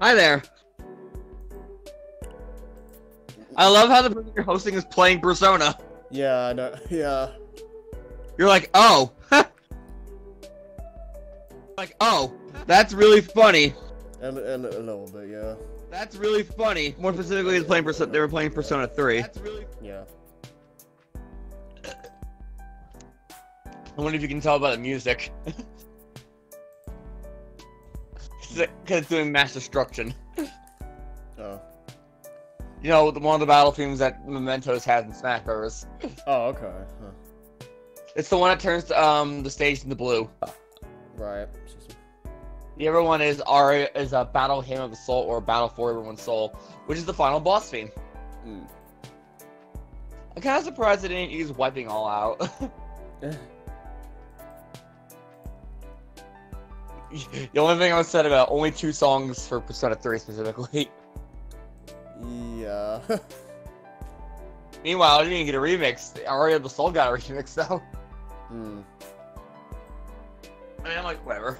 Hi there. I love how the person you're hosting is playing Persona. Yeah, I know. Yeah. You're like, oh. like, oh, that's really funny. And, and a little bit, yeah. That's really funny. More specifically, is playing Persona. They were playing Persona 3. That's really. Yeah. I wonder if you can tell by the music. Because it's doing mass destruction. Oh. You know, the, one of the battle themes that Mementos has in Smash Bros. Oh, okay. Huh. It's the one that turns um the stage into blue. Right. The other one is Aria is a Battle Hymn of the Soul or Battle for Everyone's Soul, which is the final boss theme. Hmm. I'm kind of surprised they didn't use Wiping All Out. the only thing I was said about only two songs for Persona 3 specifically. Yeah. Meanwhile, I didn't even get a remix. Aria of the Soul got a remix though. Hmm. I mean, I'm like, whatever.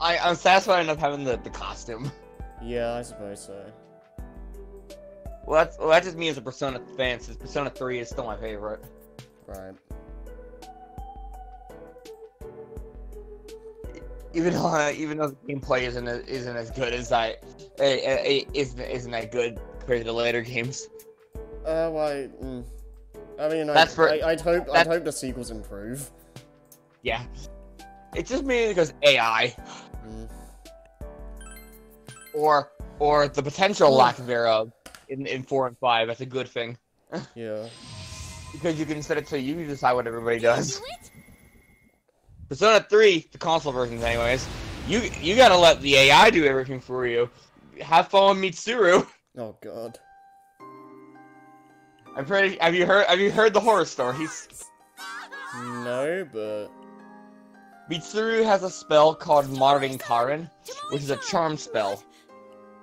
I I'm satisfied enough having the, the costume. Yeah, I suppose so. Well, that's, well, that's just means a Persona fan, since Persona 3 is still my favorite. Right. Even though, uh, even though the gameplay isn't isn't as good as I, uh, uh, isn't isn't that good compared to the later games. Uh, why? Mm. I mean, That's I, for- I, I'd hope I'd hope the sequels improve. Yeah, it's just mainly because AI Mm. or or the potential lack thereof in in four and five. That's a good thing Yeah. because you can set it so you decide what everybody does. Persona 3, the console versions, anyways. You you gotta let the AI do everything for you. Have fun with Mitsuru. Oh God. I'm pretty. Have you heard? Have you heard the horror stories? No, but Mitsuru has a spell called Marin Karin, which is a charm spell.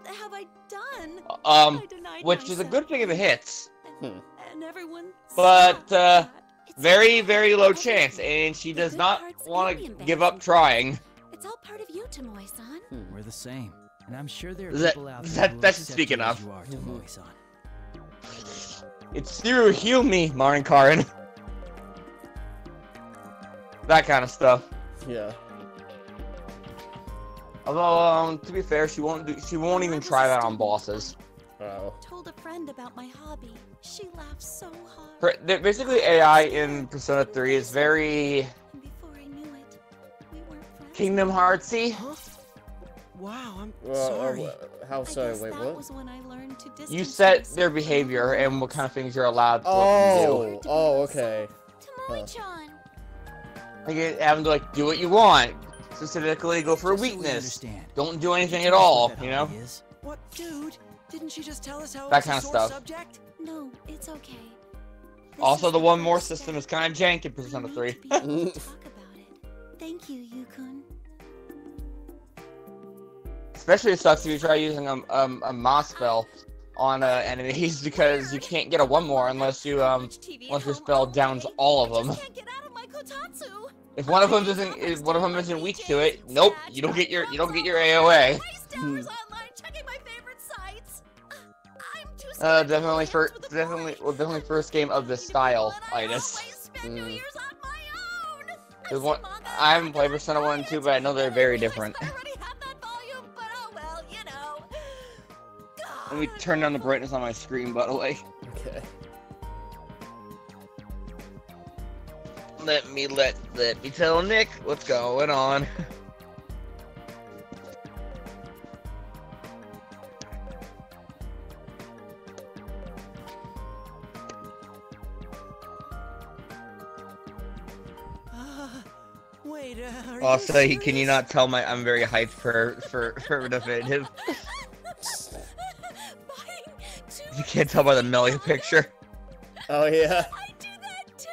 What have I done? Um, I denied which is a good thing if it hits. Hmm. And everyone But, uh, that. It's Very, very low chance, and she does not want to give up trying. It's all part of you, Tomoe-san. We're the same. And I'm sure there are That- people out that- there who that should speak enough. You are, Tomoe-san. It's through heal me, Marin Karin. That kind of stuff. yeah. Although, um, to be fair, she won't do. She won't even try that on bosses. Oh. Told a friend about my hobby. She laughed so hard. Her, basically, AI in Persona 3 is very before I knew it, we weren't. Kingdom Heartsy. Huh? Wow, I'm Well, uh, sorry. wh- how I so? guess Wait, that what? was when I learned to You set their behavior and what kind of things you're allowed to let them do. Oh. Oh. Okay. Tomoe-chan. Like having to like do what you want. Specifically, go for a Just so we weakness. Don't do anything at all. You know. What, dude? Didn't she just tell us how That it's kinda a sore stuff. subject? No, it's okay. This Also, the one more system is kind of janky in We Persona need 3. to be able to talk about it. Thank you, Yukun. Especially it sucks if you try using a um, a Moss spell on uh, enemies because you can't get a one more unless you um once your spell downs all of them. Can't get out of my kotatsu. If one of them isn't if one of them isn't weak to it, nope, you don't get your you don't get your AOA. Uh, definitely dance for definitely well definitely first game of this Need to be style, I Itis. always Mm. Year's on my own. There's one- I haven't played record Persona 1 and 2, but I know they're very different. already had that volume, but oh well, you know. Let me turn down the brightness on my screen, by the way. Okay. Let me let let me tell Nick what's going on. wait, uh, are you Also, can you not tell my I'm very hyped for for for definitive? You can't tell by the Melia picture. Oh yeah. I do that too.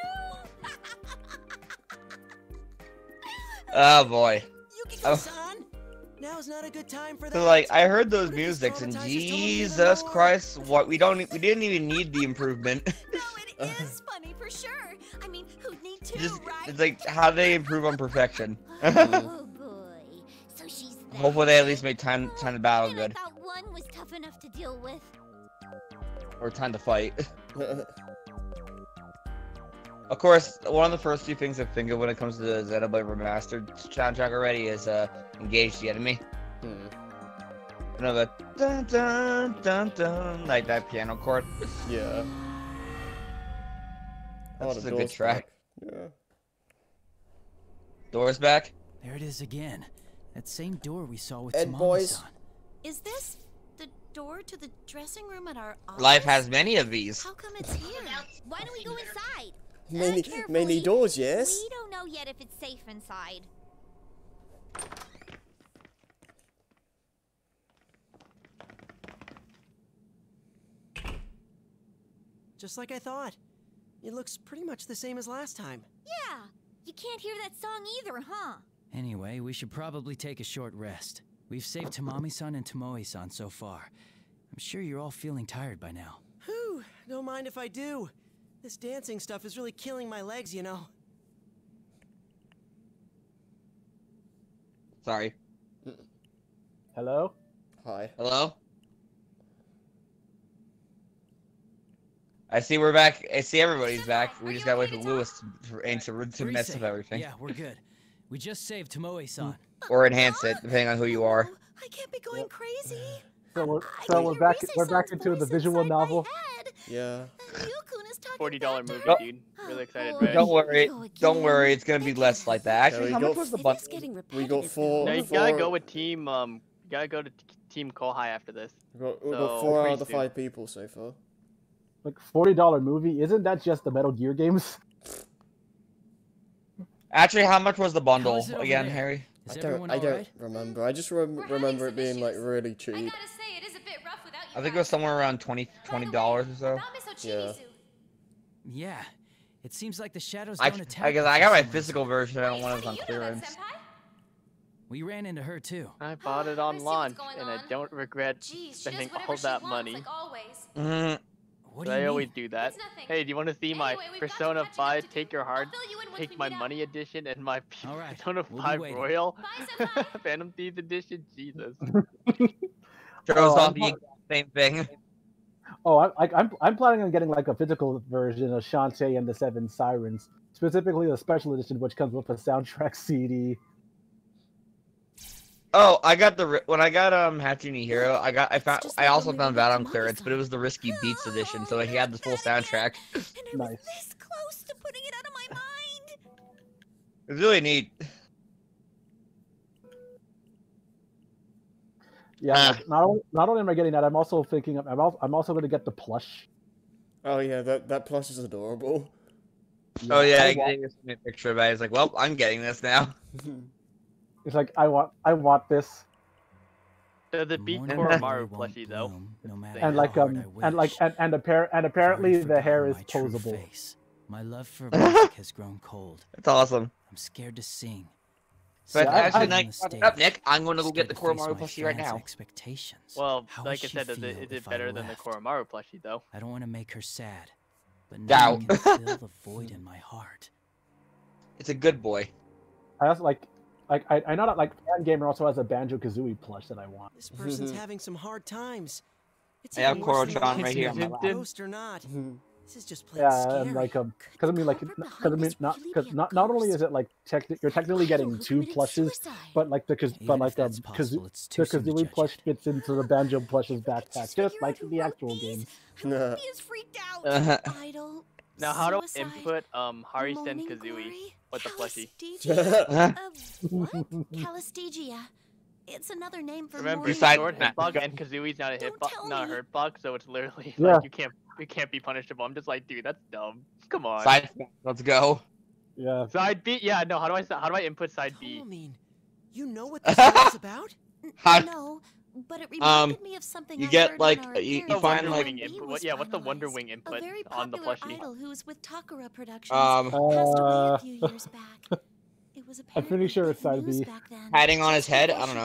Oh boy. Now's not a good time for that. So like I heard those What if these musics and traumatizers told me Jesus? Christ, what we don't we didn't even need the improvement. no, like how do they improve on perfection. Oh boy. So she's that Hopefully they at least made time time to battle And good. I thought one was tough enough to deal with. Or time to fight. Of course, one of the first few things I think of when it comes to the Xenoblade Remastered soundtrack already is uh, Engage the Enemy. Hmm. You know the dun dun dun dun, like that piano chord. Yeah. Oh, That's the a good door's track. Back. Yeah. Doors back. There it is again. That same door we saw with Ed, Tamami-san. boys. Is this the door to the dressing room at our office? Life has many of these. How come it's here? Why don't we go inside? Many, carefully. many doors, yes? We don't know yet if it's safe inside. Just like I thought. It looks pretty much the same as last time. Yeah, you can't hear that song either, huh? Anyway, we should probably take a short rest. We've saved Tamami-san and Tomoe-san so far. I'm sure you're all feeling tired by now. Whew, don't mind if I do. This dancing stuff is really killing my legs, you know. Sorry. Hello? Hi. Hello. I see we're back. I see everybody's back. We just gotta wait for Lewis to, and to, to mess safe. up everything Yeah, we're good. We just saved Tomoe-san. or enhance it, depending on who you are. Oh, I can't be going crazy. So we're so we're back we're back into the visual novel. Yeah. and Yukun is talking Forty dollar back movie, her. dude. Oh, Really excited, boy. right? Don't worry. Don't worry. It's gonna be less like that. Actually, we how much was the It is getting We repetitive, got four- No, you Four- gotta go with team. Um, you gotta go to t- team Kohai after this. We've got, we've So, got four out of the five people so far. Like forty dollar movie, isn't that just the Metal Gear games? Actually, how much was the bundle is again, there? Harry? Is I don't, I don't alright? remember. I just rem- remember it some being like issues. really I cheap. gotta say, it is a bit rough without you I think it was somewhere around 20 dollars or so. Not Miss Ochimizu. Yeah. It seems like the shadows I, don't attack. I guess I got my physical version. I don't Wait, want how it on you know that, clearance. We ran into her too. I bought it I on launch, going and I don't regret Jeez, spending all that wants, money. like always. Mhm. What do I you always do that. Hey, do you want to see my Anyway, we've got some Persona 5 to. Take Your Heart, you Take My meet up. Money edition, and my P- All right, Persona we'll 5. Royal Phantom Thieves edition. Jesus. Shows Oh, off the same thing. Oh, I, I, I'm I'm planning on getting like a physical version of Shantae and the Seven Sirens, specifically the special edition, which comes with a soundtrack CD. Oh, I got the when I got um Half-Genie Hero, I got I found I also found that on clearance, but it was the Risky Beats edition, so he had the full soundtrack. again. And I was Nice. this close to putting it out of my mind. It's really neat. Yeah, Ah. not only not only am I getting that, I'm also thinking of, I'm also, I'm also going to get the plush. Oh yeah, that that plush is adorable. Oh yeah, I I want- gave a picture of it. He's like, well, I'm getting this now. it's like I want I want this, Does The it beat morning Koromaru plushie though? bloom, No matter and like um and like and and, appar- and apparently the hair is forgotten my posable. face. My love for music has grown cold. It's awesome. I'm scared to sing. But Yeah, I- actually, I- now on you the brought it up, stage. Nick. I'm going to go get the to face Koromaru plushie right now. Expectations. Well, How like I said, is it, feel it if I better than the left? Koromaru plushie though? I don't want to make her sad, but Doubt. now I can fill the void in my heart. It's a good boy. I also like like I, I know that like Fangamer also has a Banjo Kazooie plush that I want. This person's having some hard times. It's I have even worse than Koro-chan the right here on my. Ghost or not. This is just plain Yeah, scary. and like um, because I mean like because I mean not because be not not only is it like techni- you're technically getting two plushes, suicide. but like the but like um that's Kazoo- the too soon to Kazooie plush fits into the Banjo plush's If I could backpack, just just like out the actual game. I wouldn't be as freaked out. Uh-huh. Idol. Now, how do I input um Hari Sen Kazooie glory, with the plushie? Calystegia of? Calystegia. It's another name for Remember, morning Besides sword that- hitbox and Kazooie's not a Don't tell not a me. hurtbox, so it's literally Yeah. like you can't you can't be punishable. I'm just like, dude, that's dumb. Come on. Side, let's go. Yeah, Side B, yeah, no. How do I how do I input side B? Tolamine, you know what this story's about? How- No, but it reminded me of something you I get, like, when our uh, you- you find, like- input. Yeah, what's the Wonder finalized. Wing A input very on the popular plushie? idol who was with Takara Productions Um, passed away Uh, a few years back. It was I'm pretty sure it's side B. back. Padding on his head? I don't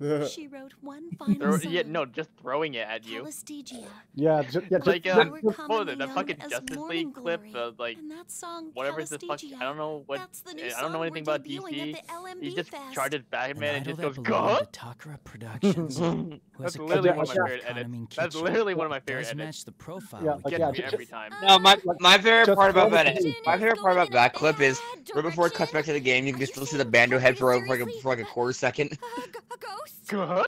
she wrote one final song. Yeah, no, just throwing it at you. Yeah, ju- yeah, like uh, what was it? That fucking Justice League clip of like song, whatever this fuck. I don't know what. Eh, I don't know anything about DC. He just charges Batman and just goes God. Productions. That's literally one of my favorite edits. That's literally one of my favorite edits. the profile. Yeah, like, yeah, every time. No, my my favorite part about that my favorite part about that clip is right before it cuts back to the game, you can still see the bando head for like a, for like a quarter second. Good.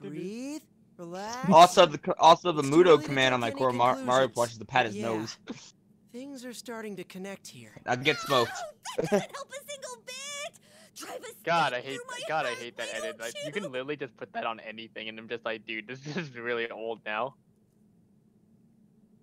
Breathe. Relax. Also, the also the Mudo command on my core Mar Mario watches the pat his yeah. nose. Things are starting to connect here. I'd get smoked. No, that help a single bit. Drive us God, I hate God, I hate that edit. Like, you can literally just put that on anything, and I'm just like, dude, this is really old now.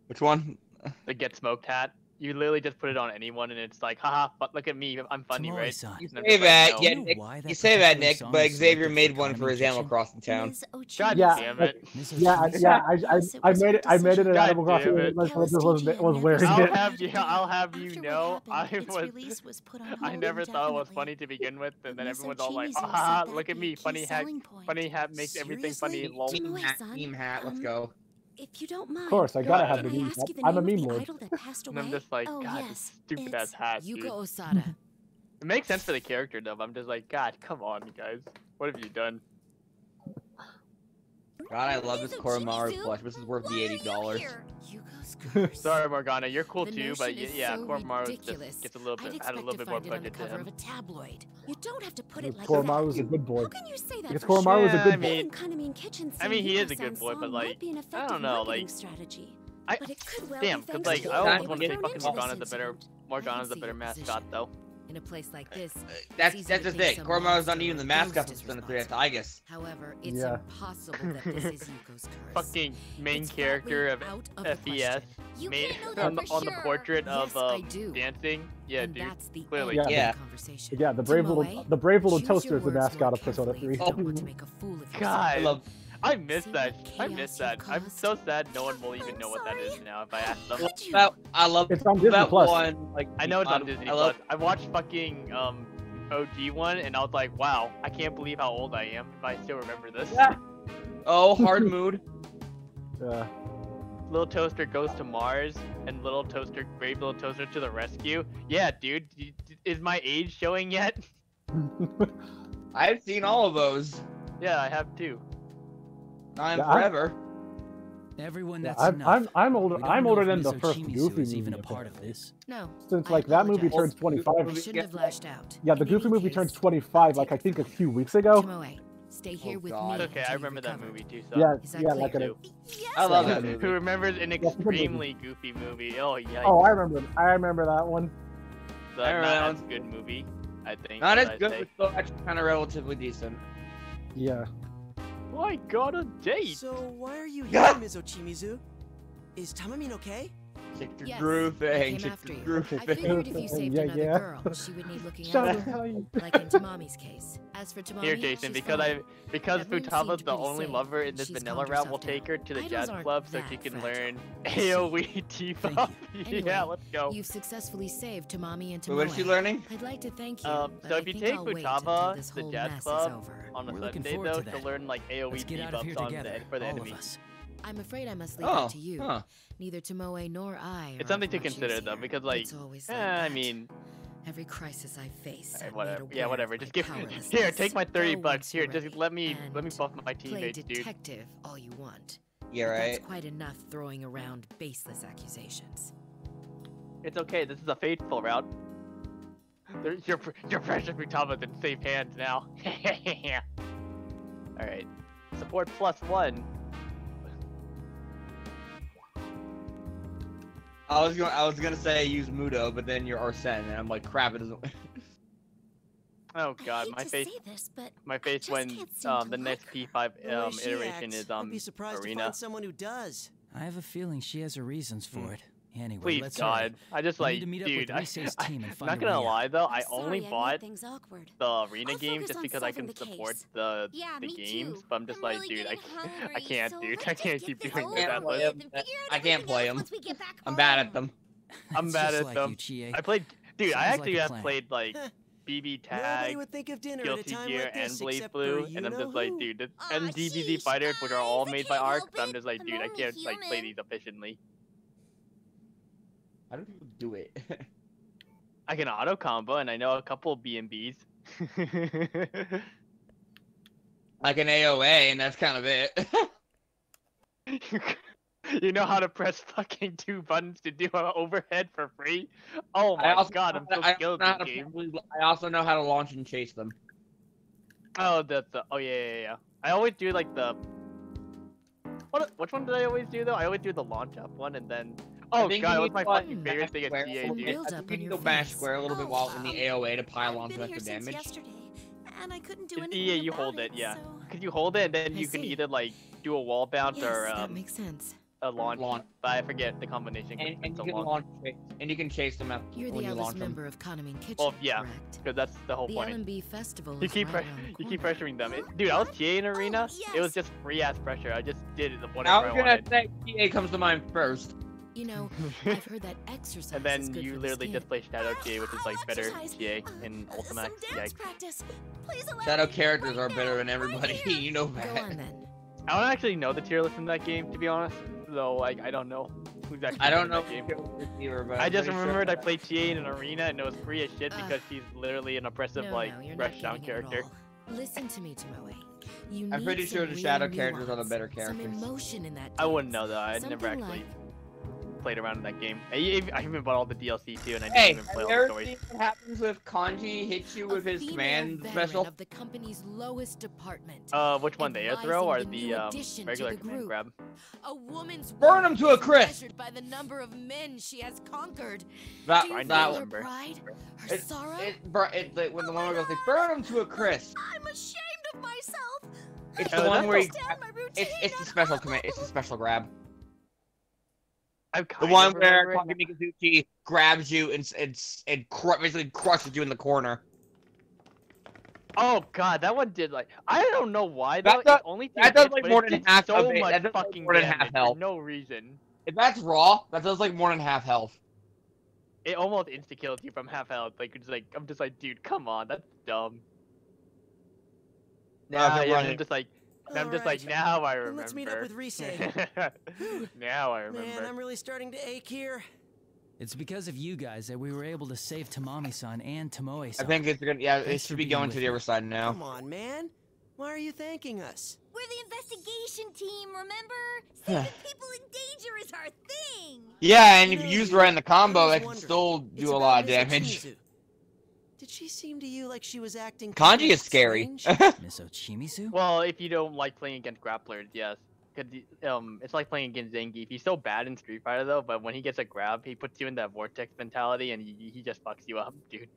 Which one? The get smoked hat you literally just put it on anyone, and it's like, haha, but look at me, I'm funny, Tomorrow, right? Son. You say that, yeah, Nick, that you say that, Nick, but Xavier made one for his Animal Crossing town. God yeah, damn it! Yeah, yeah, I, I, I made it, I made it an God Animal Crossing. It. Was, was, was wearing I'll it. Have you, I'll have you know, I was, was I never thought it was funny to begin with, and then everyone's all like, haha, look at me, funny hat. funny hat makes everything funny. Lol. Team hat, let's go. If you don't mind. Of course, I uh, gotta have the meme. I'm a meme lord. and I'm just like, oh, God, yes, stupid ass hat. Yuko Osada. it makes sense for the character, though. I'm just like, God, come on, you guys. What have you done? God, I love this Koromaru plush. This is worth the eighty dollars. Sorry, Morgana, you're cool too, but yeah, so Koromaru just gets a little bit, had a little bit more budget to him. A. You don't have to put it like Koromaru was a good boy. How can you say that? Because was a good boy. I mean, he is a good boy, but like, I don't know, like. I, but it could well damn, because like I always want to say fucking Morgana's a better Morgana's a better mascot though. In a place like this, uh, that's that's the thing. Cormo's not even the mascot of Splinter 3. That's Aigis. However, it's yeah. impossible that this is Yuko's curse. Fucking main it's character of, of FES. Made on, the, on sure. the portrait yes, of um, dancing. Yeah, and dude. That's the Clearly. Yeah. Yeah. yeah. the brave little the brave little toaster is the mascot of Persona 3. Oh. God. I miss that. I miss that. I'm so sad no one will even know what that is now if I ask them. That, I love it's on Disney that Plus. one. Like, I know it's on, Disney I love... Plus. I watched fucking um, OG one and I was like, wow, I can't believe how old I am if I still remember this. Yeah. Oh, hard mood. Yeah. Little Toaster goes to Mars and Little Toaster, Brave Little Toaster to the rescue. Yeah, dude, is my age showing yet? I've seen all of those. Yeah, I have too. Time yeah, forever. I'm, Everyone, that's I'm, enough. I'm, I'm older. I'm older than the first Goofy movie. Is even a part of this. No. Since like that movie turns 25. We shouldn't have lashed out. Yeah, the Goofy movie turns 25. Like I think a few weeks ago. Come away. Stay here oh, with God. me. Okay, I remember that movie too. So. Yeah, exactly. yeah, like an, yes, I love that movie. Who remembers an extremely goofy movie? Oh yeah. Oh, I remember. I remember that one. So, I remember that one's a good movie. I think. Not as good, but still actually kind of relatively decent. Yeah. I got a date! So why are you here, Mizochimizu? Is Tamamin okay? Victor yes, Grooving. Victor Grooving. I figured if you saved yeah, another yeah. girl, she would need looking after, like in Tamami's case. As for Tamami, here, Jason, because fine. I because Futaba's the only safe. lover in this she's vanilla route, we'll take her to the Idles jazz club so she can learn AOE T-pop. Yeah, let's go. You've successfully saved Tamami and Tamami. What is she learning? I'd like to thank you. Um, so if you take Futaba to the jazz club on a Sunday though, she'll learn like AOE T-pop songs for the enemies. I'm afraid I must leave oh, that to you. Huh. Neither Tomoe nor I. It's something to consider though, because like, eh, like I mean. Every crisis I face. Eh, right, whatever. Yeah, whatever. Just give me here. Take my thirty bucks. Here, just let me let me buff my teammates, play detective all you want. Yeah, right. That's quite enough throwing around baseless accusations. It's okay. This is a fateful route. There, your your precious Futama's in safe hands now. all right. Support plus one. I was going. I was gonna say use Mudo, but then you're Arsene, and I'm like, crap, it doesn't. oh God, my face. This, my face when um, the next P5 um, iteration is um. I'd be surprised arena. to find someone who does. I have a feeling she has her reasons for mm. it. Anyway, Please let's God. I just like, to meet dude. Up with I, team and find not gonna lie though, I sorry, only bought the arena game just because I can the support the yeah, the games. Too. But I'm just I'm like, really dude, I, hungry, I can't, so dude, I can't keep doing this. I can't play them. I'm bad at them. I'm bad at them. I played, dude. I actually have played like BB Tag, Guilty Gear, and BlazBlue, and I'm just like, dude, and DBZ which are all made by Arc. I'm just like, dude, I can't like play these efficiently. How do people do it? I can auto combo, and I know a couple B and Bs. like an AOA, and that's kind of it. you know how to press fucking two buttons to do an overhead for free? Oh my god, I'm so to- I skilled also know in how this to game. probably- I also know how to launch and chase them. Oh, that's the. Oh yeah, yeah, yeah. I always do like the. What? Which one did I always do though? I always do the launch up one, and then. I Oh think god, you it was my fucking mash favorite thing at square GA, a little dude. I up think on you need your to mash square a little bit Oh, while in the. AOA to pile on I've to been make the damage. yesterday, and I couldn't do anything Yeah, you hold it, yeah. so- Cause you hold it, and then I you can either like do a wall bounce Yes, or that um, makes sense. a launch. Launch. But I forget the combination. And, it's and so you can long. launch, and you can chase them out You're when the you eldest launch them. member of Kanamin Kitchen, Well, yeah. correct? Cause that's the whole The point. LMB festival You is keep right pre- the you keep pressuring them. It, dude, I was TA in arena. Oh, It was just free ass pressure. I just did it I whatever I, was gonna say PA comes to mind first. You know, I've heard that exercise and is then good you for the literally skin. just play Shadow TA, which is like better exercise. TA Uh, in uh, Ultimax. Yikes. practice. Please allow Shadow characters right are better now, than everybody. here. you know Go on that. then. I don't actually know the tier list in that game, to be honest. Though, like, I don't know who's actually I don't know. that. Receiver, but I just pretty sure- remembered I played TA in an arena and it was free as shit Ugh. because she's literally an oppressive no, like no, you're not rushdown getting it at character. Listen to me, Tomoe. You I'm need pretty sure the real shadow characters are the nuance, better Some characters. emotion in that. I wouldn't know though. I never Something actually like played around in that game. I, ev- I even bought all the DLC too, and I didn't Hey, even play all the ever stories. seen what happens if Kanji hits you a with his female command special? of the company's lowest department. Uh, which one, the air throw or the the um, regular the command grab? A woman's Burn worth him to a crisp! measured by the number of men she has conquered. That, Do you that her one. remember. pride, her It, sorrow? it, bur- it, the, when the one goes like, burn him to a crisp. I'm ashamed of myself. It's the one where you, my it's it's the special command. It's the special grab. The one where it. Kage grabs you and and and cru- basically crushes you in the corner. Oh god, that one did like I don't know why That though. does- only that did does, like, more than half so of it. much That fucking more than half health. no reason. If that's raw, that does like more than half health. It almost insta kills you from half health. Like it's like I'm just like, dude, come on, that's dumb. Now Nah, yeah, I'm just like, I'm just Alright, like, now I then remember. let's meet up with Rise. now I remember. Man, I'm really starting to ache here. It's because of you guys that we were able to save Tamami-san and I Tomoe-san. think it's gonna. Yeah, it should be going to the other side now. Come on, man. Why are you thanking us? We're the investigation team, remember? Saving people in danger is our thing. Yeah, and You if know, you use dude, right in the combo, I was that can wondering. still It's do a lot of Miss damage. Ochimizu. Did she seem to you like she was acting Kanji is scary. Miss Ochimizu? Well, if you don't like playing against grapplers, yes. 'Cause the- um, it's like playing against Zangief. He's so bad in Street Fighter though, but when he gets a grab, he puts you in that vortex mentality and he, he just fucks you up, dude.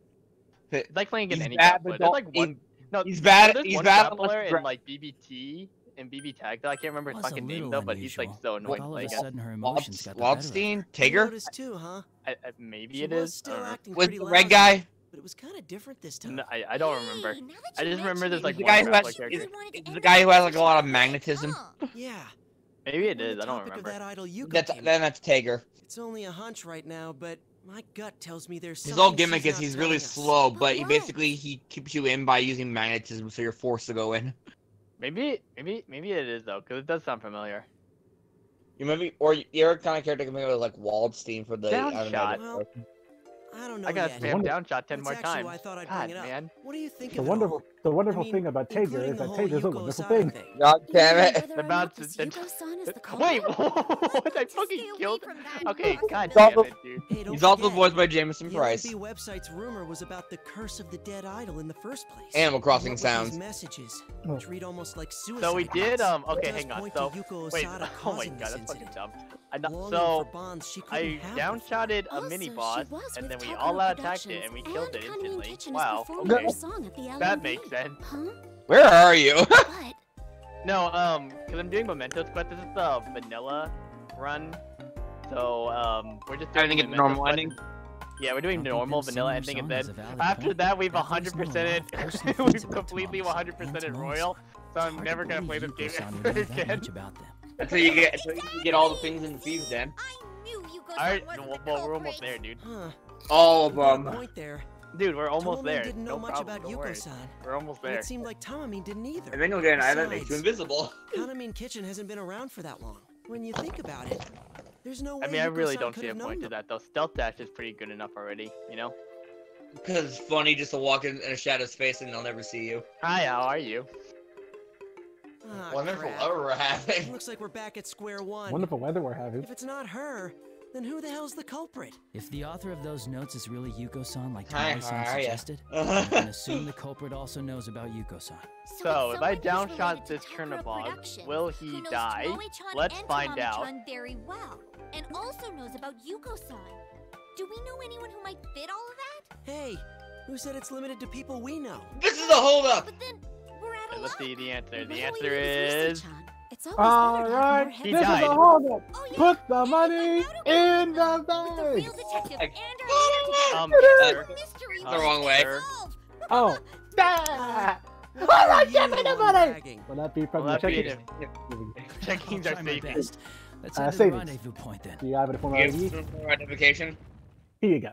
It's like playing against He's any bad, grappler. but There's like one. he's- No, he's no, bad- There's he's one bad unless grappler you in gra- like BBT and BB Tag though. I can't remember his fucking name little though, but he's like so but annoying. all of a Like, sudden her emotions got the better of her. Waldstein, You Tager, noticed too, huh? I, I, maybe She it was is. I still don't acting with the red lousy, guy. But it was kind of different this time. No, I, I don't remember. Hey, now that I just remember mention there's like The guy who has- character. I wanted to It's end the guy who has like a lot of magnetism. Yeah. Maybe it On the is. I don't topic remember. Of that idol Yuko That's then that's Tager. It's only a hunch right now, but my gut tells me there's His something whole gimmick is he's really us. slow, But but he basically he keeps you in by using magnetism, so you're forced to go in. Maybe, maybe, maybe it is though, because it does sound familiar. You maybe or you're kind of character can be like Waldstein for the Down I don't shot. know. Well, I don't know I got yet. spam down shot ten That's more actually times. I thought I'd God, bring it up. man. What do you think The of it wonderful, all? The wonderful I mean, thing about Tager is that whole Tager's a wonderful Osada thing. thing. God damn it! The not bounce this is ten- Yuko-san is the Wait, what? I fucking stay killed. from Okay, god damn it, dude. He's also voiced by Jamieson Price. LMB website's rumor was about the curse of the dead idol in the first place. Animal Crossing sounds. Messages, Oh. which read almost like suicide. So we did. Um. Okay, hang on. So wait. Oh my god, that's fucking incident. dumb. I know, Longing so for bonds she I couldn't have down before. shotted a mini she boss, and then we all out attacked it, and we killed it instantly. Wow. Okay. their song at the That LMB. makes sense. Huh? Where are you? But No, um, because I'm doing mementos, but this is the vanilla run. So, um, we're just doing I think it's normal ending. Yeah, we're doing I don't normal vanilla singing ending, your and then is a valid after point. that we've 100 no percented. law we've completely 100 and percented royal. So I'm Hard never gonna play believe this game Yuko-san ever would know again. much about them. Until you get until you get all the things in the feeds, then. I knew you Alright, well, well, we're almost there, dude. All of You got a them. point there. Dude, we're almost Tomomi there. didn't know no much problem, about don't worry. Yuko-san. We're almost And there. it seemed like Tamami didn't either. And then you'll get an item that makes you invisible. Kanamin Kitchen hasn't been around for that long. When you think about it, there's no way I mean, I really don't see a have known point to that though. Stealth dash is pretty good enough already, you know? Because it's funny just to walk in, in a shadow's face and they'll never see you. Hi, how are you? Ah, Wonderful crap. lover we're having. Looks like we're back at square one. Wonderful weather we're having. If it's not her, then who the hell's the culprit? If the author of those notes is really Yuko-san, like Hi, Tamari-san how are ya? suggested, I can assume the culprit also knows about Yuko-san. So, it's if I downshot this Takara Chernobog, will he die? Tomoe-chan Let's and find out. Tamami-chan very well, and also knows about Yuko-san. Do we know anyone who might fit all of that? Hey, who said it's limited to people we know? This is a holdup! But then we're out of Let's see the answer. The answer do with is. It's always All better right, this is a holdup. Oh, yeah. Put the and money in the bag. real detective and our um, better. Um, uh, oh, the wrong way. Oh. Ah. Oh, I'm giving the money. Will that be from the checking? Checkings are savings. Let's uh, savings. rendezvous point then. Do you have it for identification? Here you go.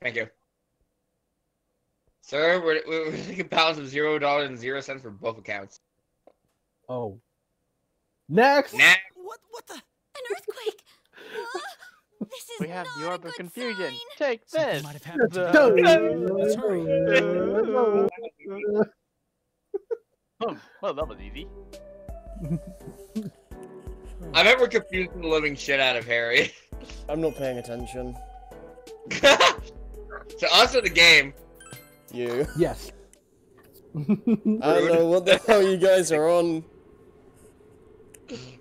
Thank you. Sir, we're, we're, we're balance of zero dollars and zero cents for both accounts. Oh. Next. Nah. What? What the? An earthquake. This is We have not the a orb of good confusion. sign. Take Something this. might have happened to The- them. Let's hurry. Hmm, Well, that was easy. I bet we're confusing the living shit out of Harry. I'm not paying attention. to us or the game? You. Yes. I don't know what the hell you guys are on.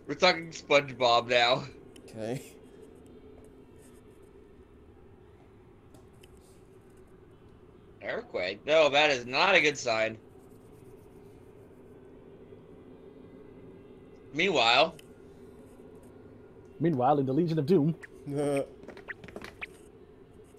We're talking SpongeBob now. Okay. Earthquake? No, that is not a good sign. Meanwhile, Meanwhile, in the Legion of Doom,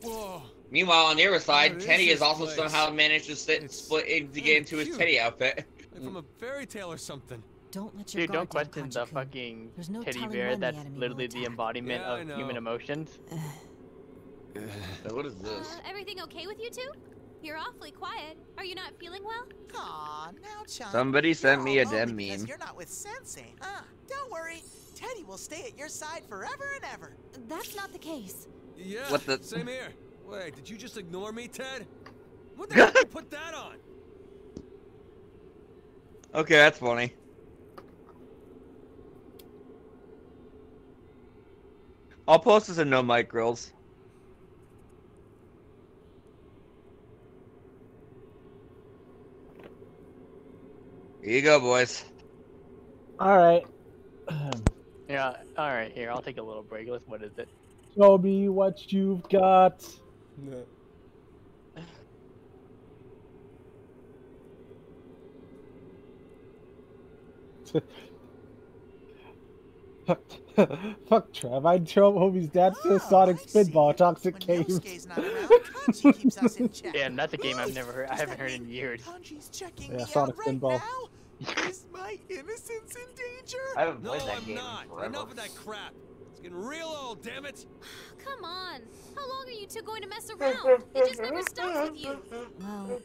Whoa. meanwhile on the other side, What is Teddy has also place? somehow managed to sit, It's split in, to get into his. Teddy outfit. Like from a fairy tale or something. Don't let your Dude, don't question the fucking no teddy bear when the that's literally the embodiment Yeah, of human emotions. What is this? Uh, everything okay with you two? You're awfully quiet. Are you not feeling well? Aw, now, Chun. Somebody sent me a all dem meme. You're not with Sensei, huh? Don't worry. Teddy will stay at your side forever and ever. That's not the case. Yeah. What the- Same here. Wait, did you just ignore me, Ted? What the hell did you put that on? Okay, that's funny. I'll post this in no mic grills. Here you go, boys. all right. Yeah, alright, here, I'll take a little break. Let's, what is it? Show me what you've got. Fuck Trev. I'd show homie's dad to Oh, Sonic I see. Spinball Toxic When Games. Not around, Kanji keeps us in check. Damn, that's a game I've never heard. I haven't heard in mean years. Kanji's checking Yeah, me Sonic out right Spinball. now? Is my innocence in danger? I haven't No, played that I'm game not. in forever. Enough of that crap. It's getting real old, damn it. Come on. How long are you two going to mess around? It just never stops with you. Well,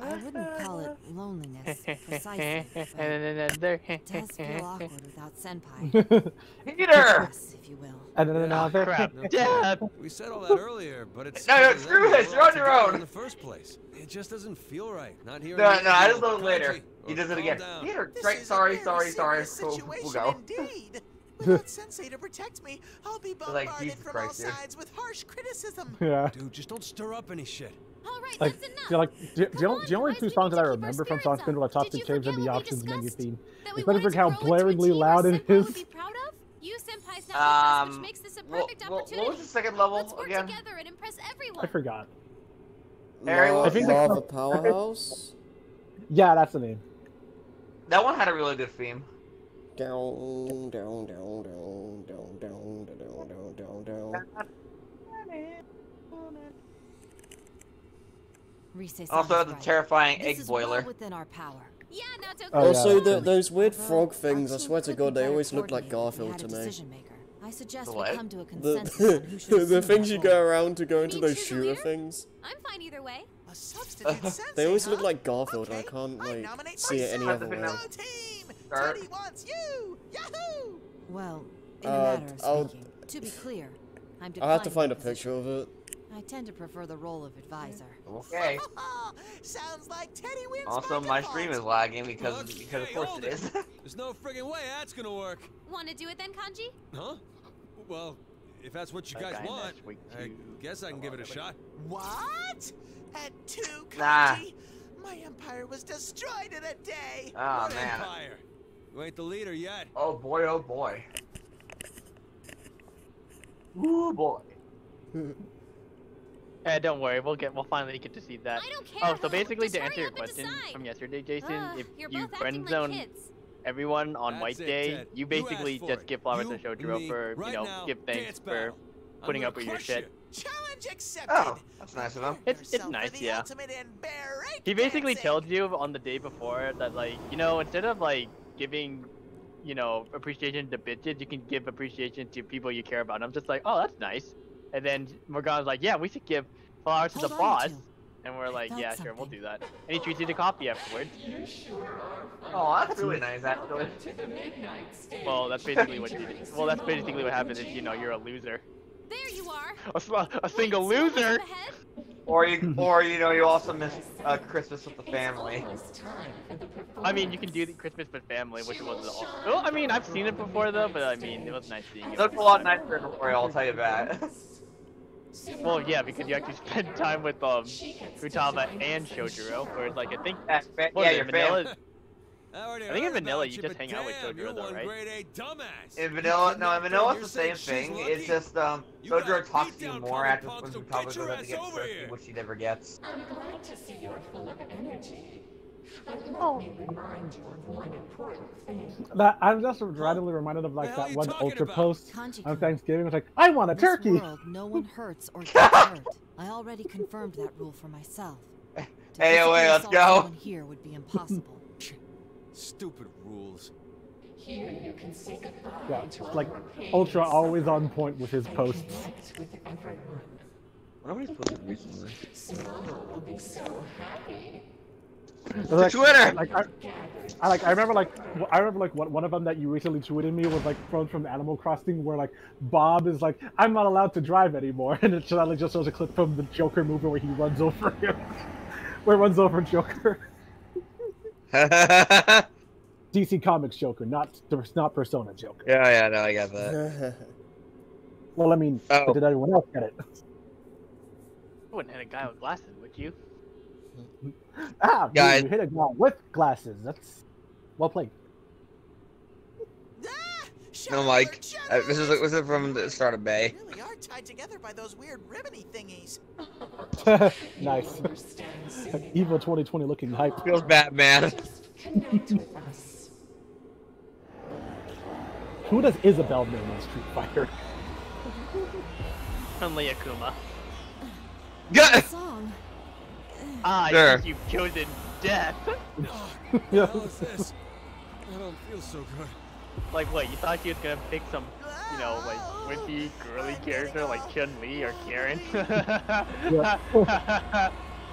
I wouldn't call it loneliness precisely, but and then there. it does feel awkward without Senpai. Peter! Yes, if you will. and then Yeah. another. Ah, crap. No, Dad! We said all that earlier, but it's No, no, still screw them. this, We're you're all on your together own. In the first place, it just doesn't feel right. Not here. No, no, I just know it later. He does it calm again. down. Peter, This great, is a sorry, very sorry, sorry. serious Cool, situation we'll go. Indeed. Without Sensei to protect me, I'll be bombarded Jesus from Christ, all dude. sides with harsh criticism. Yeah. Dude, just don't stir up any shit. All right, Like, that's enough. yeah, like the, the, Come only, the only two songs that I to keep our remember from spirits Sonic up. Are Toxic you Games and the options menu theme. That we Especially wanted for how grow into a blaringly loud our it senpai is. would be proud of? You senpais now have us, Um, which makes this a what, perfect what, opportunity. what was the second level Let's work again? together and impress everyone. I forgot. Harry, I think the- Lava Powerhouse? Yeah, that's the name. That one had a really good theme. Down, down, down, down, down, down, down, down, down, down. Rise Also, the right. terrifying This egg boiler. well within our power. Yeah, now Toko. Oh, also, that's the, those weird frog things, I swear to God, they always look like coordinated if we Garfield to me. I I suggest What? we come to a The, consensus on who should the, things you go around to go into those choose shooter leader? things. I'm fine either way. A substitute sensei, They always look like Garfield, and I can't like nominate see it any other way. No. Start. Teddy wants you! Yahoo! Well, in Uh, a matter of I'll- speaking, to be clear, I'm I'll have to find a picture of it. I tend to prefer the role of advisor. Okay. Sounds like Teddy wins Also, by my stream is lagging because Okay, because of course hold it is. There's no friggin' way that's gonna work. Want to do it then, Kanji? Huh? Well, if that's what you That guys guy want, I guess I can give it a shot. What? At two, Nah. Kanji? My empire was destroyed in a day! oh what man. empire? You ain't the leader yet. Oh boy, oh boy. Ooh boy. Eh, don't worry, we'll get we'll finally get to see that. I don't care. Oh, so Hope. basically to answer your question decide. from yesterday, Jason, Ugh, if you're you both acting friend zone kids. everyone on That's White it, Day, Ted. you You basically asked for just give flowers You to and Sojiro for, right you know, now, give thanks for putting up with your crush shit. Challenge accepted! Oh, that's nice of him. It's- it's nice, yeah. ultimate He basically dancing. tells you on the day before that like, you know, instead of like giving, you know, appreciation to bitches, you can give appreciation to people you care about. And I'm just like, oh, that's nice. And then Morgana's like, yeah, we should give flowers to the boss. you. And we're like, felt yeah, sure, we'll do that. And he treats you to coffee afterwards. Sure Oh, that's really nice actually. Well, that's basically what you Well, that's basically what happens if you know you're a loser. There you are. A, a single Wait, loser. Up ahead? Or you, or you know, you also miss uh, Christmas with the family. I mean, you can do the Christmas with family, which was all. Well, I mean, I've seen it before though, but I mean, it was nice seeing it. That's a lot nicer in Rory, I'll tell you that. Well, yeah, because you actually spend time with um Futaba and Sojiro, whereas like I think yeah, fa- what yeah, is your it, Vanilla. family. I, think in vanilla you you, just but hang out with damn, Sojiro though, one right? grade A dumbass. In vanilla, no, in vanilla it's the same thing. lucky? It's just um, You got talks to you more after when so Futaba get goes your out get over thirsty, here. which she never gets. I'm glad to see you're full of energy. But let remind you of one important thing. That I'm just randomly reminded of like that one ultra about? post Kanji on Thanksgiving. It's like, I want a this turkey. world, no one hurts or gets hurt. I already confirmed that rule for myself. To Hey, physically let's assault go. someone Here would be impossible. Stupid rules. Here you can say goodbye Yeah, to like Ultra always on point with his posts. Connect with everyone. Nobody's posted recently. Small will be so happy. Like, Twitter! Like I, I like I remember like w- I remember like one, one of them that you recently tweeted me was like from from Animal Crossing where like Bob is like I'm not allowed to drive anymore and it just shows a clip from the Joker movie where he runs over him, where he runs over Joker. yeah, DC Comics Joker, not not Persona Joker. yeah, yeah, no, I got that. Well, I mean, Oh. did anyone else get it? You wouldn't hit a guy with glasses, would you? Ah, dude, Guys. you hit a guy with glasses. That's well played. Ah, No, Shadowlord, Mike. Uh, this is Shadowlord! this is from the start of May. really are tied together by those weird ribbony thingies. nice. Evil 2020 looking hype. Feels Batman. Just connect with us. Who does Isabel name in Street Fighter? Only Akuma. Good. Song. Ah, I Sure. think you've chosen death. What the hell is this? I don't feel so good. Like what? You thought she was gonna pick some, you know, like wimpy, girly character like Chun Li or Karen? Yeah.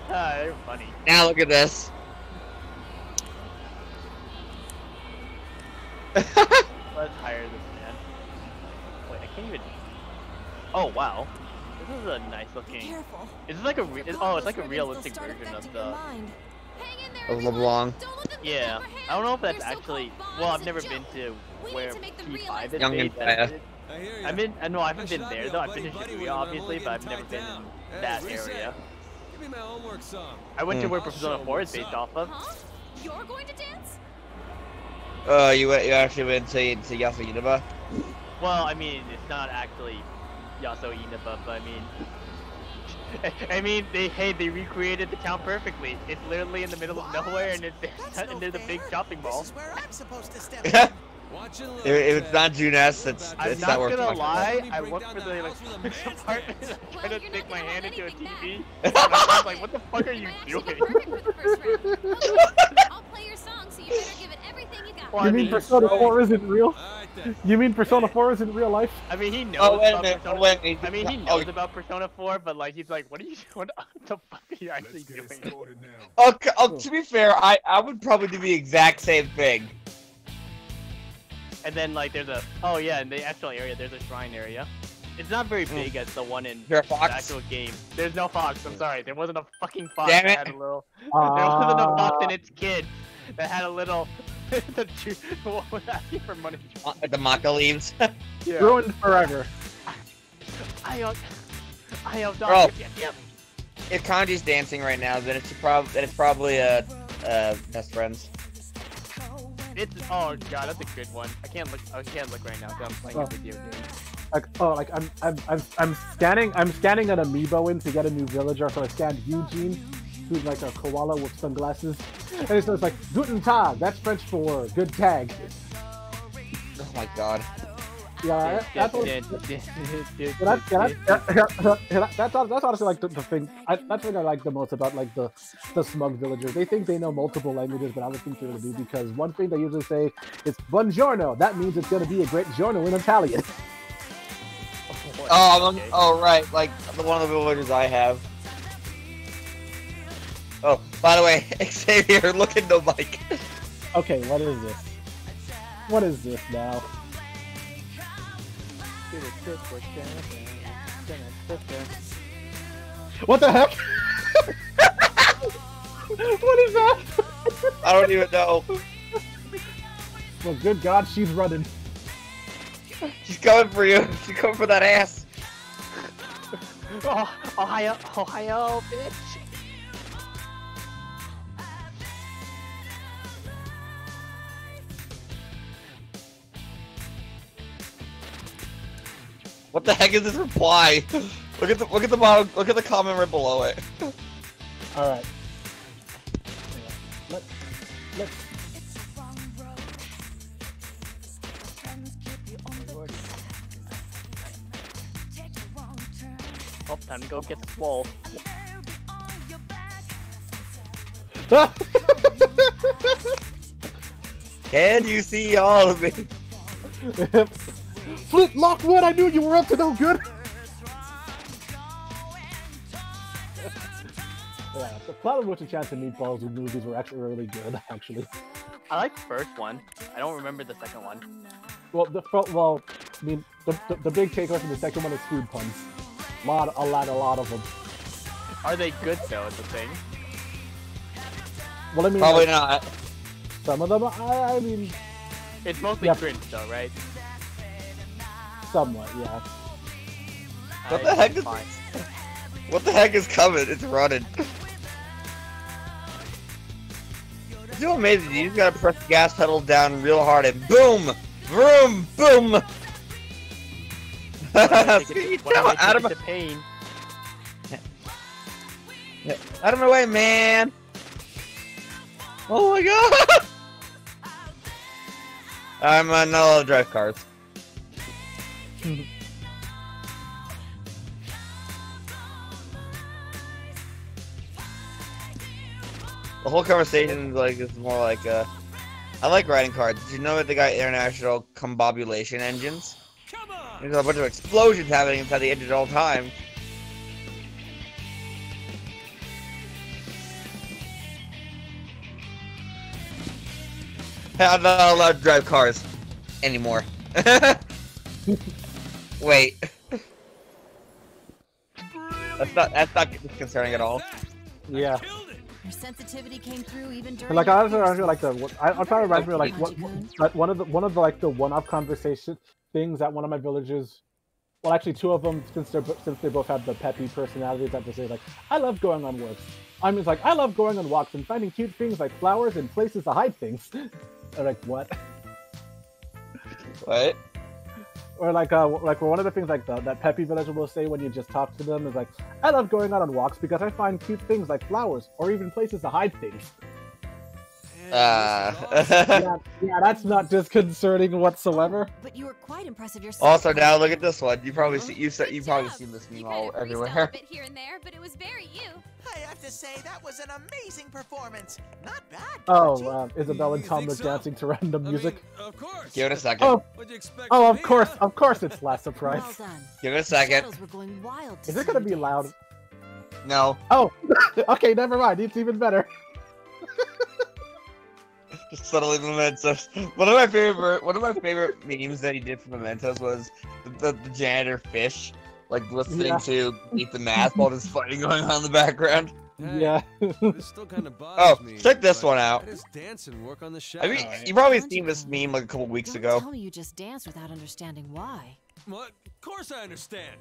ah, they're funny. Now look at this. Let's hire this man. Wait, I can't even. Oh wow, this is a nice looking. careful. Is this like a? Re- If oh, it's like a realistic version of the. mind. Hang in there, Of everyone. LeBlanc. Don't let them get Yeah, the upper hand. I don't know if that's actually. Well, I've never been to We need where to make them P5 realize is Young based. and that's Gaia. it. I hear ya. I've been. I know I I haven't been there though. I've been to buddy-buddy Shibuya with him, I'm obviously, but I've never been in that area. Give me my homework song. I went to Mm. where I'll Persona 4 is based off of. Huh? You're going to dance? Uh, you went- you actually went to to Yasoinaba. Well, I mean, it's not actually Yaso Inaba, but I mean, I mean, they hey, they recreated the town perfectly. It's literally in the middle of nowhere, and it's That's no and there's a big shopping mall. This is where I'm supposed to step if, in. Watch and look, if it's Ted. not Junes, it's I'm it's not not worth gonna talking lie, Let I break looked down for the the house with a electronics man's department. dance. I Well, tried to stick my hand into a TV. and I was like, what the fuck are you doing? be perfect for the first round. Okay, I'll play your song, so you better give it everything you got. Well, You I mean mean, Persona right. 4 isn't real? You mean Persona 4 is in real life? I mean, he oh, knows Oh, wait about minute, oh, Persona. wait a minute, I mean, he oh, knows about Persona 4, but like, he's like, what are you? What the fuck are you actually doing? Okay, oh, to be fair, I, I would probably do the exact same thing. And then like, there's a oh yeah, in the actual area, there's a shrine area. It's not very big as the one in the actual game. There's no fox. I'm sorry. There wasn't a fucking fox Damn that it. had a little. there wasn't a fox and its kid that had a little. the two what was asking for money. Uh, The Maka leaves. Yeah. Ruined forever. I have. I have Bro. dog. Yep, yep. if Kanji's dancing right now, then it's prob then it's probably uh uh best friends. It's oh god, that's a good one. I can't look. I can't look right now because I'm playing Oh. a video game. Like oh, like I'm I'm I'm I'm scanning I'm scanning an amiibo in to get a new villager. So I scanned Eugene, who's like a koala with sunglasses, and it says like Guten Tag. That's French for good tag. Oh my god. Yeah, that's what. Dun, Yeah, dun, that's, honestly like the, the thing. I, that's what I like the most about like the the smug villagers. They think they know multiple languages, but I don't think they really do because one thing they usually say is "Buongiorno." That means it's gonna be a great giorno in Italian. Oh, I'm, oh right, like the one of the villagers I have. Oh, by the way, Xavier, look at the mic. Okay, what is this? What is this now? What the heck? what is that? I don't even know. Well, good God, she's running. She's coming for you. She's coming for that ass. Oh, Ohio, Ohio, bitch. What the heck is this reply? Look at the look at the bottom. Look at the comment right below it. All right. Let, let's. Oh, time to go get the swole. Can you see all of me? Flint Lockwood, I knew you were up to no good. yeah, the plot of Witch and Chance and Meatballs movies were actually really good, actually. I like the first one. I don't remember the second one. Well, the well, I mean, the, the, the big takeaway from the second one is food puns. A Lot, a lot, a lot of them. Are they good though? Is the thing. Well, I mean, Probably like, not. Some of them, I, I mean, It's mostly Yeah. cringe though, right? Somewhat, yeah. What I- the heck is fine. What the heck is coming? It's running. It's so amazing. You just gotta press the gas pedal down real hard and boom, vroom, boom. Whatever Get takes it- whatever out of my, the pain. out of my way, man. Oh my god. I'm uh, not allowed to drive cars. The whole conversation like is more like uh I like riding cars. Did you know that they got international combobulation engines? There's a bunch of explosions happening inside the engine all the time. I'm not allowed to drive cars anymore. Wait. That's not that's not concerning at all. Yeah. Your sensitivity came through even during. And like your honestly, I fierce feel like the what- I, I probably reminds me of like what, Good. like one of the one of the like the one-off conversation things that one of my villagers, well actually two of them since they're bo- since they both have the peppy personalities that they say like I love going on walks. I'm just like I love going on walks and finding cute things like flowers and places to hide things. They're like what? What? Or like uh like one of the things like the, that peppy villager will say when you just talk to them is like I love going out on walks because I find cute things like flowers or even places to hide things. Uh, yeah, yeah, that's not disconcerting whatsoever. But you were quite impressive yourself. also, now look at this one. You probably see you said you probably seen this meme all Freestyle a everywhere. bit here and there, but it was very you. I have to say, that was an amazing performance. Not bad, Oh, uh, Isabel and You Tom think so? dancing to random I music. mean, of course. Give it a second. Oh, What'd you expect oh, of me, course, huh? of course, it's last surprise. Well done. Give it a second. Were going wild to Is it gonna be dance. loud? No. Oh, okay, never mind. It's even better. Just subtly mementos. One of my favorite one of my favorite memes that he did for mementos was the, the, the janitor fish, like listening Yeah. to Beneath the Mask while there's fighting going on in the background. Hey, Yeah. This still kind of Oh, bothers me. check this one out. I dance and work on the show. I mean, Alright. you probably seen this meme like a couple weeks Don't ago. tell me you just dance without understanding why. What? Of course I understand.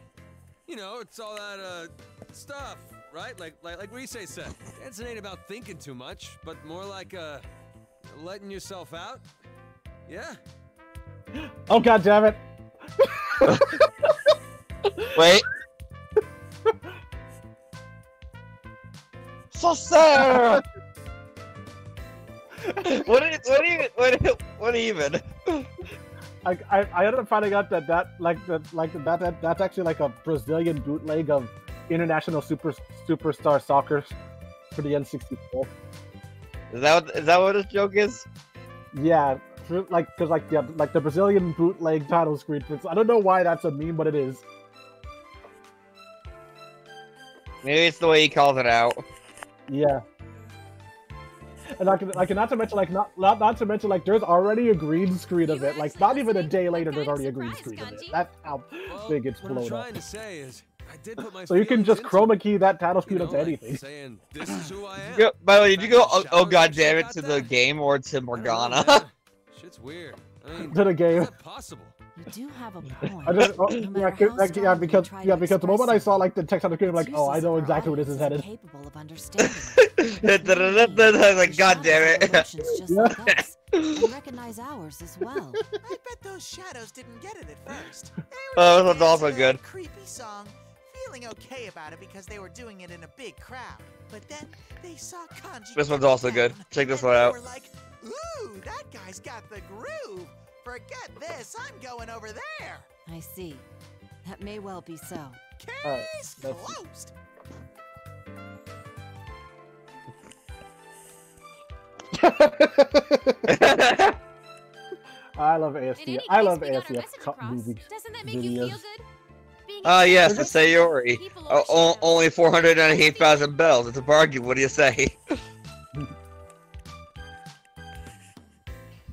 You know, it's all that uh stuff, right? Like like like Rise said. Dancing ain't about thinking too much, but more like uh letting yourself out. Yeah. Oh god damn it! Wait. so sad. what? i- What even? What? What even? I, I, I ended up finding out that that like that like that, that that's actually like a Brazilian bootleg of International Super Superstar Soccer for the N64. Is that what? Is that what this joke is? Yeah, for- like because like yeah, like the Brazilian bootleg title screen. It's- I don't know why that's a meme, but it is. Maybe it's the way he calls it out. Yeah. And like, like not to mention, like not, not not to mention, like there's already a green screen of it. Like not even a day later, there's already a green screen of it. That's how Well, big it's what I'm blown up. trying to say is, I did put my So you can just chroma key that title you screen know, up to anything. saying this is who I am. Go, by the way, did you go? Oh, Shower oh god damn it! To the that? game or to I know, Morgana? Shit's weird. I mean, To the game. possible? You do have a point. I just, oh, No yeah, matter 'cause- how like, yeah, because yeah, because the moment I saw like the text on the screen, I'm like, oh, I know exactly where this is headed. Capable of understanding. like, god damn it! emotions just like us, and recognize ours as well. I bet those shadows didn't get it at first. Oh, just that's also dancing to a good. Creepy song, feeling okay about it because they were doing it in a big crowd. But then they saw Kanji. This one's also good. Check this one out. Like, ooh, that guy's got the groove. Forget this. I'm going over there. I see. That may well be so. Alright, Case that's- closed. I love In ASD. I love we got our ASDF message co- across. movies. Doesn't that make you feel videos. good? Being Ah, able to yes, the understand Sayori. people Oh, or o- only 498,000 bells. It's a bargain. What do you say?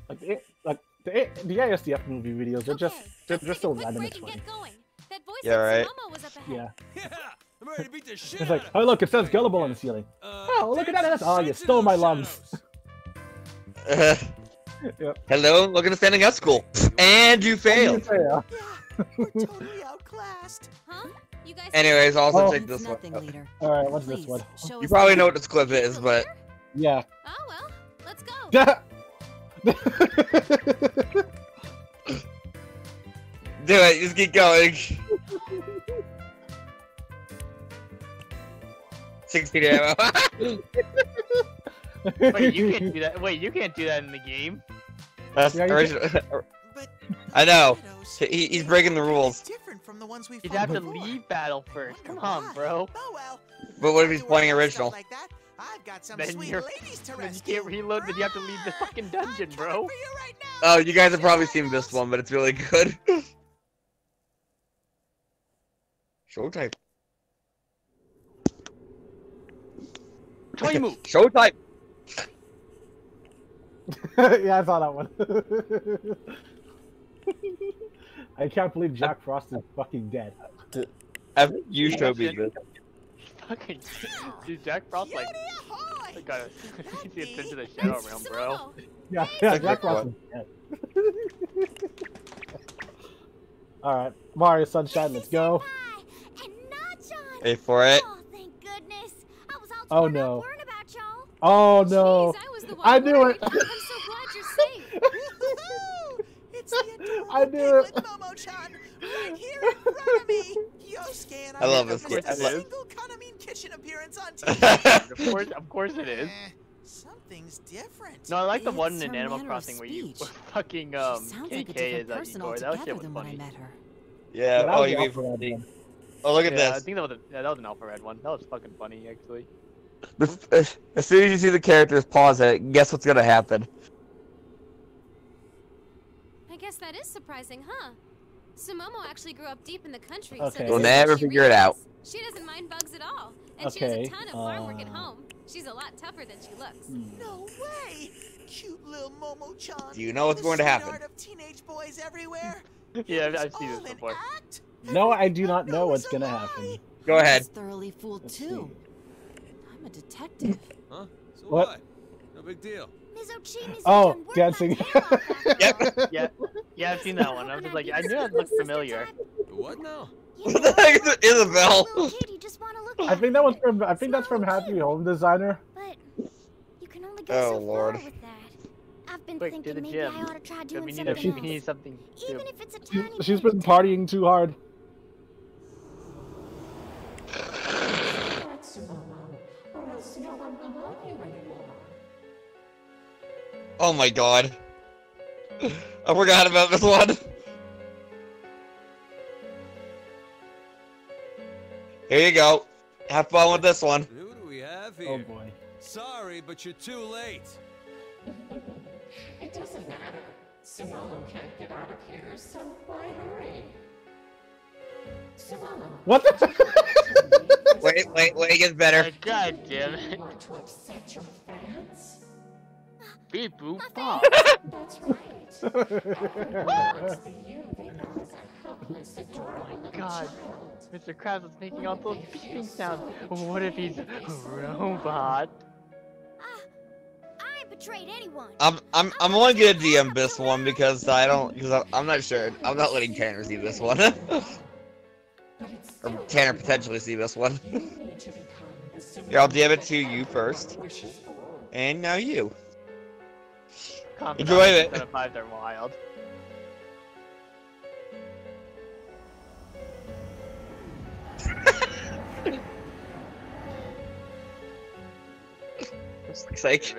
Like, it, like the, A- the ASDF movie videos, they're just Okay, they're, let's they're take so a quick random. break It's funny. going. That voice Yeah, right. Was up ahead. Yeah. Yeah, I'm ready to beat the shit It's like, oh look, it says gullible on the ceiling. Uh, Oh, look at that. dance Oh, you stole my lungs. shadows. Yep. Hello, look at the standing up school. And you failed. Yeah. Yeah, we're totally outclassed. Huh? You guys. Anyways, also Oh. check It's this one. nothing, out. leader. All right, what's this one? show You probably the know what this clip is, but Yeah. Oh well, let's go. Yeah. do it. Just keep going. 16 ammo. Wait, you can't do that. Wait, you can't do that in the game. That's Yeah, original. I know. He, he's breaking the rules. Different from the ones we You'd fought have to leave battle first. Come Wonder on, bro. Oh well. But what if he's playing worry about stuff original? Like that. I've got some Then sweet you're- ladies to then you rescue. can't reload, then you have to leave the ah, fucking dungeon, bro. you right. Oh, you guys have probably seen this one, but it's really good. Showtype. Toy move. Showtype. yeah, I saw that one. I can't believe Jack Frost is fucking dead. I think you showed me this. Fucking dude, Jack Frost like Cutie ahoy! I gotta see it into the shadow realm, bro. Yeah, yeah, Jack Frost is dead. All right, Mario Sunshine, let's go. Bye. And Nachon. Pay for it. Oh, thank goodness. I was all Oh, no. about y'all. Oh no! Jeez, I was the one I knew worried. it. I'm so glad you're safe. Woohoo! It's the adorable I knew it. Momo-chan right here in front of me. Yosuke and I, I love this missed kid. a I love- single Kanamin Kitchen appearance on TV. Of course, of course it is. Eh, something's different. No, I like the It's one in Animal Crossing where you fucking um sounds like a KK is uh, person Igor. That shit was than funny. met her. Yeah. Oh, you mean Alpha Red from the- Oh, look at yeah, I think that was the, yeah, that was an alpha red one. That was fucking funny actually. As soon as you see the characters pause it, guess what's gonna happen? I guess that is surprising, huh? Sumomo actually grew up deep in the country. Okay. So this We'll is never what she figure it out. She doesn't mind bugs at all. And she does a ton of farm work at uh, home. She's a lot tougher than she looks. No way! Cute little Momo-chan. Do you know what's going to happen? sweetheart of teenage boys everywhere. Yeah, I've, I've seen this all before. No, I do not know what's gonna happen. Go I ahead. was thoroughly fooled Let's too. I'm a detective. Huh? So What? what? No big deal. Oh, dancing. Yep. Yeah, yeah, I've seen that one. I was just like, I knew that looked familiar. What now? What the heck is Isabel? I think that was from. I think that's from Happy Home Designer. But you can only go Oh so lord. far with that. I've been Quick, thinking maybe gym. I ought to try Yeah, doing we need, something else. need something. Even if it's a She's, tiny she's bit. been partying too hard. Oh my god. I forgot about this one. Here you go. Have fun with this one. Who do we have oh, here? Oh boy. Sorry, but you're too late. It doesn't matter. Simone can't get out of here, so why hurry? Simone, What the? Wait, wait, wait, it gets better. God damn it. want to upset your fans? Beep boop pop. That's right. Everyone wants the you they know as a helpless, adorable little God. Mr. Krabs is making all those beeping sounds. What if he's a robot? Ah, I betrayed anyone. I'm I'm I'm only gonna DM this one because I don't because I'm, I'm not sure. I'm not letting Tanner see this one. or Tanner potentially see this one. You need to become the Here, I'll DM it to you first, and now you. Confidant Enjoy it. Instead of five, they're wild. For fuck's sake.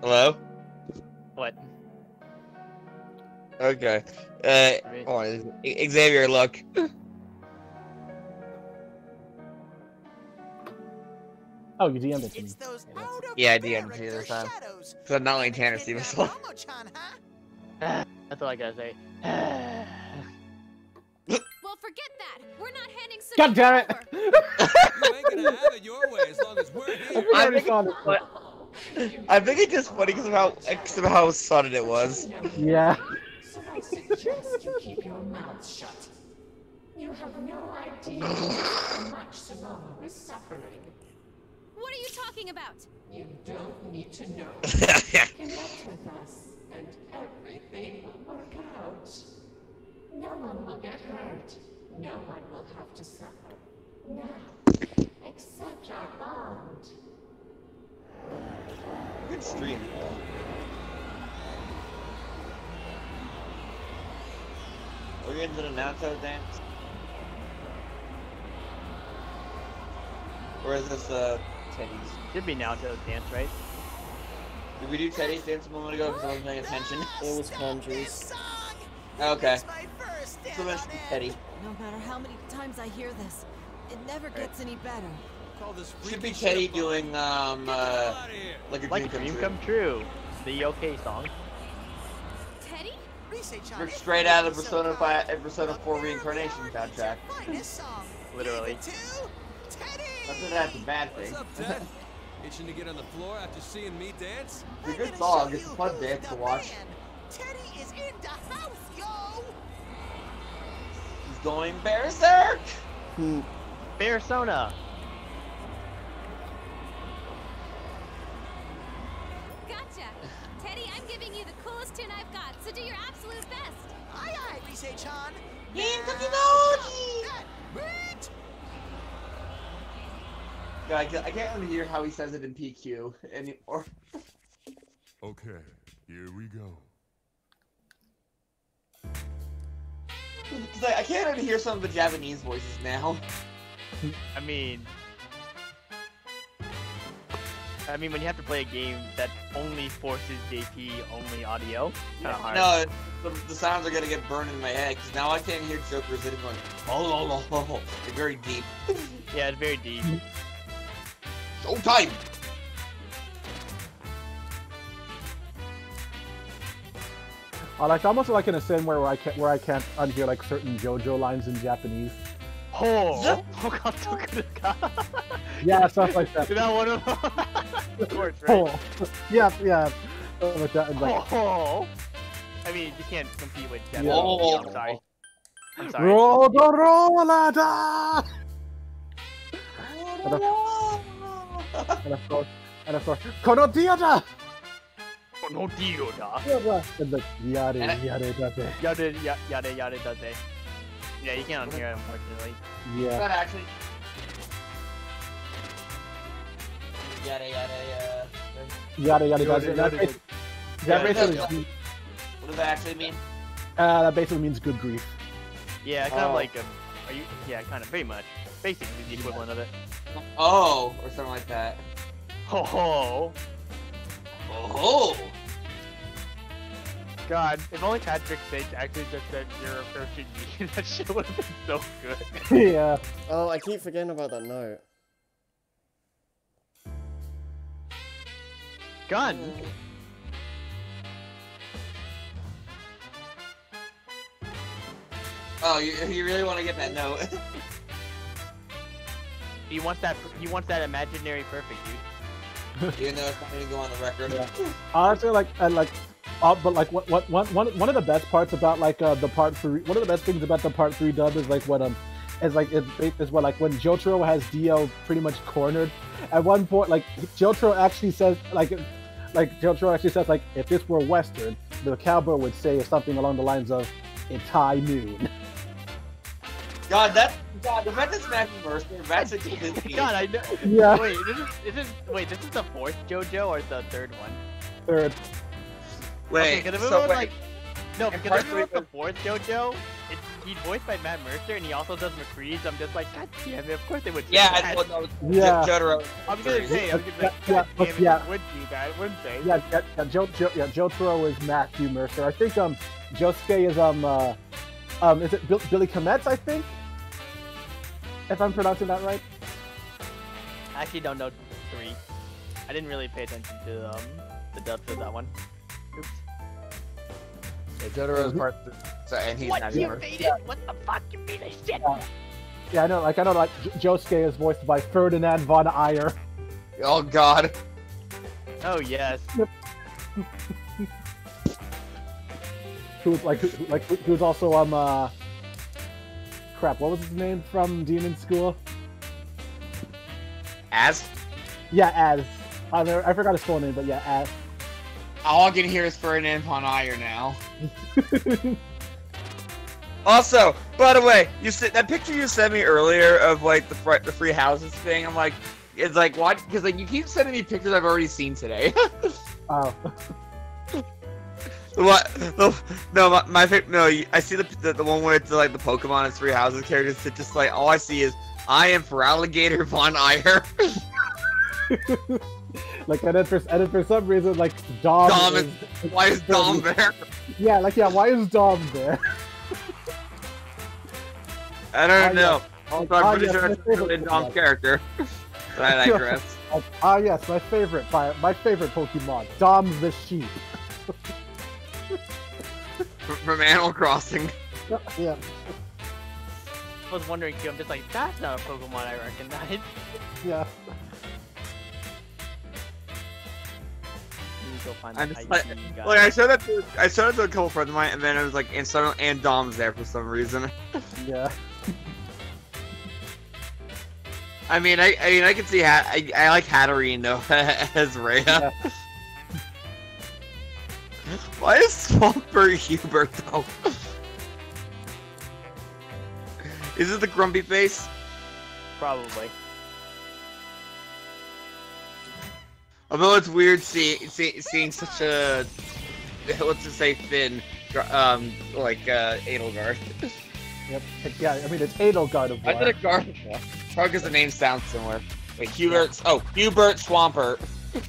Hello? What? Okay. Uh, hold on. Xavier, look. Oh, you DM'd it to me. Yeah, that's- out of I DM'd it to you character this time. So I'm not letting Tanner see Kidnap this one. That's all I gotta say. Well, forget that. We're not handing God damn it! You ain't gonna have it your way as long as we're I here. think I already saw this. one. I think it's just funny because of how, because of how sudden it was. Yeah. So I suggest you keep your mouth shut. You have no idea how much Simone is suffering. What are you talking about? You don't need to know. Connect with us, and everything will work out. No one will get hurt. No one will have to suffer. Now, accept our bond. Good stream. We're getting to the Naruto dance. Or is this uh Teddy's? Should be now to dance, right? Did we do Teddy's dance a moment ago because I wasn't paying attention? It was This Kanji's. Okay. It's my So stand let's on do end. Teddy. No matter how many times I hear this, it never gets any better. Should be Teddy doing um Get the hell uh outta here. like a Like dream Dream come Come true. True. The OK song. Teddy? Rise-chan, Ripped if straight out of would be so Persona kind, 5 Persona 4 Reincarnation artist soundtrack. Literally. Give it to Teddy. Not that that's a bad What's thing. up, Ted? Itching to get on the floor after seeing me dance? It's a I'm good gonna song. It's a fun who's dance the to watch. Teddy is in the house, yo. He's going berserk. Hmm. Persona. Gotcha. Teddy, I'm giving you the coolest tune I've got, so do your absolute best. Aye, aye, Rise-chan. He's Now, Kakinoji. that beat. Yeah, I can't, I can't really hear how he says it in PQ anymore. Okay, here we go. Cause I, I can't even hear some of the Japanese voices now. I mean, I mean, when you have to play a game that only forces JP only audio, kind of hard. No, the, the sounds are gonna get burned in my head because now I can't hear Joker's sitting going, oh, oh, oh, oh, They're very deep. Yeah, it's very deep. Showtime! I like almost like in a sin where I can't where I can't unhear like certain JoJo lines in Japanese. Oh, oh god, Tokuruka. Yeah, stuff like that. Is that one of them? of course, right? Oh, yeah, yeah, stuff like that. And like, Oh. I mean, you can't compete with Japanese. Whoa. I'm sorry. I'm sorry. Rodorolada! And of, and of course, and of course, Kono Dioda! No deal, da. And like, yare, yare, date. Yare, ya- yare, yare, does it? Yeah, you can't unhear it, unfortunately. Yeah. But actually. Yada yada yada. Yada, yada, Yada, yada. That yada, bas- that yada. basically, What does that actually mean? uh, that basically means good grief. Yeah, kind Oh. of like a. Are you? Yeah, kind of, pretty much. Basically, the equivalent of it. Oh, or something like that. Ho ho. Oh. God, if only Patrick Seitz actually just said you're approaching me, that shit would have been so good. yeah. Oh, I keep forgetting about that note. Gun. Oh, you, you really want to get that note? He wants that. He wants that imaginary perfect, dude. Even though it's not going to go on the record. Honestly, like, I like, uh, but like, what, what, one, one, one of the best parts about like uh, the part three, one of the best things about the part three dub is like what um, is like it, is what like when Jotaro has Dio pretty much cornered. At one point, like Jotaro actually says like, like Jotaro actually says like, if this were Western, the cowboy would say something along the lines of, "It's high noon." God, that God, the fact that Smash Mercer, that's a completely. God, I know. Yeah. Wait, this is, is this, wait, this is the fourth JoJo or the third one? Third. Wait, okay, 'cause if it so was wait. like, no, because part if it was the fourth JoJo, it's he's voiced by Matt Mercer and he also does McCree's. I'm just like, God damn it! Of course they would. do Yeah, that. I, well, no, Yeah. J- Jotaro. I'm gonna say, I'm gonna be Yeah, like, yeah, God but damn it, yeah. they would do that, wouldn't they? Yeah, yeah, yeah, Joe, Joe, yeah, Jotaro is Matthew Mercer. I think um, Josuke is um, uh, um, is it Bill, Billy Kametz? I think, if I'm pronouncing that right. I actually don't know three. I didn't really pay attention to um the dub for that one. Oops. Yeah, Jotaro's part. So, and he's What not you even. made it? What the fuck you made it? Shit. Yeah, I know. Like I know, like J- Josuke is voiced by Ferdinand von Aegir. Oh God. Oh yes. Who's like, who, like who- who's also um, uh, crap. What was his name from Demon School? As Yeah, as. I, never, I forgot his full name, but yeah, as. All I can hear is Ferdinand von Aegir now. Also, by the way, you said that picture you sent me earlier of like the fr- the free houses thing. I'm like, it's like what? Because like you keep sending me pictures I've already seen today. Oh. what? No, no, my, my favorite. No, I see the, the the one where it's like the Pokemon and free houses characters. It's just like all I see is I am for alligator von Aegir. Like and then for and then for some reason like Dom. Dom is, is- why is Dom there? Yeah, like yeah, why is Dom there? I don't Oh, know. yeah. Also, I'm pretty yeah, sure my it's really favorite Dom's character. that I digress. Oh, Ah yes, my favorite fire, my favorite Pokemon, Dom the sheep. From- From Animal Crossing. yeah. I was wondering too. I'm just like, that's not a Pokemon I recognize. Yeah. Go find I'm the just ID like, guy. like I showed that to I showed it to a couple friends of mine, and then it was like, and so and Dom's there for some reason. Yeah. I mean, I I mean, I can see Hat. I, I like Hatterene though as Rhea. Why is Swampert Hubert though? is it the grumpy face? Probably. Although it's weird seeing see, seeing such a let's just say thin, um, like uh, Edelgard. Yep. Yeah, I mean it's Edelgard of I War. did a guard. Probably because the name sounds similar. Wait, Hubert. Oh, Hubert Swampert.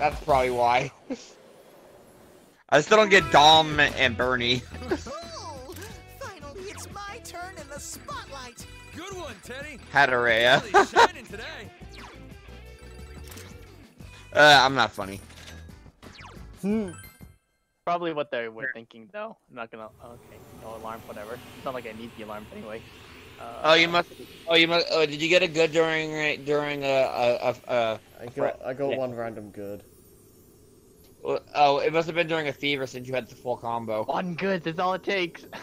That's probably why. I still don't get Dom and Bernie. Finally, it's my turn in the spotlight. Good one, Teddy. Hatterea. Really shining today. uh, I'm not funny. Probably what they were thinking, though. I'm not gonna. Okay, no alarm, whatever. It's not like I need the alarm anyway. Uh, Oh, you must. Oh, you must. Oh, did you get a good during during a a a? a I got I got yeah. one random good. Well, Oh, it must have been during a fever since you had the full combo. One good. That's all it takes.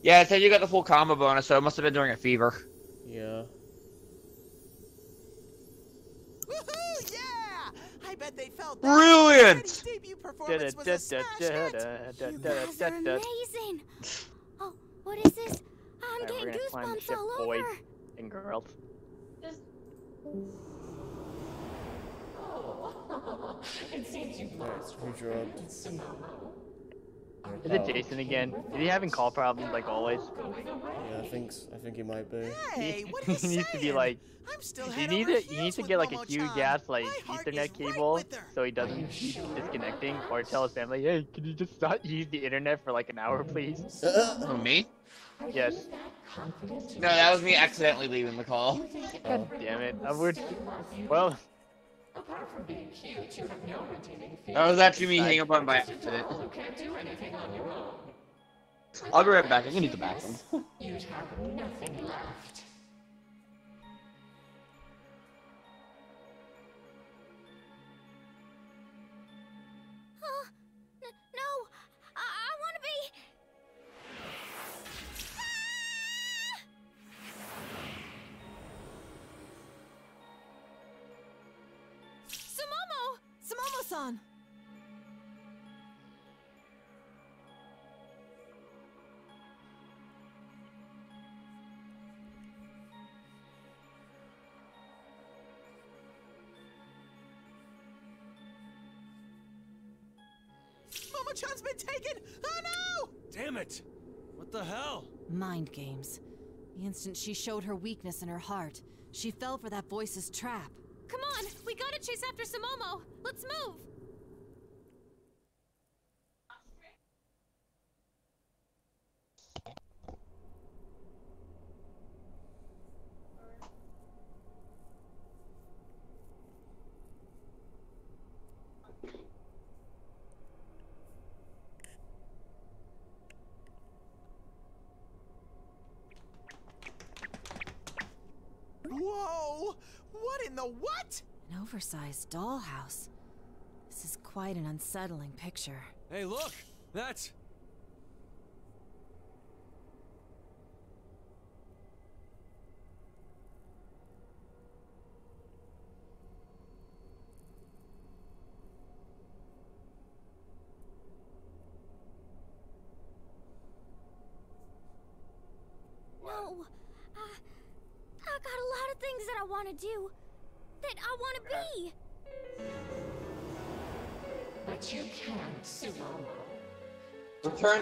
Yeah, it said you got the full combo bonus, so it must have been during a fever. Yeah. Woohoo! Yeah! I bet they felt Brilliant! Teddy's debut performance was a smash hit. You guys are amazing. Oh, what is this? I'm getting gonna climb the goosebumps all boys over. and girls. It seems you've Nice, lost who dropped? Sumomo. Is it Jason again? Is he having call problems like always? Yeah, I think s- I think he might be. Hey, what are he you needs to be like. I'm still You head need to you need heels to get like a huge ass like Ethernet is right cable so he doesn't keep disconnecting, or tell his family, hey, can you just not use the internet for like an hour, please? Who, me? Yes. No, that was me accidentally leaving the call. God damn it. Uh, I would. Well, Apart from being cute, you have no redeeming features. Oh, that was actually me hanging up on by accident. You can't do anything on your own. I'll be right back. I can use the bathroom. You'd have nothing left. Momo-chan's been taken! Oh no! Damn it! What the hell? Mind games. The instant she showed her weakness in her heart, she fell for that voice's trap. Come on, we gotta chase after Sumomo. Let's move. Whoa! What in the what? An oversized dollhouse. This is quite an unsettling picture. Hey, look! That's.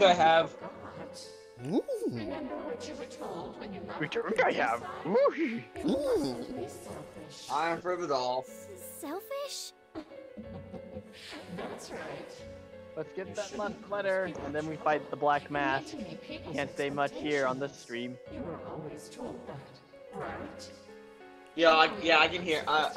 I have. Ooh. Remember what you were told when you left Returned I have. Be selfish. I'm for the doll. Selfish? That's right. Let's get that last letter, and then we fight the Black Mass. To make people Can't say much here on this stream. You were always told that, right? Yeah, I, yeah, I can hear. I,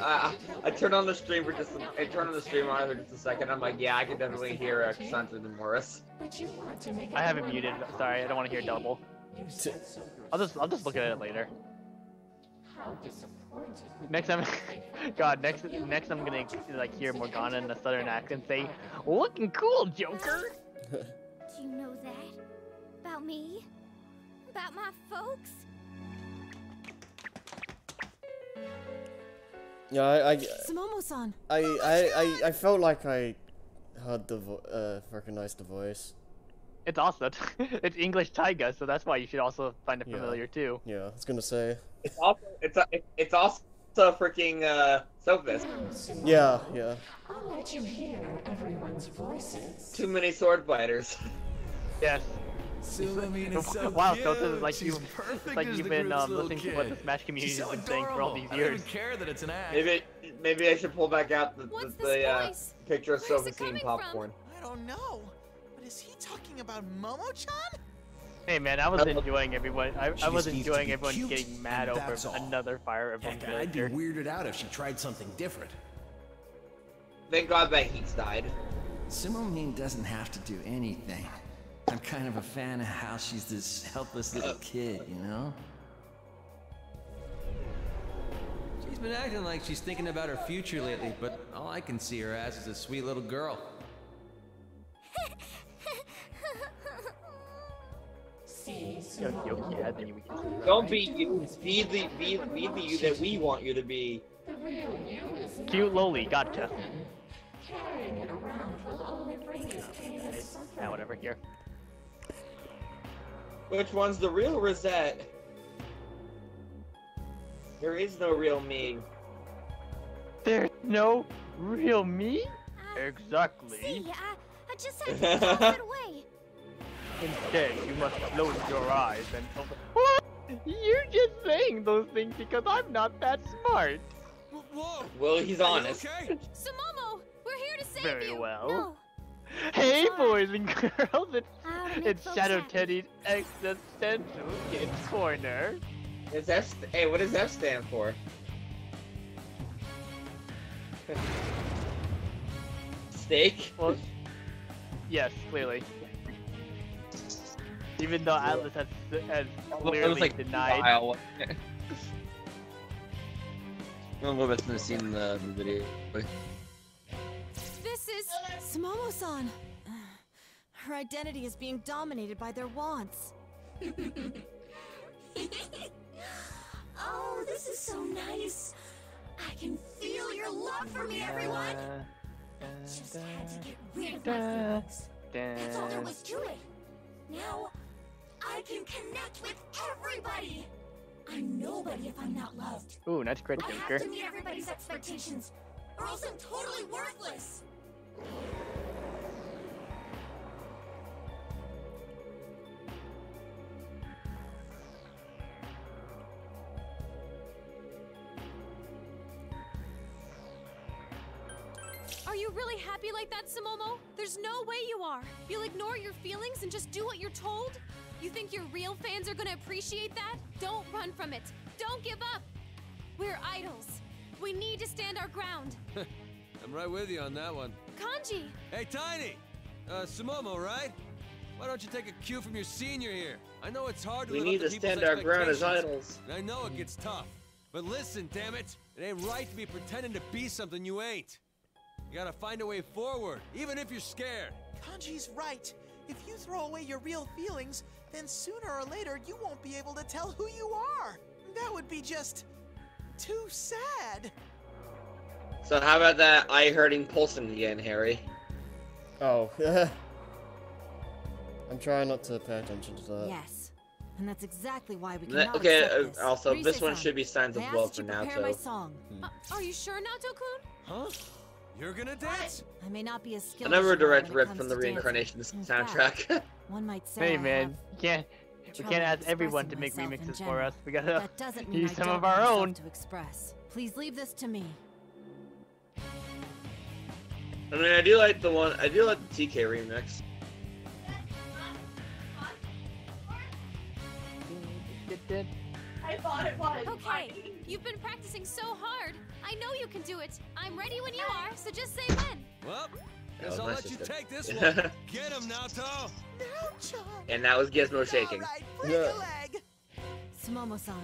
I, I turned on the stream for just. A, I turned on the stream on for just a second. I'm like, yeah, I can definitely hear uh, Cassandra and Morris. But you want to make I have it muted. Sorry, I don't want to hear double. You said so I'll just I'll just look at it later. Next time, God, next next I'm gonna like hear Morgana in a southern accent say, "Looking cool, Joker." Do you know that? About me? About my folks? Yeah, I I, Sumomo-san! I, I, I, I felt like I heard the vo- uh recognized the voice. It's also it's English Taiga, so that's why you should also find it Yeah. familiar too. Yeah, I was gonna say. It's also. It's a, it's also freaking uh Sophist. Yeah, yeah. I'll let you hear everyone's voices. Too many sword fighters. Yes. Sulamine is so wow, cute. so is like She's you, it's perfect like as you've the been um, little listening to what the. Smash community She's has so been saying for all adorable. these I don't years. even care that it's an act. Maybe maybe I should pull back out the, the, What's the this uh, picture of Where's it Sophie eating coming from? popcorn. I don't know. But is he talking about Momo-chan? Hey man, I was enjoying everyone. I, I was just needs to enjoying everyone cute, getting mad over all. another Fire Emblem Heck, I'd be weirded out if she tried something different. Thank God that Heats died. Simomine doesn't have to do anything. I'm kind of a fan of how she's this helpless little uh. kid, you know? She's been acting like she's thinking about her future lately, but all I can see her as is a sweet little girl. Yo, yo, yeah, then we can. Don't be you. Be the be, be the you that we want you to be. Cute lowly, gotcha. Carrying it around Which one's the real Rosette? There is no real me. There's no real me. Exactly. See, I, I just had to toss it away. Instead, you must close your eyes and tell open. What? You're just saying those things because I'm not that smart. Whoa! Well, he's honest. Okay. Sumomo, we're here to save Very you. well. No, Hey, boys and girls, it's, How to make it's folks Shadow happy. Teddy's existential kids corner. Is F st- hey, what does F stand for? Steak? Well, yes, clearly. Even though Atlas has, has clearly denied. Vile. A little bit from the scene in the video. This is Sumomo-san. Her identity is being dominated by their wants. Oh, this is so nice. I can feel your love for me, everyone. Just had to get rid of my feelings. That's all there was to it. Now, I can connect with everybody. I'm nobody if I'm not loved. Ooh, nice credit I have to meet everybody's expectations, or else I'm totally worthless. Are you really happy like that, Sumomo? There's no way you are. You'll ignore your feelings and just do what you're told? You think your real fans are gonna appreciate that? Don't run from it. Don't give up. We're idols. We need to stand our ground. I'm right with you on that one. Kanji! Hey, Tiny! Uh, Sumomo, right? Why don't you take a cue from your senior here? I know it's hard to We live need up to stand our ground as idols. And I know it gets tough. But listen, damn it! It ain't right to be pretending to be something you ain't. You gotta find a way forward, even if you're scared. Kanji's right. If you throw away your real feelings, then sooner or later you won't be able to tell who you are. That would be just too sad. So how about that eye hurting pulsing again, Harry? Oh. I'm trying not to pay attention to that. Yes. And that's exactly why we Th- cannot okay, uh, this. also, this one Rise-san, should be signs of I ask love that for you prepare my Naoto. song. Uh, are you sure, Naoto-kun? Huh? You're gonna dance? I may not be as skilled Another as you are direct rip from the to dancing. reincarnation soundtrack. fact, one might say Hey man, have you can't we can't ask everyone to make remixes for us. We gotta That use some of our own. to express. Please leave this to me. I mean, I do like the one. I do like the TK remix. I thought it was. Okay, you've been practicing so hard. I know you can do it. I'm ready when you are, so just say when. Well, That guess was I'll my let you take this one. Get him, Naoto! And that was Gizmo shaking. Yeah. Sumomo-san,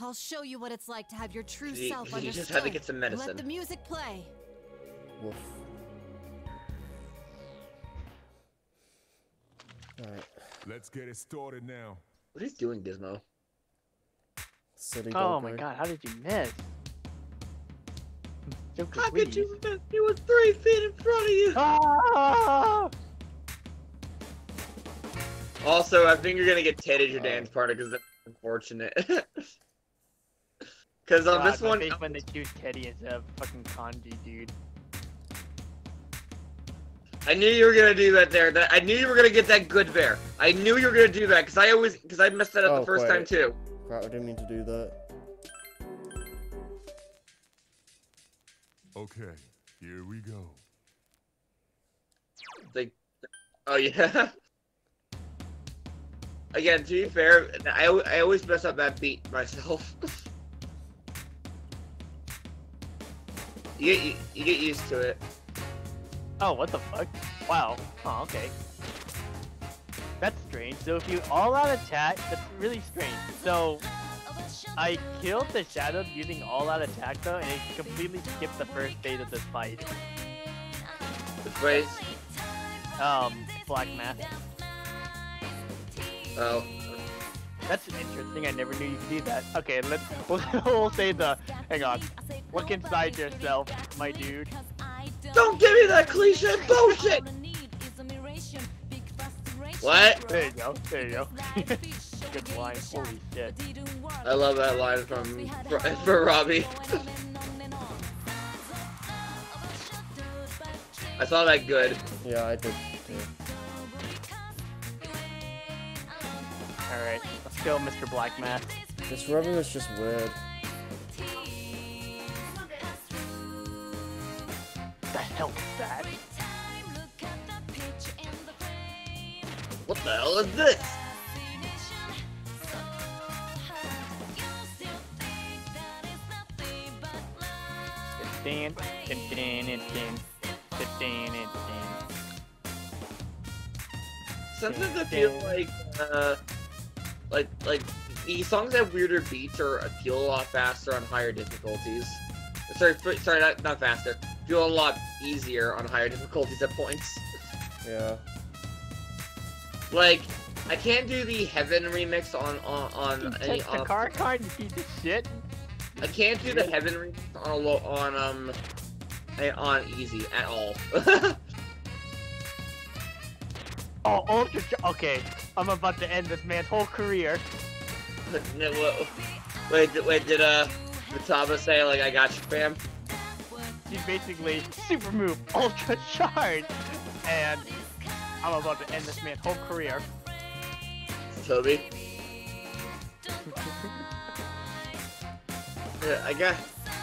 I'll show you what it's like to have your true He- self he understood. just had to get some medicine. Let the music play. Woof. Alright. Let's get it started now. What is doing, Gizmo? City Oh my Go-Kart. god, how did you miss? How could you miss? He was three feet in front of you. Ah! Also, I think you're gonna get Teddy your dance partner because that's unfortunate. Because on God, this my one, face when they choose Teddy instead of fucking Kanji, dude. I knew you were gonna do that there. That I knew you were gonna get that good bear. I knew you were gonna do that because I always because I messed that up Oh, the first wait. time too. Crap, I didn't mean to do that. Okay, here we go. Like, oh yeah. Again, to be fair, I, I always mess up that beat myself. you, you, you get used to it. Oh, what the fuck? Wow. Oh, okay. That's strange. So if you all out attack, that's really strange. So I killed the shadow using all out attack though, and it completely skipped the first phase of this fight. Which phrase? Um, Black Mask. Oh. That's interesting. I never knew you could do that. Okay, let's we'll, we'll say the. Hang on. Look inside yourself, my dude. Don't give me that cliche bullshit! What? There you go. There you go. Good line. Holy shit. I love that line from for, for Robbie. I saw that good. Yeah, I did. too. All right, let's go, Mr. Black Mask. This rubber is just weird. The hell is that? What the hell is this? Din. Sometimes I feel like, uh, like, like these songs have weirder beats or appeal a lot faster on higher difficulties. Sorry, sorry, not, not faster. Feel a lot easier on higher difficulties at points. Yeah. Like, I can't do the Heaven remix on on on any Touch the car card, you piece of shit. I can't do the Heaven remix on a low on um on easy at all. Oh, ultra. Okay, I'm about to end this man's whole career. Wait, wait, did uh Mataba say like I got you, fam? She's basically super move, ultra charge, and I'm about to end this man's whole career. Toby. Yeah, I got.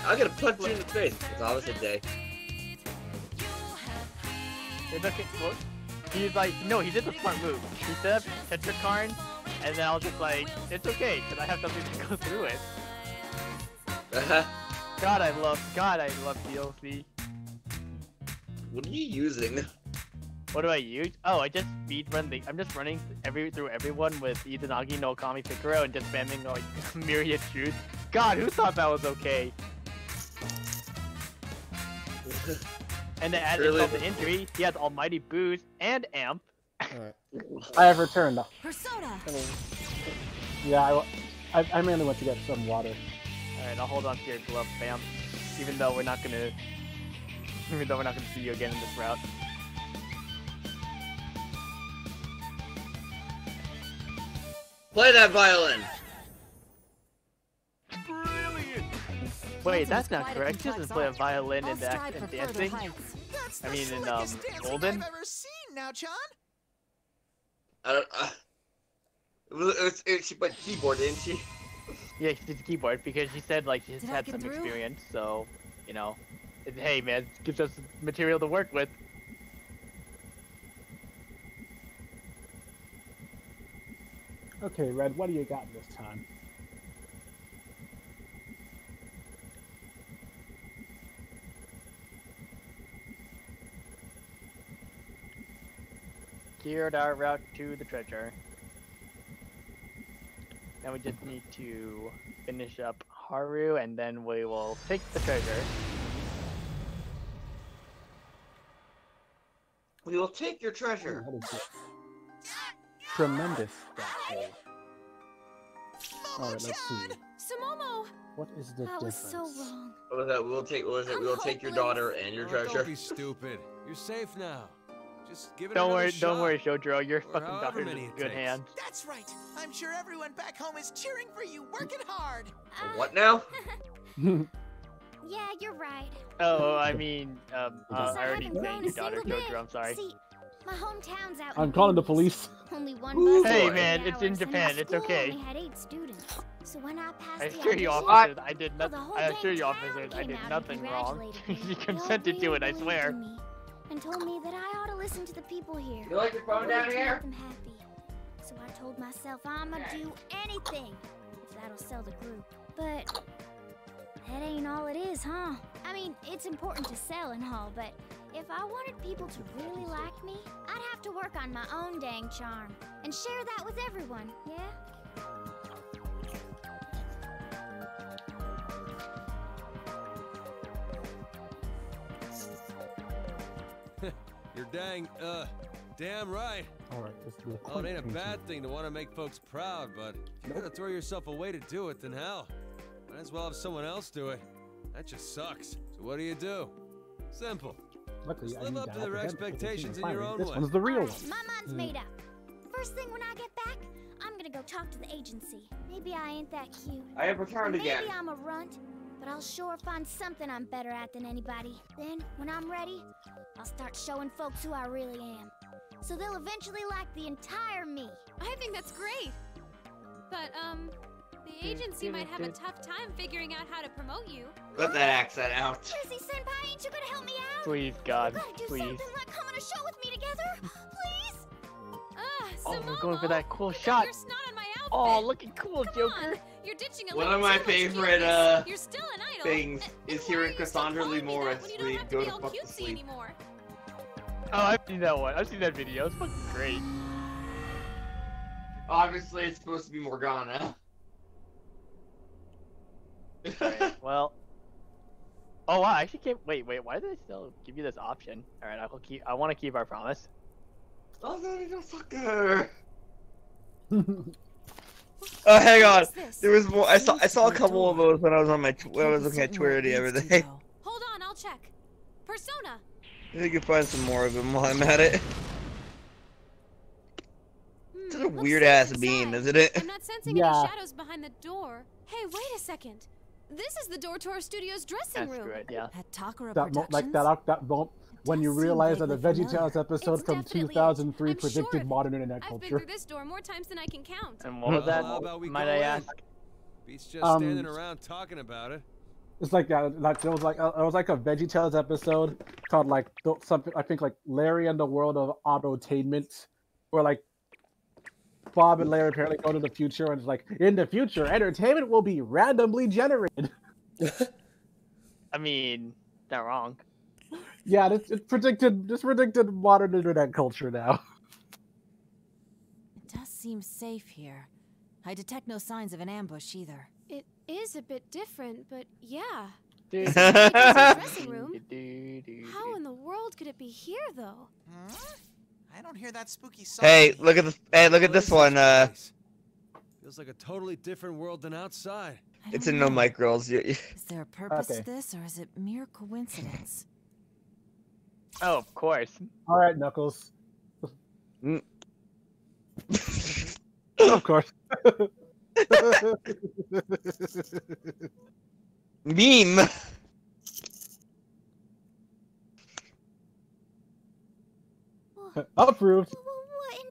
I'm gonna punch you in the face. It's always a day. Hey, look at? He's like, no, he did the smart move. He set up Tetrakarn, and then I was just like, it's okay, because I have something to go through it. God, I love, God, I love DLC. What are you using? What do I use? Oh, I just speed run the. I'm just running every through everyone with Izanagi no Kami Picaro and just spamming like Myriad Truths. God, who thought that was okay? and then add Really? insult to injury, he has Almighty Boost and Amp. Alright. I have returned. Persona. Yeah, I, I, I mainly went to get some water. Alright, I'll hold on to your glove, fam. Even though we're not gonna. Even though we're not gonna see you again in this route. Play that violin. Brilliant! Wait, that's not correct. She doesn't play a violin in, the, strive in dancing. I mean, in um, slickest dancing Golden. I've ever seen now, John. I don't. Uh, it was, it was, it, she played keyboard, didn't she? Yeah, she's a keyboard because she said like she's Did had some through? experience, so you know, it, hey man, it gives us material to work with. Okay, Red, what do you got this time? Cleared our route to the treasure. Now we just need to finish up Haru, and then we will take the treasure. We will take your treasure. Oh, what is this? Tremendous. Alright, let's see. Sumomo! What is the That was difference? so wrong. What was that? We'll take. What was it? We will take your daughter and your Oh, treasure. Don't be stupid. You're safe now. Just give it Don't worry, shot. don't worry, Sojiro. Your Or fucking however daughter's in good takes. hands. That's right. I'm sure everyone back home is cheering for you, working hard. What now? Yeah, you're right. Oh, I mean, um, uh, Guess I already haven't saying grown your daughter single killed you. I'm sorry. See, my hometown's out. I'm calling the police. Only one Ooh, bus Hey, man, it's in Japan, it's okay. Only had eight students. So when I passed I the assure you, audition, officers, I did well, not. the whole I assure you, town officers, I did nothing wrong. congratulated you consented to it, I believed swear. And told me that I ought to listen to the people here. You like your phone down here? make them happy. So I told myself I'ma do anything if that'll sell the group. But that ain't all it is, huh? I mean, it's important to sell and all, but if I wanted people to really like me, I'd have to work on my own dang charm and share that with everyone, yeah? You're dang, uh, damn right. All right, let's do Well, it ain't a bad thing to want to make folks proud, but if you're gonna throw yourself away to do it, then hell, might as well have someone else do it. That just sucks. So what do you do? Simple. Luckily, Just live need up that to their expectations in your finally. own This way. one's the real Alright, one. my mind's Mm. made up. First thing when I get back, I'm gonna go talk to the agency. Maybe I ain't that cute. I have returned Or maybe again. I'm a runt, but I'll sure find something I'm better at than anybody. Then, when I'm ready, I'll start showing folks who I really am. So they'll eventually like the entire me. I think that's great. But, um, the agency might have a tough time figuring out how to promote you. Let that accent out. Rise Senpai, ain't you gonna help me out? Please, God, we gotta do please. something like come on a show with me together, please. Ah, Oh, we're going for that cool look at shot. Your snot on my outfit. Oh, looking cool, Come Joker. on, you're ditching a One of my favorite uh You're still an idol. things is hearing Cassandra Lee Morris when read "Go to Fuck to Sleep." anymore. Oh, I've seen that one. I've seen that video. It's fucking great. Obviously, it's supposed to be Morgana. Alright, well. Oh wow! I actually can't. Wait, wait. Why did they still give you this option? All right, I will keep. I want to keep our promise. Oh, sucker. Oh, hang on. There was more. I saw. I saw a couple of those when I was on my. tw- When I was looking at Twitter the other day. Hold on, I'll check. Persona. I think you can find some more of them while I'm at it. Hmm, it's a weird ass beam, isn't it? I'm not sensing Yeah. any shadows behind the door. Hey, wait a second. This is the door to our studio's dressing room. yeah. At Takara That mo- like Productions? that that moment when you realize that the vaguely VeggieTales episode from 2003 I'm predicted of modern internet I've been through this door more times than I can count. And what was that? Well, how about we Might I in? ask? Beats just Um, standing around talking about it. It's like that. Like it was like uh, it was like a VeggieTales episode called like th- something. I think like Larry and the World of Autotainment, where like Bob and Larry apparently go to the future and it's like in the future entertainment will be randomly generated. I mean, not wrong. Yeah, this it predicted this predicted modern internet culture now. It does seem safe here. I detect no signs of an ambush either. It is a bit different, but yeah. Dude. It's like dressing room. How in the world could it be here, though? I don't hear that spooky song. Hey, look at this. Hey, look at this one. Uh, Feels like a totally different world than outside. it's in No Mic Girls. You- you- Is there a purpose Okay. to this, or is it mere coincidence? Oh, of course. All right, Knuckles. Mm. of course. Meme. Approved. What in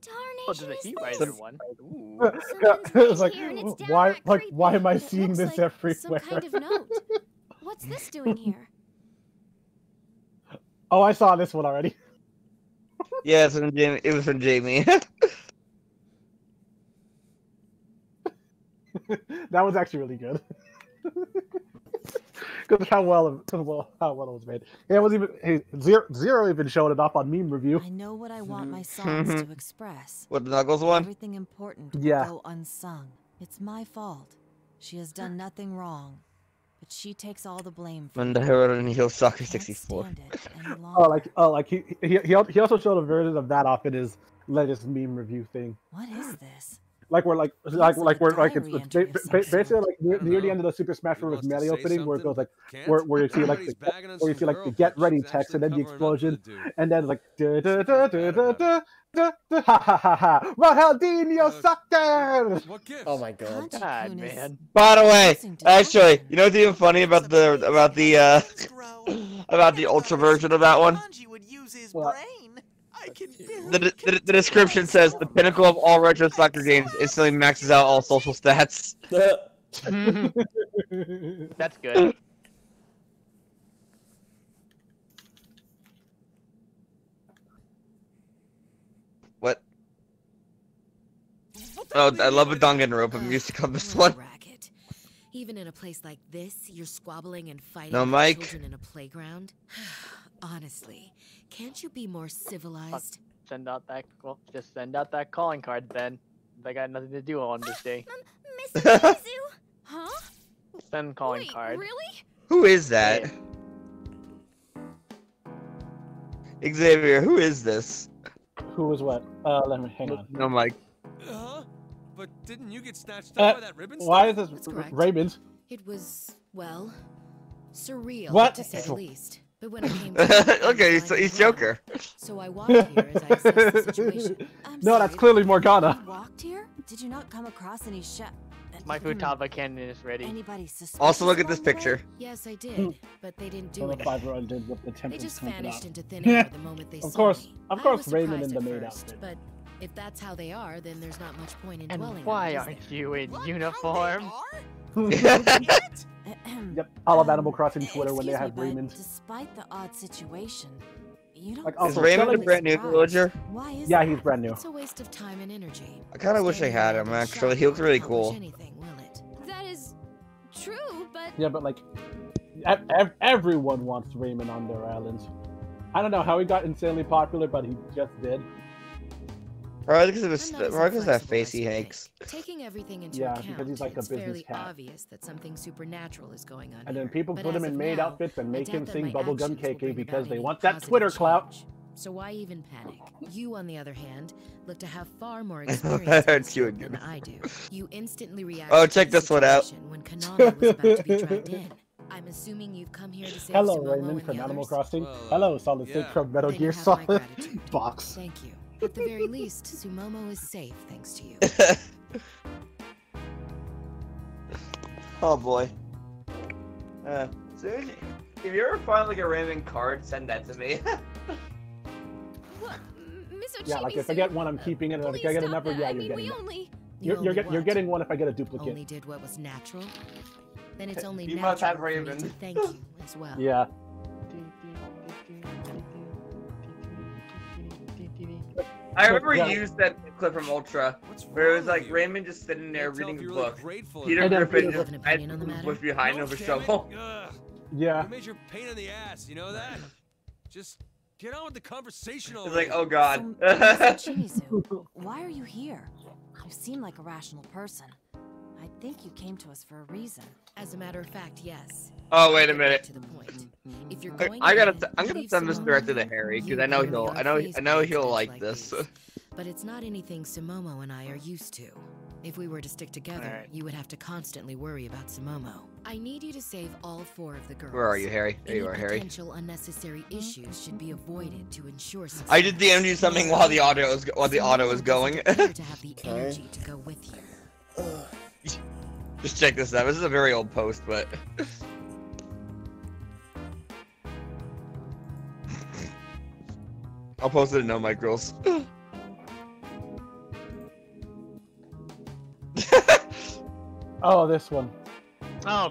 Oh, there's a Heat tarnation is this? one. Ooh. it's like, it's why, like, why am I seeing this like everywhere? Some kind of note. What's this doing here? Oh, I saw this one already. Yeah, it's from Jamie. It was from Jamie. that was actually really good. Because how well, well, how well it was made. Yeah, it was even hey, zero, zero even showed it up on meme review. I know what I mm-hmm. want my songs to express. what the Knuckles one? Everything important Yeah. go unsung. It's my fault. She has done nothing wrong, but she takes all the blame for When the hero and heel soccer 64. stand it Oh, like, oh, like he he he he also showed a version of that off in his latest meme review thing. What is this? Like we're like like like like we're like it's, it's ba- ba- basically like near, near the end of the Super Smash Bros. Melee to Mario opening where it goes like Can't? where, where you see like the, where you some see like the get ready text and then the actually covering up for the explosion and then like da da da da da da duh, duh, ha ha ha ha! Ronaldinho sucker! What gives? Oh my god. God, man. By the way, actually, you know what's even funny about the about the uh about the ultra version of that one? What? The, the, the description says the pinnacle of all retro soccer games instantly maxes out all social stats. That's good. Oh, I love a Danganronpa music on this one. Racket. Even in a place like this, you're squabbling and fighting No, with Mike. children in a playground. Honestly, can't you be more civilized? Send out that well, just send out that calling card then. They got nothing to do on this day. Huh? Send calling Wait, card. really? Who is that? Xavier, who is this? Who is what? Uh, let me hang on. No, Mike. Huh? But didn't you get snatched Uh, by that ribbon? why is stuff? this correct. Raymond? It was, well, surreal, What? to say the least. But when it came to okay, he's, he's Joker. So I walked here as I assessed the situation. I'm no, that's clearly Morgana. You walked here? Did you not come across any sh- My futaba cannon is ready. Anybody? Also, look at this along the way? picture. Yes, I did, but they didn't do Well, the it. five year did with the They just vanished into thin air the moment they Of saw course, me. of I course, was Raymond in the maid first, outfit. But if that's how they are, then there's not much point in And dwelling why on aren't you in uniform? Yep, all of Animal um, Crossing Twitter when they Excuse me, have Raymond. Despite the odd situation, you don't Like, Is also, Raymond a brand new villager? Why is Yeah, that? he's brand new. It's a waste of time and energy. I kind of wish I had him, actually. He looks really cool. Anything, will it? That is true, but Yeah, but like, ev- ev- everyone wants Raymond on their islands. I don't know how he got insanely popular, but he just did. Probably because of his, I'm not as probably because that face he you makes. Taking everything into Yeah, account, because he's like a it's business fairly cat. obvious that something supernatural is going on And then people But put him in of maid now, outfits and make him sing my Bubblegum actions will KK because they want that positive Twitter clout. So why even panic? You, on the other hand, look to have far more experience heard in this you field again. than I do. You instantly react. Oh, check this one out. When Kanami was about to be dragged in. I'm assuming you've come here to save Hello, Raymond from the Animal? Crossing. Well, uh, Hello, Solid Snake from Metal Then Gear Solid box. Thank you. At the very least, Sumomo is safe thanks to you. oh boy. Uh, so if you- ever find like a Raymond card, send that to me. what, Miss Yeah, like if I get one, I'm keeping it, and if I get stop another, yeah, I you're mean, getting we only. You're, you're, get, you're getting one if I get a duplicate. Only did what was natural. Then it's only You natural must have for me to thank you as well. Yeah. I remember Yeah. you used that clip from Ultra, where it was like Raymond just sitting there Can't reading a you're really book. grateful Peter And Griffin just Have an had on the matter? was behind him No, with a shovel. Ugh. Yeah. You made your pain in the ass, you know that? Just get on with the conversation It's already. like, oh god. So, Mr. Shimizu, why are you here? You seem like a rational person. I think you came to us for a reason. As a matter of fact, yes. oh wait a minute. To the point. Mm-hmm. If you're I, going I to gotta. leave, I'm gonna send this directly to. Harry because I know he'll. I know. I know he'll like like this. But it's not anything Sumomo and I are used to. If we were to stick together, Alright. you would have to constantly worry about Sumomo. I need you to save all four of the girls. Where are you, Harry? There you Any are, Harry. potential unnecessary hmm? issues should be avoided to ensure success. I did DM you something while the audio was while the audio was going. to have the Okay. energy to go with you. Just check this out. This is a very old post, but. I'll post it in No Mic Girls. Oh, this one. Oh,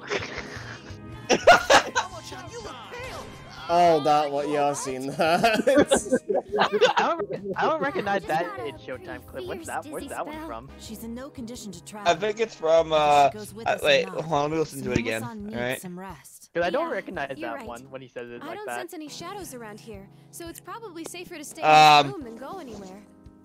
Oh, that what you have seen that. I don't, I don't recognize that in Showtime clip. What's that? Where's that one from? She's in no condition to travel. I think it's from. uh... She goes with uh, wait, hold on, let me listen to it again. Sumomo-san needs Alright. some rest. Because I don't Yeah, recognize that right. one when he says it I like don't that. sense any shadows around here, so it's probably safer to stay Um, in this room than go anywhere.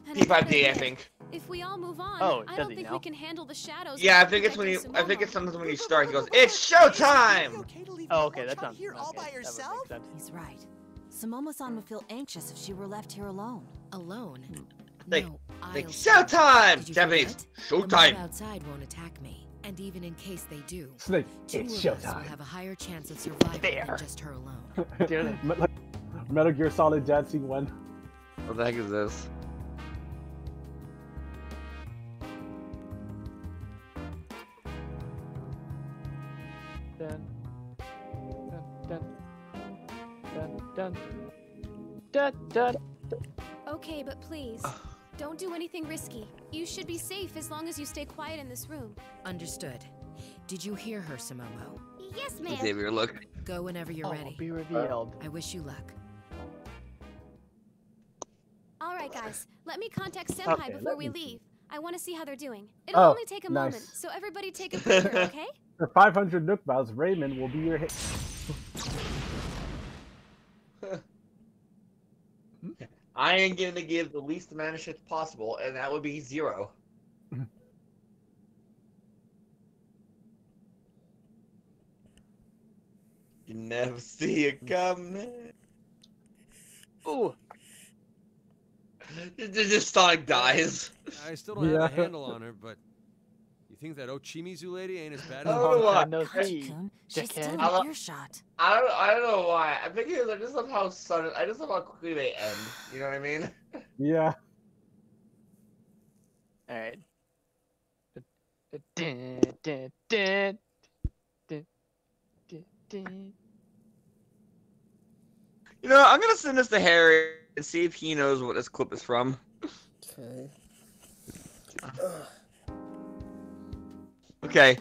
And I P5D, gotta I admit, think. If we all move on, Oh, I does don't he think now? we can handle the shadows. Yeah, I think it's when you. I think it's sometimes when you start. He goes, "It's showtime." Oh, okay, that sounds. here all okay, by that yourself? He's right. Sumomo-san would feel anxious if she were left here alone. Alone? Like, no, like I'll showtime. Did you Japanese forget? The showtime. outside won't attack me, and even in case they do, Snake, two it's of us will have a higher chance of survival There. than just her alone. Me- Metal Gear Solid Dancing one. What the heck is this? Dun, dun. Okay, but please, ah. don't do anything risky. You should be safe as long as you stay quiet in this room. Understood. Did you hear her, Sumomo? Yes, ma'am. Xavier, look. Go whenever you're Oh, ready. be revealed. I wish you luck. All right, guys, let me contact Senpai Okay, before we me see. leave. I want to see how they're doing. It'll Oh, only take a moment, so everybody take a picture, okay? For 500 Nook Bows, Raymond will be your hit. I am going to give the least amount of shit possible, and that would be zero. you never see it coming. Ooh. Just Sonic dies. I still don't have a handle on her, but you think that Ochimizu lady ain't as bad as I don't know why. No I- see. She's still I lo- earshot. I don't, I don't know why. I think it's I just love how sudden. I just love how quickly they end. You know what I mean? Yeah. All right. Dun, dun, dun. You know, I'm gonna send this to Harry and see if he knows what this clip is from. Okay. Okay.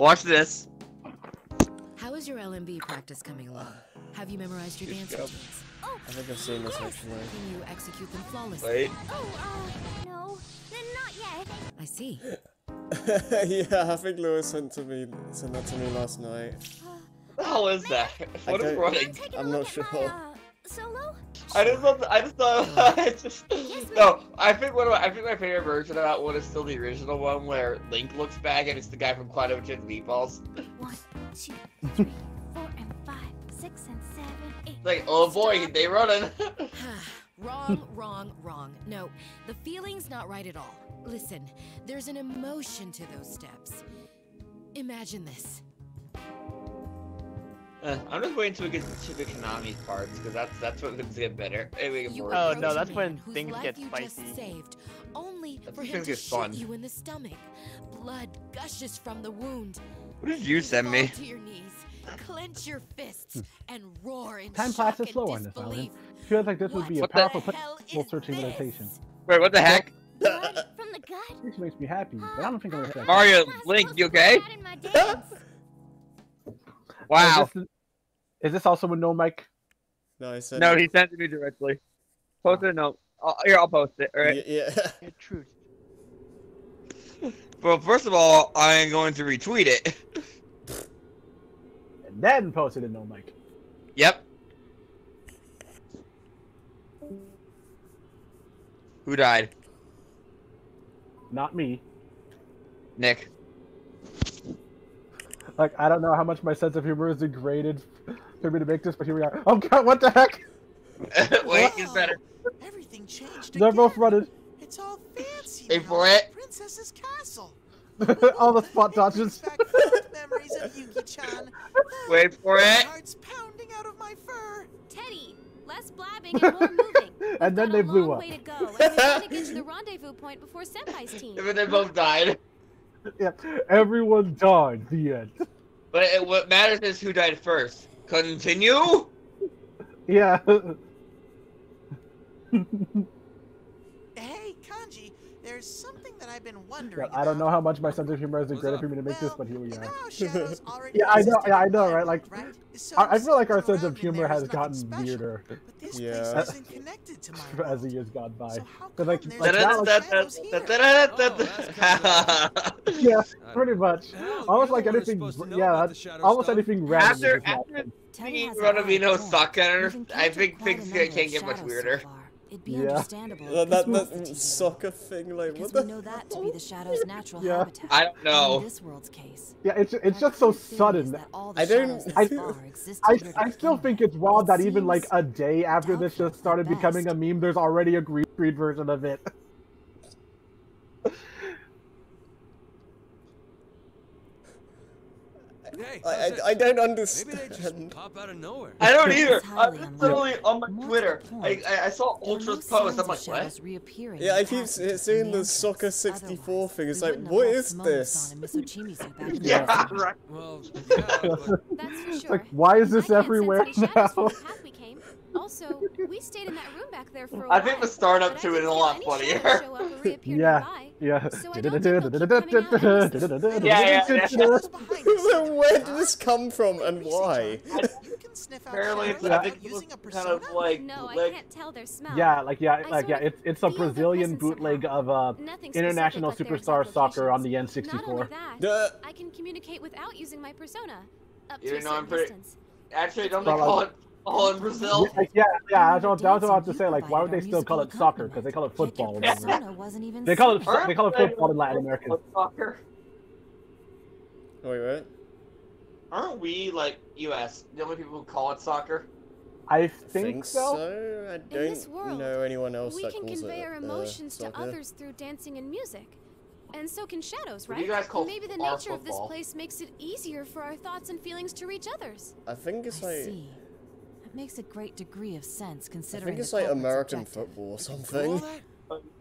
Watch this. How is your LMB practice coming along? Have you memorized your dance Yep. routines? I think I've seen this actually. Can you execute them flawlessly? Wait. Oh, uh, no, not yet. I see. yeah, I think Lewis sent to me sent that to me last night. What the hell is that? I What is don't- running? I'm not sure. Uh, solo? I just love. I just thought. I just. No, I think one of my, I think my favorite version of that one is still the original one where Link looks back and it's the guy from Cloud of Chips Meatballs. One, two, three, four, and five, six, and seven, eight. Like, oh boy, they running. wrong, wrong, wrong. No, the feeling's not right at all. Listen, there's an emotion to those steps. Imagine this. Uh, I'm just waiting till we get to the Konami parts because that's that's what things get better. It make it You more Oh, no, that's when things get you spicy. Just saved, only That's for when him things to shoot fun. you in the stomach. Blood gushes from the wound. What did you send me? To your knees, clench your fists, and roar in Time shock passes and slower on this island. Feels like this would be a powerful hell principle is searching this? meditation. Wait, what the heck? Blood from the gut? This makes me happy, but I don't think I'm gonna Mario, Link, you okay? Wow. Is this, is this also with no mic? No, I said No, he sent it to me directly. Post it a note. I'll, here, I'll post it. All right. Yeah, yeah. Yeah, truth. Well, first of all, I am going to retweet it. And then posted in no mic. Yep. Who died? Not me. Nick. Like I don't know how much my sense of humor is degraded for me to make this, but here we are. Oh god, what the heck? Wait, it's better. Everything changed They're again. both running. It's all fancy Wait now, for it. Princess's castle. All the spot dodges. Memories of Yuki-chan. Wait for My it. heart's pounding out of my fur. Teddy, less blabbing and more moving. and then they blew up. way to go, and we're trying to get to the rendezvous point before Senpai's team. But they both died. Yeah, everyone died. The end. But it, what matters is who died first. Continue. Yeah. Hey, Kanji, there's something that I've been wondering I don't know how much my sense of humor is degraded for me to make this, but here we you know are. how shadows already Yeah, I know. Yeah, I know, right? Like, right? So I, I feel like our sense of humor has gotten special. weirder But this Yeah. place isn't connected to my as the years gone by. So like, like no now, like, shadows here? Oh, yeah, pretty much. Oh, almost like the one who's anything. supposed to know Yeah, about the that's- shadow almost anything random. After is just after happening. Ronaldinho sucker, I think things can't get much weirder. It'd be Yeah. understandable. That, if that, this was that soccer thing, like, Because what we the? know that to be the shadow's natural Yeah. habitat. I don't know. In this world's case, Yeah, it's it's just so our theory is sudden. that all the I don't- I- thus far existed I, I still think it's wild It that even like a day after this just started becoming a meme, there's already a green screen version of it. Hey, I, I, I don't Maybe they understand. just pop out of nowhere. I don't either. It's I highly literally on my Twitter. I, I, I saw there are no Ultra's post. signs I'm of like, what? reappearing Yeah, I keep seeing the Soccer 64 thing. It's like, wouldn't have what lost is Momo-san this? and Miss Ochimizu back in the Yeah, right. Well, yeah, but That's for sure. Like, why is this everywhere sense any shadows from now? the path we came. Also, we stayed in that room back there for a I while. I think the startup but I to it a lot any funnier. up Yeah, yeah. So I don't think they'll keep coming out unless Yeah, yeah, yeah. What's behind us? So where did this come from and why? You can sniff out Apparently, it's, shadows I think without it was using a kind of like No, I like can't tell their smell. Yeah, like yeah, like yeah. It's it's a Brazilian bootleg somehow. of uh, International Superstar Soccer on the applications. Not only N64. that, I can communicate without using my persona. Up You to a know, I'm certain pretty- distance. actually don't they Well, call it all in Brazil? Yeah, yeah, yeah. I was, I was about to say, like, why would they still call it soccer? Because they call it football. over there. wasn't even They call it seen. they call it football in Latin America. Soccer. Wait, what? Aren't we like U.S. the only people who call it soccer? I think, so. I In this don't world, know anyone else we that can calls convey it our uh, emotions to others through dancing and music. And so can shadows, right? you guys call Maybe the our nature of this place makes it easier for our thoughts and feelings to reach others. I think it's I like see. That makes a great degree of sense I considering think it's like American objective. football or something. that?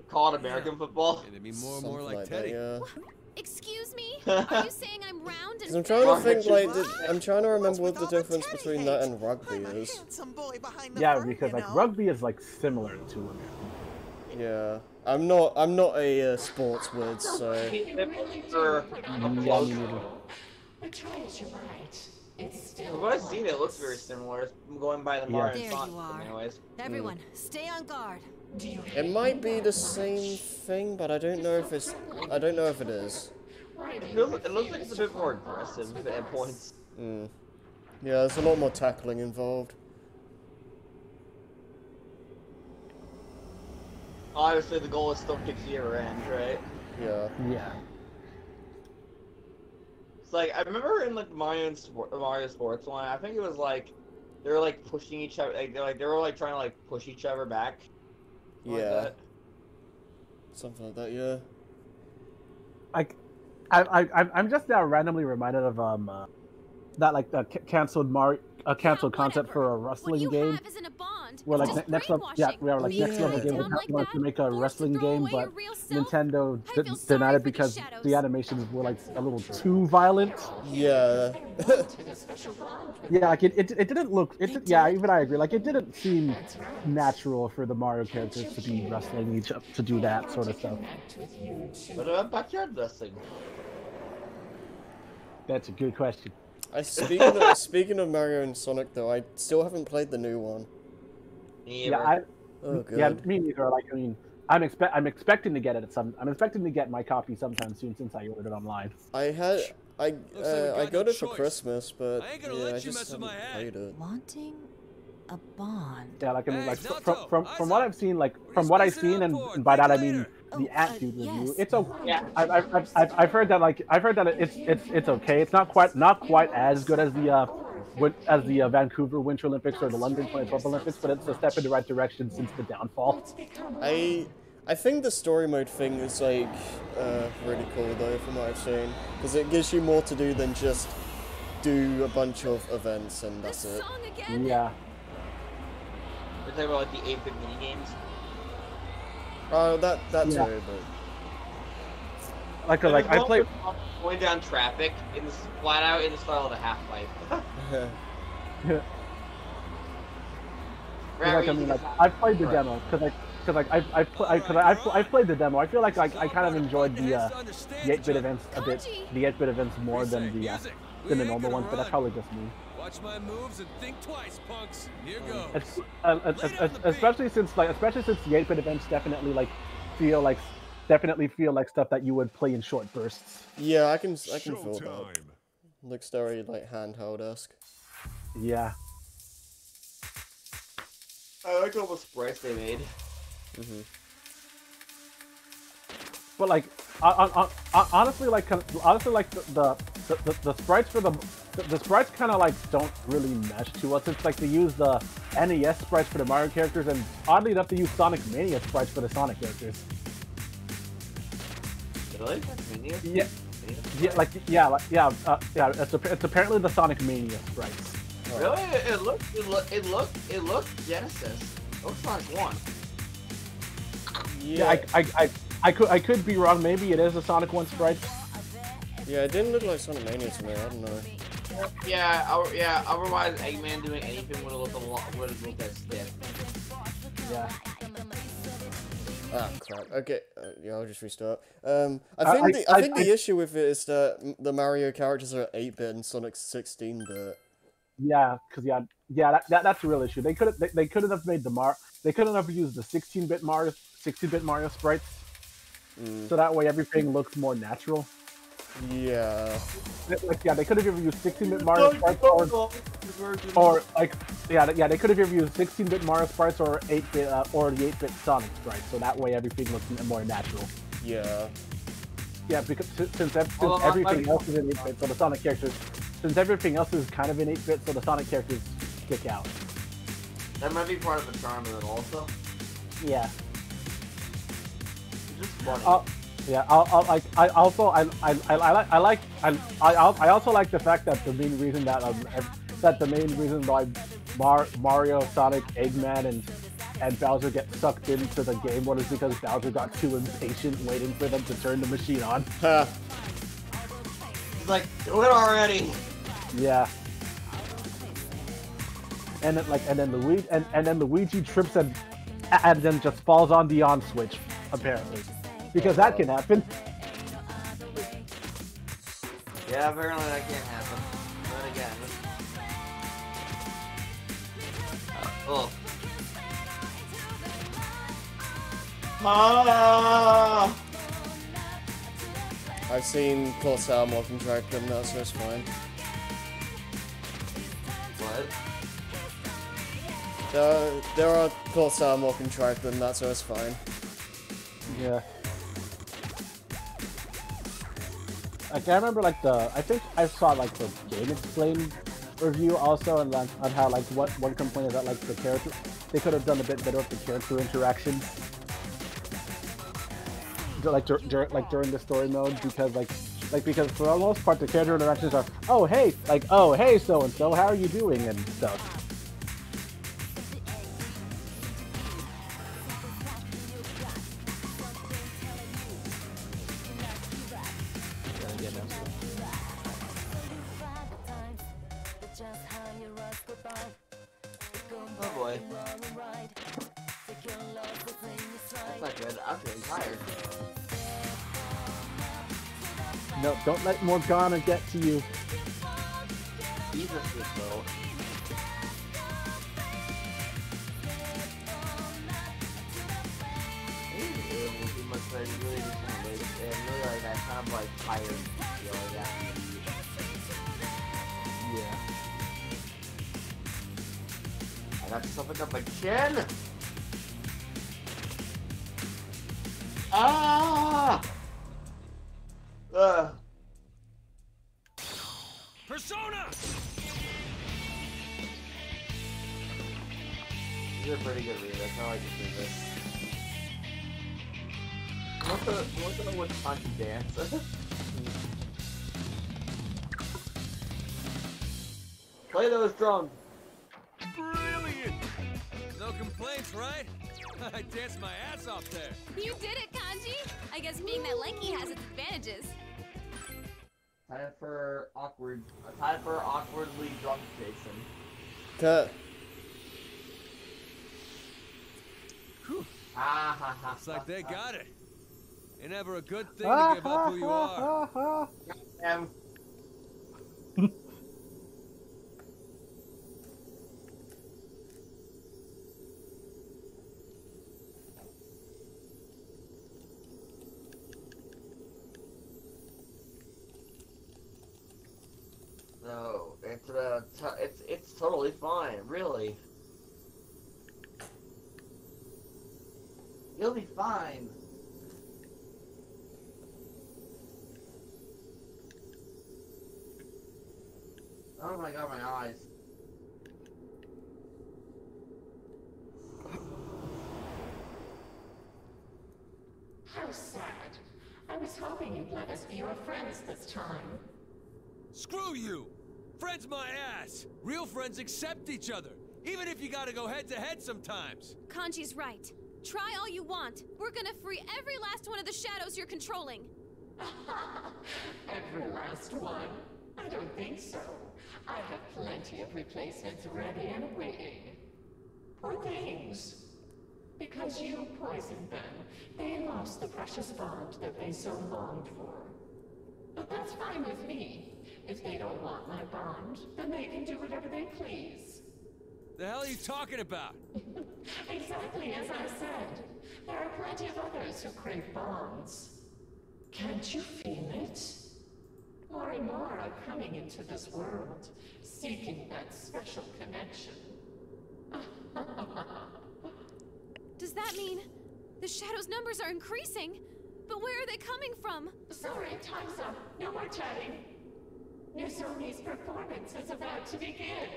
Call it American football. It'd be more and Something more like, like Teddy. that, yeah. Excuse me? Are you saying I'm round and Because I'm trying to think, like, did, I'm trying to remember what the difference teddy between hate? that and rugby I'm is. boy behind the Yeah, fur, because like know? rugby is like similar to American. Yeah, I'm not. I'm not a uh, sports word, so what I've seen, it looks very similar. I'm going by the Yeah. Mario There you are. anyways. Everyone, stay on guard. It might be the same thing, but I don't know if it's. I don't know if it is. It, feels, it looks like it's a bit more aggressive at points. Mm. Yeah, there's a lot more tackling involved. Obviously, the goal is still kick to your end, right? Yeah. Yeah. It's like I remember in like Mario and Sport, Mario Sports one. I think it was like they were like pushing each other. Like, they're like they were like trying to like push each other back. Something like Yeah. that. Something like that. Yeah. Like, I I I'm- I'm just now randomly reminded of um uh, that like the ca- canceled Mar a canceled concept for a What wrestling you game. Have isn't a bond. Where like ne- next level, yeah, we are like Yeah. next level game Down was like like that, to make a wrestling game, but? Nintendo I d- feel sorry denied it for the because the animations were like a little too violent. Yeah. Yeah, like it, it, it didn't look. It did- yeah, even I agree. Like it didn't seem natural for the Mario characters to be wrestling each other to do that sort of stuff. What about backyard wrestling? That's a good question. I speaking of speaking of Mario and Sonic though, I still haven't played the new one. Me Yeah. I. Oh Yeah, me neither. Like I mean, I'm expect I'm expecting to get it at some. I'm expecting to get my copy sometime soon since I ordered it online. I had I like uh, I got got no it for choice. Christmas, but I ain't gonna yeah, let I just mess with haven't my played it. Wanting a bond. Yeah, like I mean, like fr- Naoto, from from, eyes from what. I've seen, like from what I've seen, and, and by that I later. mean the Oh, ant uh, dude review. yes. It's okay. Yeah. I've, I've, I've, I've, I've heard that like I've heard that it's it's it's okay. It's not quite not quite as good as the uh, win- as the uh, Vancouver Winter Olympics or the London 2012 Olympics, but it's a step in the right direction since the downfall. I I think the story mode thing is like uh, really cool though, from what I've seen, because it gives you more to do than just do a bunch of events and that's it. Yeah. We're talking about like the 8-bit mini games. Oh, that that Yeah. too, but Like like I played. going down traffic in this flat out in the style of a Half Life. like I mean, like I played the demo because like because like I I pl- I, cause I, I, pl- I played the demo. I feel like like I kind of enjoyed the uh, the 8-bit events a bit, the 8-bit events more than the uh, than the normal ones, but that's probably just me. Watch my moves and think twice, punks. Here goes. Es- uh, uh, es- es- especially since like especially since the 8-bit events definitely like feel like definitely feel like stuff that you would play in short bursts. yeah, I can I can feel that. Looks very like handheld esque. Yeah. I like all the sprites they made. Mm -hmm. But like, on, on, on, honestly, like honestly, like the the, the, the sprites for the the, the sprites kind of like don't really mesh to us. It's like they use the NES sprites for the Mario characters, and oddly enough, they use Sonic Mania sprites for the Sonic characters. Really? Mania? Yeah, Yeah, like yeah, like, yeah, uh, yeah. It's, a, it's apparently the Sonic Mania sprites. Really? It, it looked. It looked. It looked. It looked Genesis. It looks like one. Yeah, I, I, I, I could I could be wrong. Maybe it is a Sonic One sprite. Yeah, it didn't look like Sonic Mania to me. I don't know. Yeah. Our, yeah. Otherwise, Eggman doing anything would have looked a lot. Would have looked that stiff. Yeah. Ah, crap. Okay, uh, yeah, I'll just restart. Um, I think I- the I, I- think I- the issue with it is that the Mario characters are 8-bit and Sonic's 16-bit. Yeah, because yeah, yeah, that, that that's a real issue. They could have they, they couldn't have made the Mar they couldn't have used the 16-bit Mario 16-bit Mario sprites, so that way everything looks more natural. Yeah. Like yeah, they could have even used 16-bit Mario sprites or, or like yeah yeah they could have even used 16-bit Mario sprites or 8-bit uh, or the 8-bit Sonic sprites, so that way everything looks more natural. Yeah. Yeah, because since, since, ev- since Well, I- everything I- else is in 8-bit, so the Sonic characters, since everything else is kind of in 8-bit, so the Sonic characters stick out. That might be part of the charm of it, also. Yeah. It's just funny. Uh, yeah, I'll, I'll, like I also I I, I, I like I like I, I I also like the fact that the main reason that um that the main reason why Mar- Mario, Sonic, Eggman, and and Bowser get sucked into the game one is because Bowser got too impatient waiting for them to turn the machine on. He's like, do it already. Yeah. And then, like, and then Luigi, and, and then Luigi trips and and then just falls on the on switch, apparently, because that can happen. Yeah, apparently that can't happen. But again. Uh, oh. Ah! I've seen Corsair Morgan track them, that's just fine. What? There, there are Corsair Morgan track them, that's just fine. Yeah. Like I remember, like the I think I saw like the GameXplain review also, and like on how like what one complaint that like the character they could have done a bit better with the character interaction. Like dur- dur- like during the story mode, because like like because for the most part the character interactions are oh hey like oh hey so and so how are you doing and stuff. No, don't let Morgana get to you. Jesus is low. It would be much better. Really just kind of like, and really like that kind of like tired feel like that. Yeah. I got something up my chin. Ah! Ugh. Persona! These are pretty good readers. I like to do this. What's the what's the with punch dance? Play those drums. Brilliant! No complaints, right? I danced my ass off there. You did it, Kanji! I guess being that lanky has its advantages. Time for awkward. Time for awkwardly drunk Jason. Cut. Ah ha ha. It's like they got it. Ain't never a good thing to give up who you are. Um, it's uh, t- it's it's totally fine, really. You'll be fine. Oh my god, my eyes. How sad. I was hoping you'd let us be your friends this time. Screw you! Friends my ass! Real friends accept each other, even if you gotta go head to head sometimes. Kanji's right. Try all you want. We're gonna free every last one of the shadows you're controlling. Every last one? I don't think so. I have plenty of replacements ready and waiting. Poor things. Because you poisoned them, they lost the precious bond that they so longed for. But that's fine with me. If they don't want my bond, then they can do whatever they please. The hell are you talking about? Exactly as I said. There are plenty of others who crave bonds. Can't you feel it? More and more are coming into this world, seeking that special connection. Does that mean the shadows' numbers are increasing? But where are they coming from? Sorry, time's up. No more chatting. Nozomi's performance is about to begin.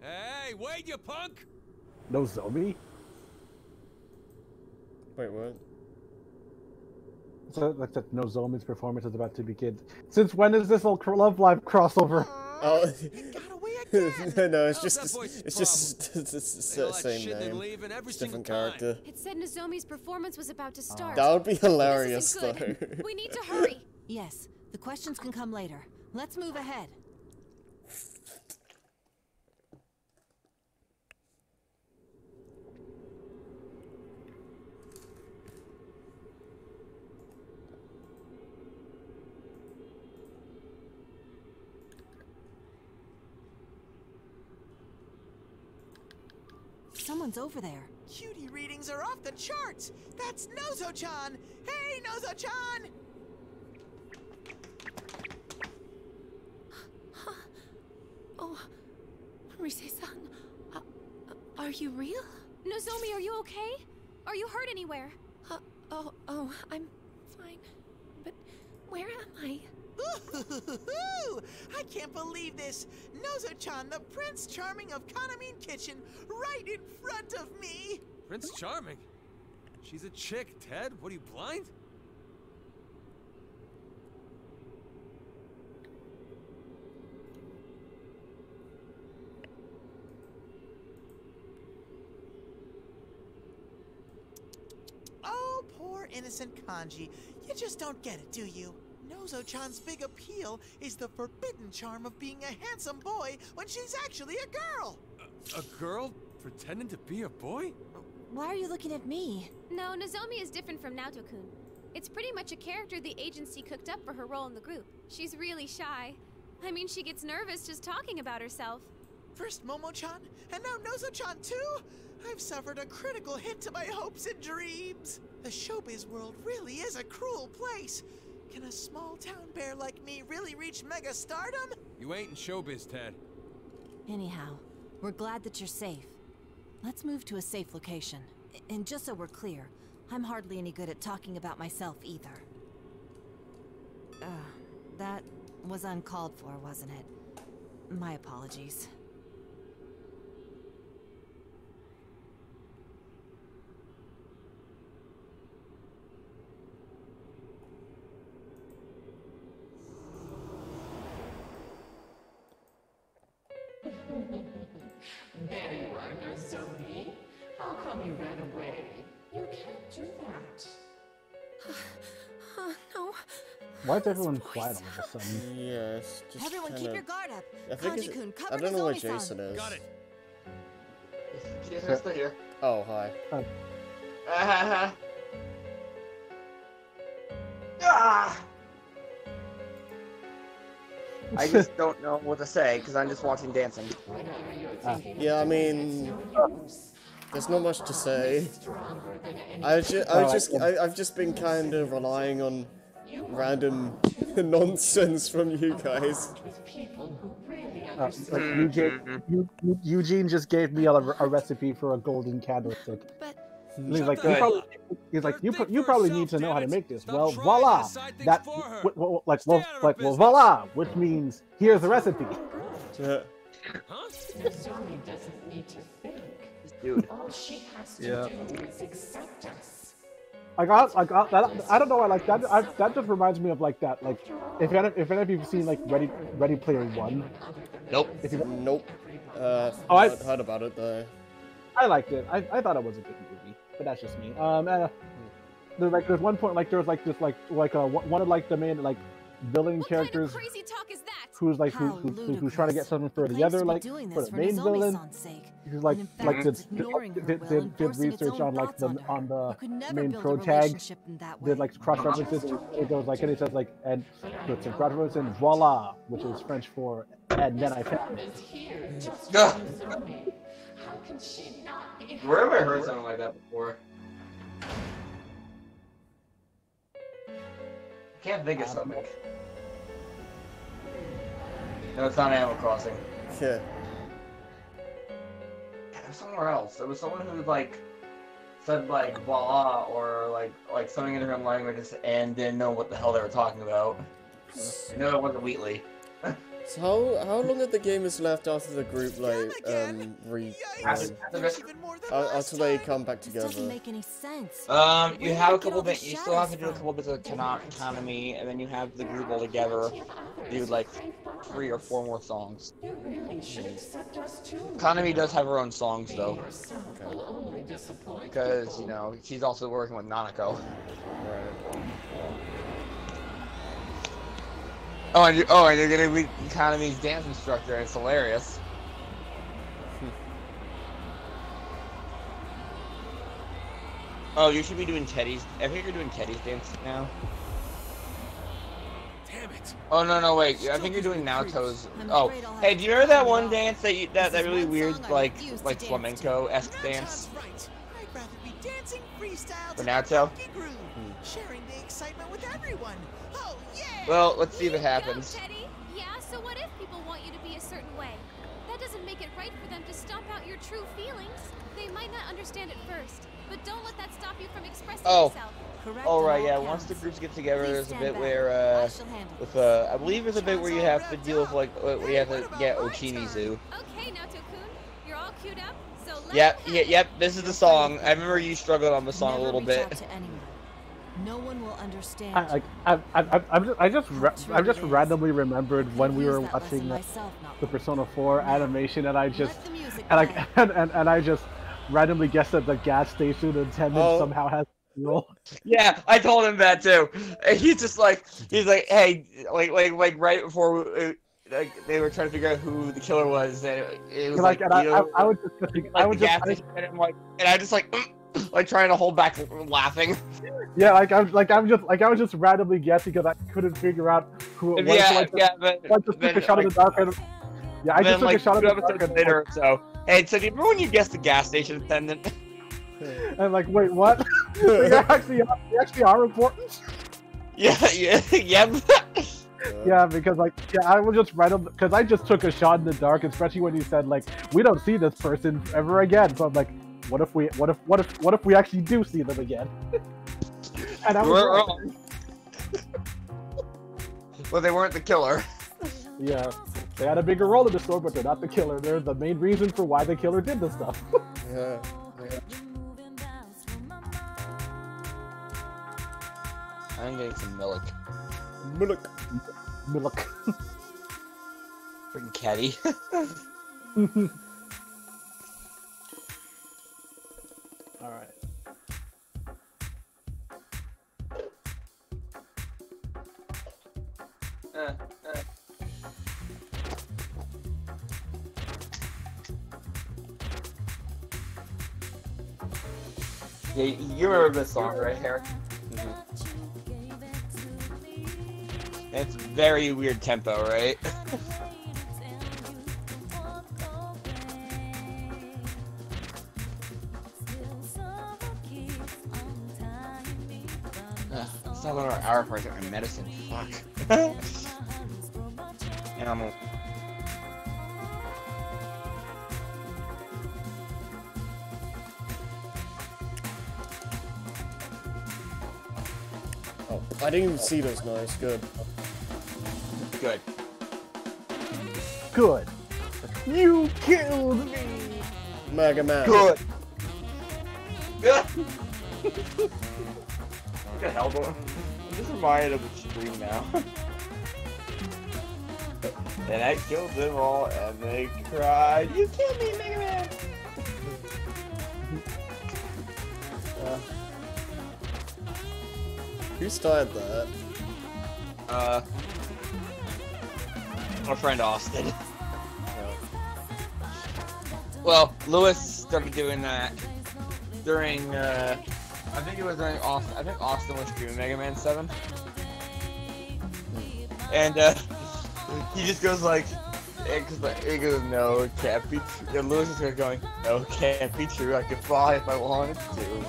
Hey, wait, you punk! No zombie? Wait, what? So like that no Zombie's performance is about to begin. Since when is this all Love Live crossover? Oh, oh. no, it's How's just that voice's it's just it's, it's the same shit, name, leave, every different character. It said Nozomi's performance was about to start. That would be hilarious, though. We need to hurry. Yes, the questions can come later. Let's move ahead. Someone's over there. Cutie readings are off the charts! That's Nozo-chan! Hey, Nozo-chan! Oh, Rise-san, uh, are you real? Nozomi, are you okay? Are you hurt anywhere? Uh, oh, oh, I'm fine. But where am I? Ooh, I can't believe this! Nozo-chan, the Prince Charming of Kanamin Kitchen, right in front of me! Prince Charming? She's a chick, Ted. What are you, blind? Oh, poor innocent Kanji. You just don't get it, do you? Nozo-chan's big appeal is the forbidden charm of being a handsome boy when she's actually a girl! A girl pretending to be a boy? Why are you looking at me? No, Nozomi is different from Naoto-kun. It's pretty much a character the agency cooked up for her role in the group. She's really shy. I mean, she gets nervous just talking about herself. First Momo-chan, and now Nozo-chan too? I've suffered a critical hit to my hopes and dreams. The showbiz world really is a cruel place. Can a small town bear like me really reach mega stardom? You ain't in showbiz, Ted. Anyhow, we're glad that you're safe. Let's move to a safe location. And just so we're clear, I'm hardly any good at talking about myself either. Uh, that was uncalled for, wasn't it? My apologies. There you are, Nurse Nozomi. How come you ran away? You can't do that. Uh, no. Why is everyone quiet all of a sudden? Yes, just Everyone, keep kinda- your guard up. I think it's- Kanji-kun, I cover don't know where Nozomi-san. Jason is. Got it. Jason's still here. Oh, hi. Ah! ah! I just don't know what to say because I'm just watching dancing. Yeah, I mean, there's not much to say. I, ju- I Well, just, I, I've just been kind of relying on random nonsense from you guys. Uh, like Eugene, Eu- Eu- Eugene just gave me a, a recipe for a golden candlestick. And he's like, the you probably, up. He's like, you, Think you probably need to know how to make this. Well, voila! That, for w- w- like, well, out of her like, well, voila, which means here's the recipe. Yeah. Nozomi doesn't need to think. Dude. All she has to Yeah. do is accept us. I, like I, that, I don't know. I like that. I, that just reminds me of like that. Like, if any, if any of you've seen like Ready Ready Player One. Nope. If you, Nope. Uh, Oh, I- I've heard about it though. I liked it. I, I thought it was a good movie, but that's just me. Um, and, uh, there's like there's one point like there's like just like like uh one one of like the main like villain characters Crazy talk is that? who's like who, who, who- who's trying to get something for the other like doing for this the for main villain. Nozomi-san's sake, Who's like when like did it's ignoring her did, did, did research on like the onto her. on the main build pro tag. relationship in that Did like cross references it goes like and it says like and puts in cross references and voila, which is French for and then I found it. Where have I heard something like that before? I can't think of something. No, it's not Animal Crossing. Yeah. It was somewhere else. There was someone who like said like voila or like like something in different languages and didn't know what the hell they were talking about. No, it wasn't Wheatley. So how how long of the game is left after the group like um re After- after this- after they come back This doesn't together? make any sense. Um, you have a did they get couple all bit. You still have to do a couple bits of cano- Kanami, and then you have the group all together. Do like three or four more songs. You really should accept us too. Kanami does have her own songs though, Yourself will only disappoint because you know she's also working with Nanako. Right. Oh, and you, oh, and you're gonna be Kanami's dance instructor, and it's hilarious. oh, you should be doing Teddy's. I think you're doing Teddy's dance now. Damn it. Oh no no wait! I think you're doing Naoto's. Oh, I'm Oh, afraid I'll have hey, to do you remember that one dance that you, that This that is really weird like like flamenco esque dance right. I'd rather be dancing freestyle for to the Naoto? Hmm. sharing the excitement with everyone. Yeah! Well, let's see if it Go, happens. Teddy. Yeah, so what if people want you to be a certain way? That doesn't make it right for them to stomp out your true feelings. They might not understand at first, but don't let that stop you from expressing Oh. yourself. Correct All right, yeah. counts. Once the groups get together, Please there's a bit back. where I uh, shall handle with this. uh, I believe there's a bit where you have to deal with like uh, where you have to get Ochimizu. Okay, Naoto-kun, you're all queued up, so let's Yep, yeah, yep. This is the song. I remember you struggled on the song a little reach bit. Out to anyone. No one will understand. I, like I, I, I, I'm just, I just, I just true it is. randomly remembered when we were watching the, myself the Persona 4 animation, and I just, Let the music and like, and, and, and I just randomly guessed that the gas station attendant Oh. somehow has fuel. Yeah, I told him that too. And he's just like, he's like, hey, like, like, like right before uh, like they were trying to figure out who the killer was, and it, it was Like, like, and I, you I, know, I was just, thinking, like I was just, gas I, station, and I'm like, and I just like, like trying to hold back laughing. yeah, like I'm, like I'm just, like I was just randomly guessing because I couldn't figure out who it was. yeah, so I just, yeah, but I just then, took a shot like, in the dark. And, yeah, I just took like a shot in the dark. And, later, or so. Hey, so do you remember when you guessed the gas station attendant? and like, wait, what? we actually, are, we actually are important. yeah, yeah, yep. Yeah, because like, yeah, I was just random because I just took a shot in the dark, especially when you said like, we don't see this person ever again. So I'm like, what if we, what if, what if, what if we actually do see them again? and I was were wrong. well, they weren't the killer. Yeah, they had a bigger role in the story, but they're not the killer. They're the main reason for why the killer did this stuff. Yeah. I'm getting some milk. Milk. Milk. Freaking catty. Uh, uh. Yeah, you remember this song, right, Eric? It's very weird tempo, right? Ugh, It's not another hour get my medicine. Fuck. and I'm. Oh, I didn't even see those. Nice. Good. Good. Good. You killed me. Mega Man. Good. the hell going? I'm just reminded of the stream now. and I killed them all, and they cried, "You killed me, Mega Man!" Uh, who started that? Uh, our friend Austin. Well, Lewis started doing that during, uh, I think it was during Austin, I think Austin was doing Mega Man 7. And, uh, he just goes like, he goes, no, it can't be true. And Lewis is going, no, it can't be true. I could fly if I wanted to.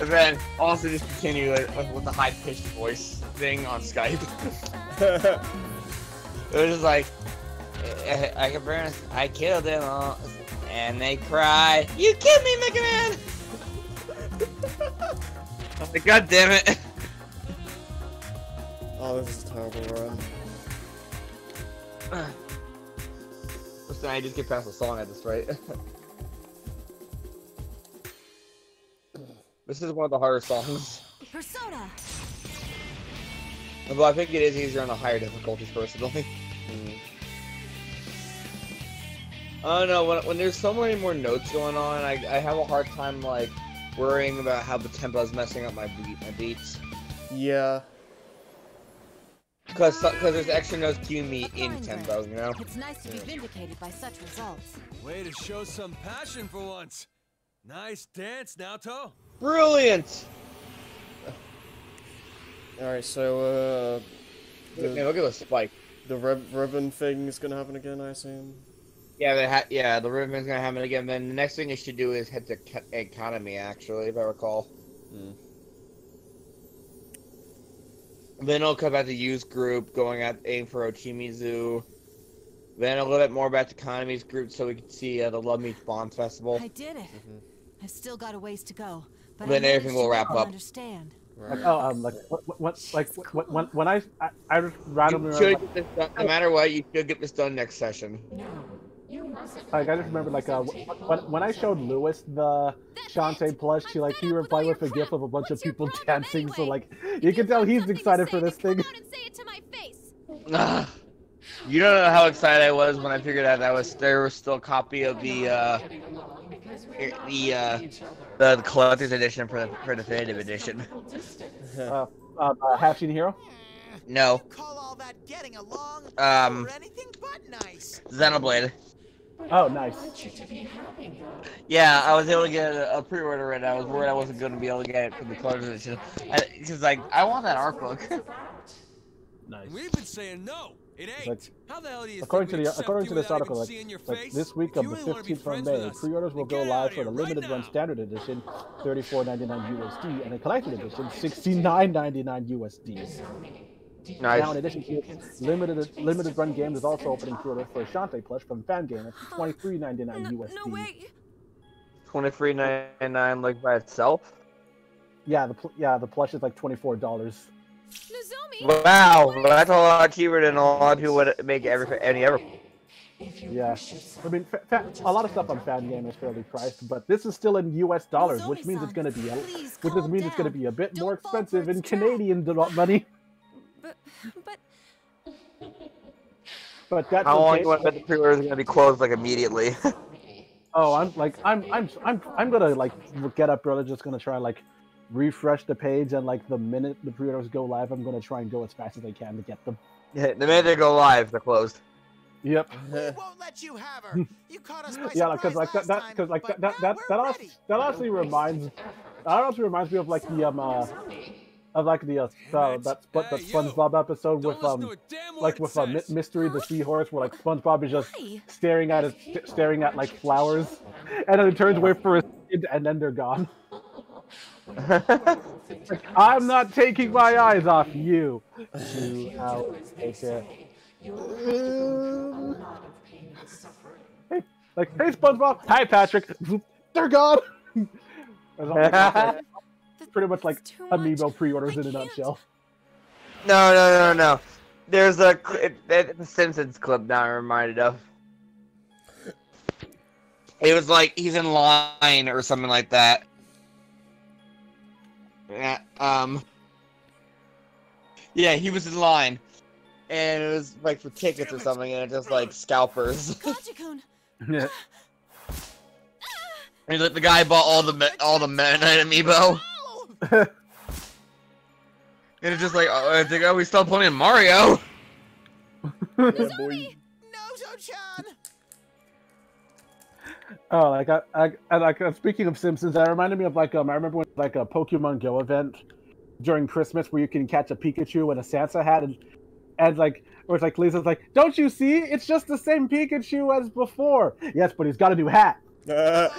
And then also just continue like, with the high-pitched voice thing on Skype. it was just like, I, can burn. I killed them all, and they cry. You killed me, Mega Man! I'm like, God damn it! Oh, this is terrible run. Listen, I just get past the song at this rate. this is one of the harder songs. Persona! Although I think it is easier on the higher difficulties, personally. I don't know, when, when there's so many more notes going on, I, I have a hard time, like, worrying about how the tempo is messing up my beat, my beats. Yeah. Because cause there's extra notes cueing me in tempo, you know? It's nice to be vindicated by such results. Way to show some passion for once. Nice dance, Naoto. Brilliant! Alright, so, uh... The, Man, look at the spike. The rib ribbon thing is gonna happen again, I assume? Yeah, the ha yeah, the ribbon's gonna happen again. Then the next thing you should do is head to ca- Kanami, actually, if I recall. Hmm. Then it'll come back to youth group, going at aim for Ochimizu. Then a little bit more about the Kanami's group, so we can see uh, the Love Meets Bonds festival. I did it. I've still got a ways to go, but Then I everything will wrap up. Understand. Like, oh, um, like, what, what, like, when, when, when I, I, I randomly You remember, should get this done, no matter what, you should get this done next session. Like, I just remember, like, uh, when, when I showed Lewis the Shantae plush, he, like, he replied with a gif of a bunch of people dancing, so, like, you can tell he's excited for this thing. Ugh. you don't know how excited I was when I figured out that was there was still a copy of the uh, the uh, the, the collector's edition for the for definitive edition. uh, uh, uh, Half-Genie Hero? No. Call all that getting along Um, or anything but nice. Xenoblade. Oh, nice. Yeah, I was able to get a, a pre-order and I was worried I wasn't going to be able to get it for the collector's edition. Because like I want that art book. Nice. We've been saying no. It ain't. Like, How the hell do you according to the according you to this article, like, like this week of the really wanna be 15th of May, us, pre-orders will go live for the here right limited run standard edition, 34.99 USD, and a collector's edition, 69.99 USD. Nice. Now, in addition to it, limited limited run games is also opening pre-order for Shantae plush from Fangamer at 23.99 USD. Twenty three ninety nine like by itself. Yeah, the pl- yeah the plush is like twenty four dollars. Wow, that's a lot cheaper than a lot of people would make every any ever. Yeah, I mean, fa- fa- a lot of stuff on Fangamer is fairly priced, but this is still in U.S. dollars, which means it's going to be, a, which just means it's going to be a bit more expensive in Canadian money. But, but But that's How long okay. you bet the pre-order is going to be closed like immediately? Oh, I'm like I'm I'm I'm I'm gonna like get up early, just gonna try like refresh the page, and like the minute the pre-orders go live, I'm gonna try and go as fast as I can to get them. Yeah, the minute they go live, they're closed. Yep. We won't let you have her. You caught us by yeah, because like that, that because like that that that that, also, that honestly reminds that also reminds me of like the um uh of like the uh, uh that Sp- that SpongeBob episode with um like with uh, mystery the seahorse where like SpongeBob is just staring at his st- staring at like flowers, and then it turns away for a second, and then they're gone. Like, I'm not taking my eyes off you. You out. Take it. Hey, like, hey SpongeBob, hi Patrick. They're gone. Pretty much like amiibo pre-orders in a nutshell. No, no, no, no. There's a it, it, the Simpsons clip now I'm reminded of. It was like he's in line or something like that. Yeah, um, yeah, he was in line, and it was like for tickets or something, and it just like scalpers. Yeah. and like, the guy bought all the all the Meta amiibo. And it's just like, oh, I think, oh, we still playing Mario. Yeah, boy. Oh, like I, I, I like uh, speaking of Simpsons, that reminded me of like um, I remember when like a Pokemon Go event during Christmas where you can catch a Pikachu in a Santa hat, and and like where it's like Lisa's like, "Don't you see? It's just the same Pikachu as before." Yes, but he's got a new hat.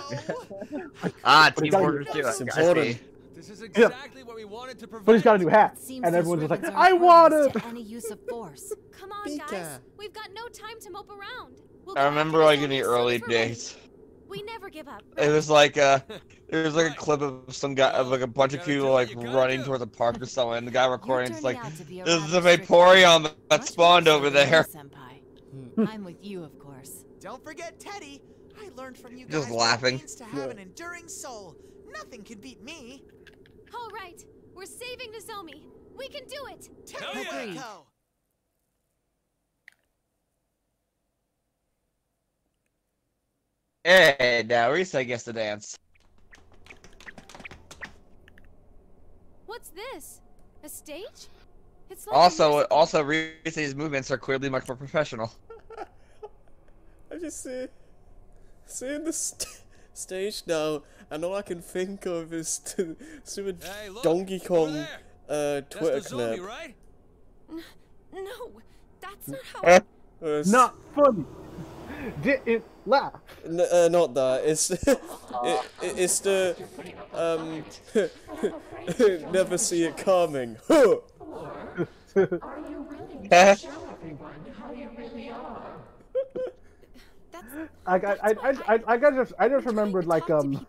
Ah, Team he's got a- Fortress 2. It's I- I important. see. This is Yeah. exactly what we wanted to prevent. But he's got a new hat, Seems and everyone's just like, "I want it." to any use of force. Come on, guys. We've got no time to mope around. We'll I remember like in the early as we're ready. days. We never give up. It was like uh there was like a clip of some guy of like a bunch of people like running towards a park or something, and the guy recording it's like, "This is a "There's a rather strict Vaporeon that spawned over there." Senpai. I'm with you, of course. Don't forget Teddy. I learned from you guys Just guys laughing. what it to have Yeah. an enduring soul. Nothing can beat me. All right, we're saving Nozomi. We can do it. Teddy Agreed. Rico. Hey, now Rise gets to dance. What's this? A stage? It's like Also, musical. also Rise's movements are clearly much more professional. I just see, seeing the st- stage now, and all I can think of is to see a Hey, look, Donkey Kong there. uh, That's Twitter Nozomi, clip. right? No, that's not how. Uh, it's- Not funny. Didn't laugh. N- uh, not that. It's it, it, it's the um never see it coming. Huh. Are you willing to show everyone how you really are? I, I, I, I, I, I just, I just remembered like um,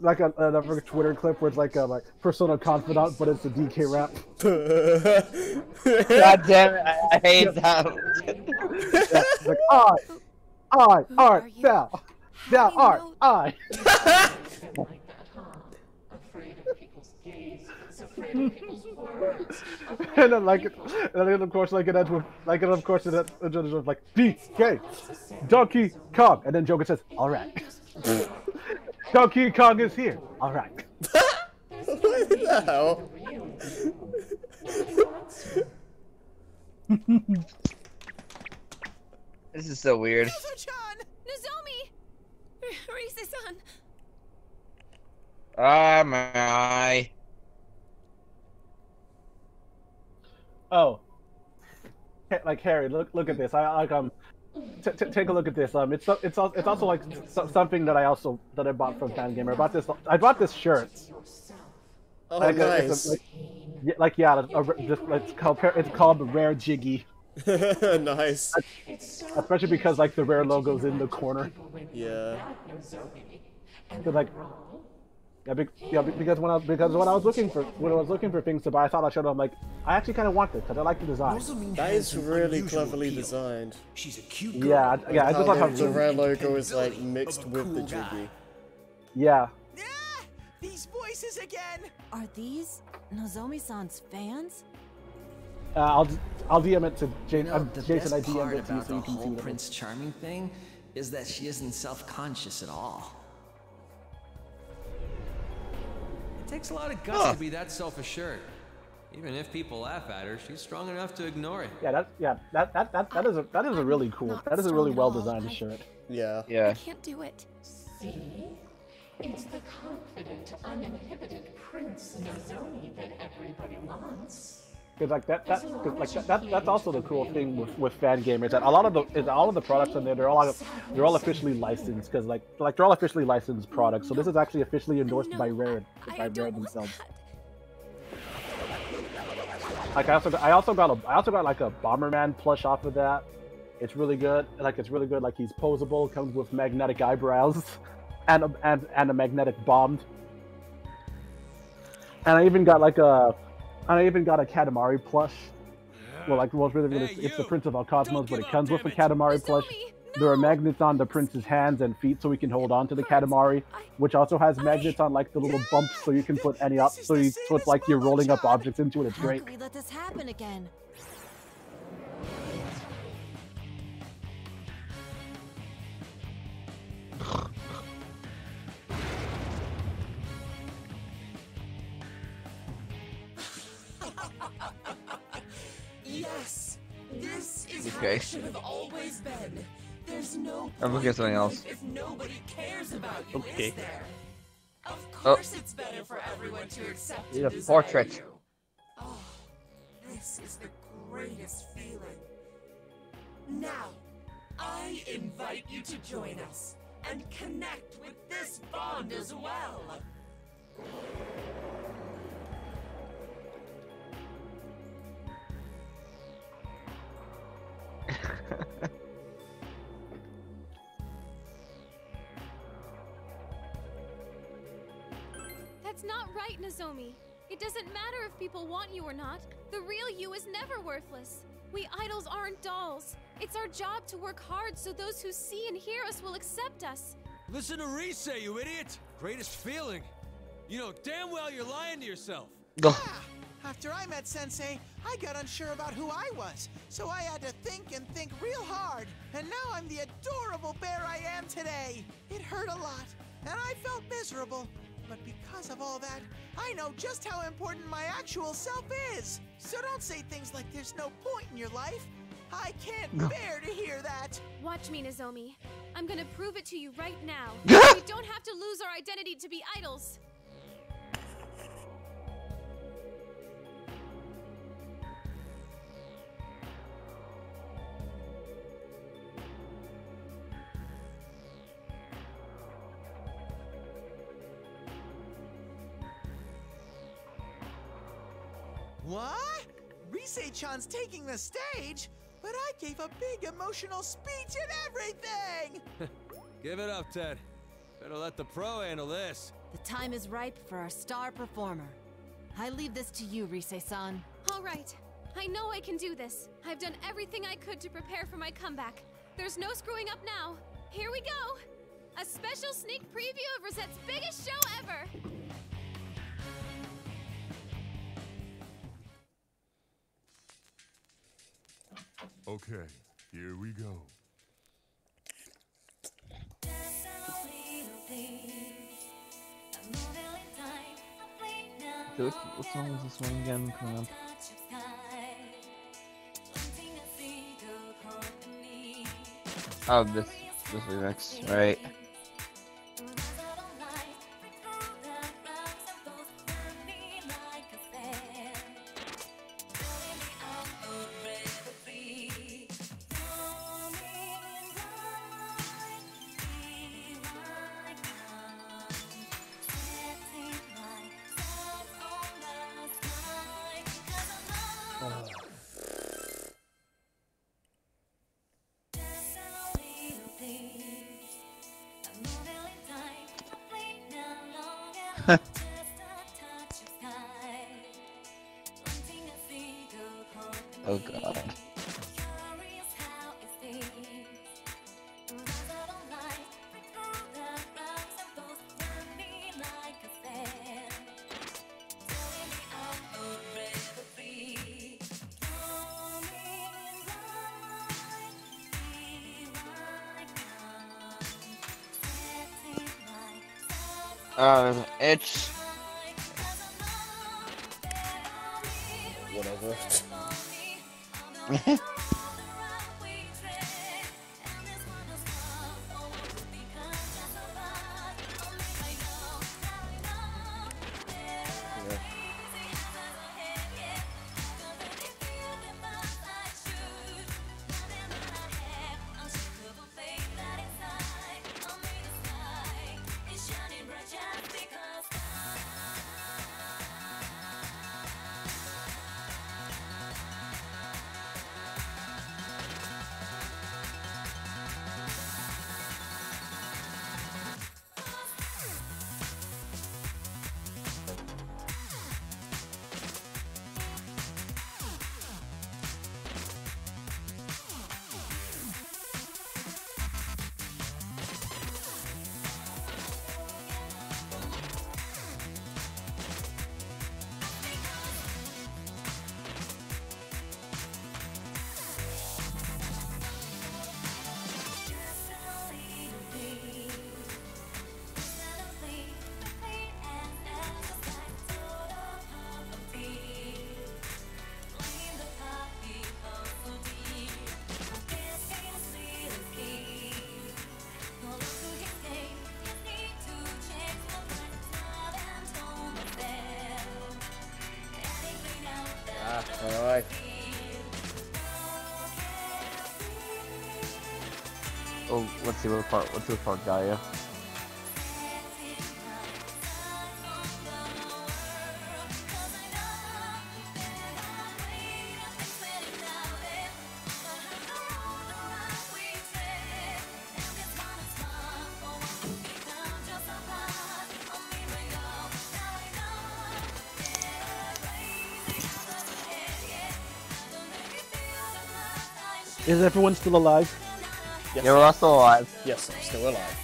like a, another Twitter clip where it's like a like Persona Confidant, but it's a DK rap. God damn it! I, I hate that. Yeah, it's like I, I, art, thou, thou art, I. Afraid of people's gaze, afraid of people's words. and then like, and then of course like it ends with like, and of course it ends it with like DK, Donkey Kong, and then Joker says, "All right, Donkey Kong is here. All right." what the hell? This is so weird. Nozo-chan! Nozomi! Rise-san. Ah, my. Oh, like Harry, look look at this. I like um, take a look at this. Um, it's it's al- it's also like so- something that I also that I bought from Fangamer. I bought this. I bought this shirt. Oh, Like, uh, nice. a- like, yeah, like yeah, a, just, it's called it's called rare Jiggy. nice. Especially because like the rare logo's in the corner. Yeah. Cause like, yeah, be, yeah, because when I because when I was looking for when I was looking for things to buy, I thought I showed them like I actually kind of want this because I like the design. That is really cleverly designed. She's a cute girl. Yeah, I- yeah, I just like how the, red logo is like mixed with the jiggy. Yeah, These voices again! Are these Nozomi-san's fans? uh, I'll I'll DM it to Jason. You know, the Jason, I DM'd it to you so you can see whole what it Prince Charming thing is that she isn't self-conscious at all. Takes a lot of guts to be that self-assured. Even if people laugh at her, she's strong enough to ignore it. Yeah, that yeah that that that, that is a that is a really cool that is a really well designed shirt. Yeah. Yeah. I can't do it. See? It's the confident, uninhibited Prince Nozomi that everybody wants. Cause like that, that, cause like that, that, that's also the cool thing with, with Fangamers that a lot of the is all of the products on there they're all they're all officially licensed because like like they're all officially licensed products. So this is actually officially endorsed by Rare by Rare themselves. Like I also got, I also got a I also got like a Bomberman plush off of that. It's really good. Like it's really good. Like he's posable. Comes with magnetic eyebrows, and a, and and a magnetic bomb. And I even got like a, and I even got a Katamari plush. Well, like well, it's really, really it's the Prince of All Cosmos, but it comes with a Katamari plush. there are magnets on the prince's hands and feet so he can hold on to the Katamari, which also has magnets on like the little bumps so you can put any up so, you, so it's like you're rolling up objects into it. It's great. let this happen again? Okay. it should have always been. There's no I'm looking at something else. if nobody cares about you, Okay. is there? Of Oh. course it's better for everyone to accept Need a portrait. you. Oh, this is the greatest feeling. Now, I invite you to join us and connect with this bond as well. That's not right, Nozomi. It doesn't matter if people want you or not. The real you is never worthless. We idols aren't dolls. It's our job to work hard so those who see and hear us will accept us. Listen to Rise, you idiot! Greatest feeling. You know damn well you're lying to yourself. After I met Sensei, I got unsure about who I was, so I had to think and think real hard. And now I'm the adorable bear I am today. It hurt a lot, and I felt miserable. But because of all that, I know just how important my actual self is. So don't say things like there's no point in your life. I can't bear to hear that. Watch me, Nozomi. I'm gonna prove it to you right now. we don't have to lose our identity to be idols. What? Rise-chan's taking the stage? But I gave a big emotional speech and everything! Give it up, Ted. Better let the pro handle this. The time is ripe for our star performer. I leave this to you, Rise-san. All right. I know I can do this. I've done everything I could to prepare for my comeback. There's no screwing up now. Here we go. A special sneak preview of Risette's biggest show ever. Okay, here we go. So what, song is this one again coming? Oh, this this remix, right? it's Whatever. See what part. What part got you. Is everyone still alive? Yes. All still alive. Yes, I'm still alive.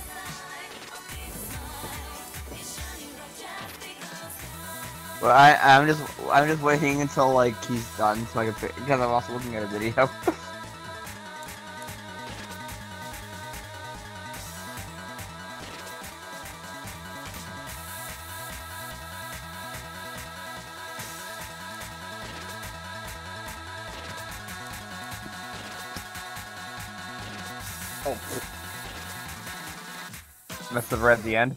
Well, I, I'm just, I'm just waiting until like he's done so I can, because I'm also looking at a video. Must have read the end.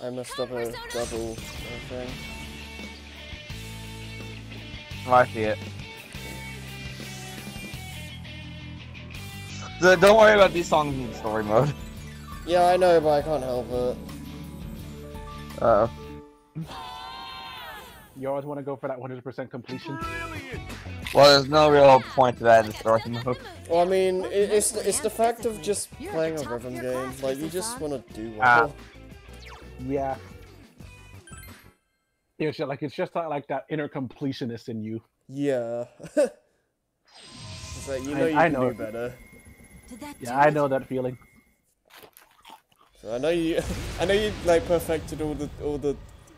I messed up a double thing. Oh, I see it. So don't worry about these songs in story mode. Yeah, I know, but I can't help it. Uh oh. You always want to go for that 100% completion. Well, there's no real point to that in story mode. Well, I mean, it, it's the, it's the fact of just playing a rhythm game. Like, you just want to do Ah. well. Yeah. It's just like it's just like, like that inner completionist in you. Yeah. it's like, you know I- you I can know do better. Yeah, I know that feeling. So I know you, I know you like perfected all the all the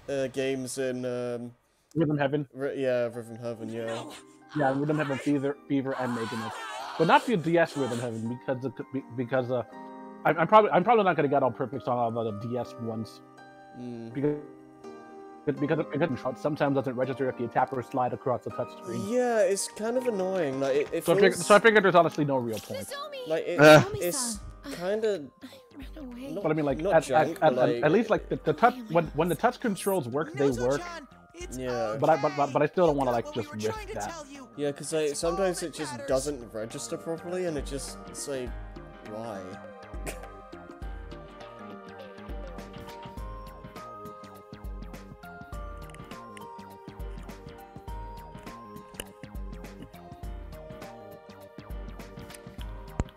uh, games in um, Rhythm Heaven. Ri- yeah, Rhythm Heaven. Yeah. Yeah, Rhythm Heaven, Fever, Fever, and Megamix. But not the DS Rhythm Heaven because of, because uh, I'm, I'm probably I'm probably not gonna get all perfect on all the DS ones Mm. because because it, sometimes doesn't register if you tap or slide across the touchscreen. Yeah, it's kind of annoying. Like it, it So I, figured, feels so I figured there's honestly no real point. like it, Uh. it's kind of. But I mean, like, not at, junk, at, at, at- like- at least like the, the touch when when the touch controls work, they work. Yeah. But I but, but, but I still don't want to like just risk that. Yeah, because like, sometimes it just doesn't register properly, and it just it's like, why?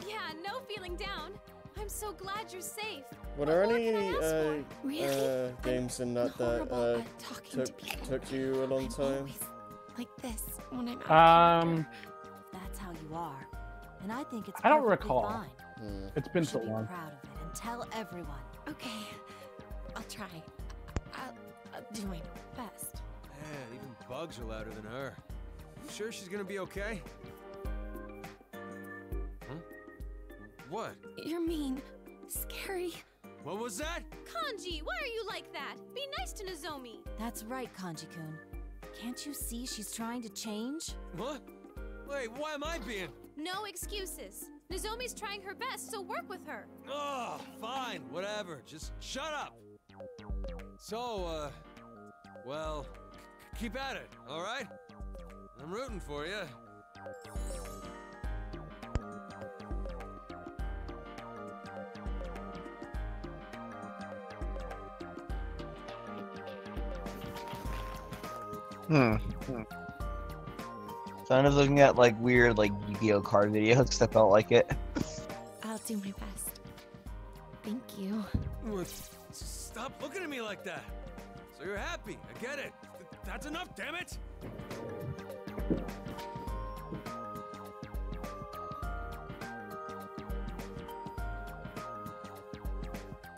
Yeah, no feeling down. I'm so glad you're safe. Were there any uh, Really? uh, games in that that uh, at talking to took took you a long time? Like this when I'm out. Um, That's how you are. And I think it's I don't recall. fine. It's been so should be long. proud of it and tell everyone. Okay, I'll try. I'll, I'll do my best. Man, even bugs are louder than her. You sure she's gonna be okay? What? You're mean, scary. What was that? Kanji, why are you like that? Be nice to Nozomi. That's right, Kanji-kun. Can't you see she's trying to change? What? Wait, why am I being? No excuses. Nozomi's trying her best, so work with her. Oh, fine, whatever. Just shut up. So, uh, well, keep at it, all right? I'm rooting for you. Hmm. So I'm just looking at like weird like Yu-Gi-Oh card videos because I felt like it. I'll do my best. Thank you. What? Stop looking at me like that. So you're happy. I get it. That's enough, damn it.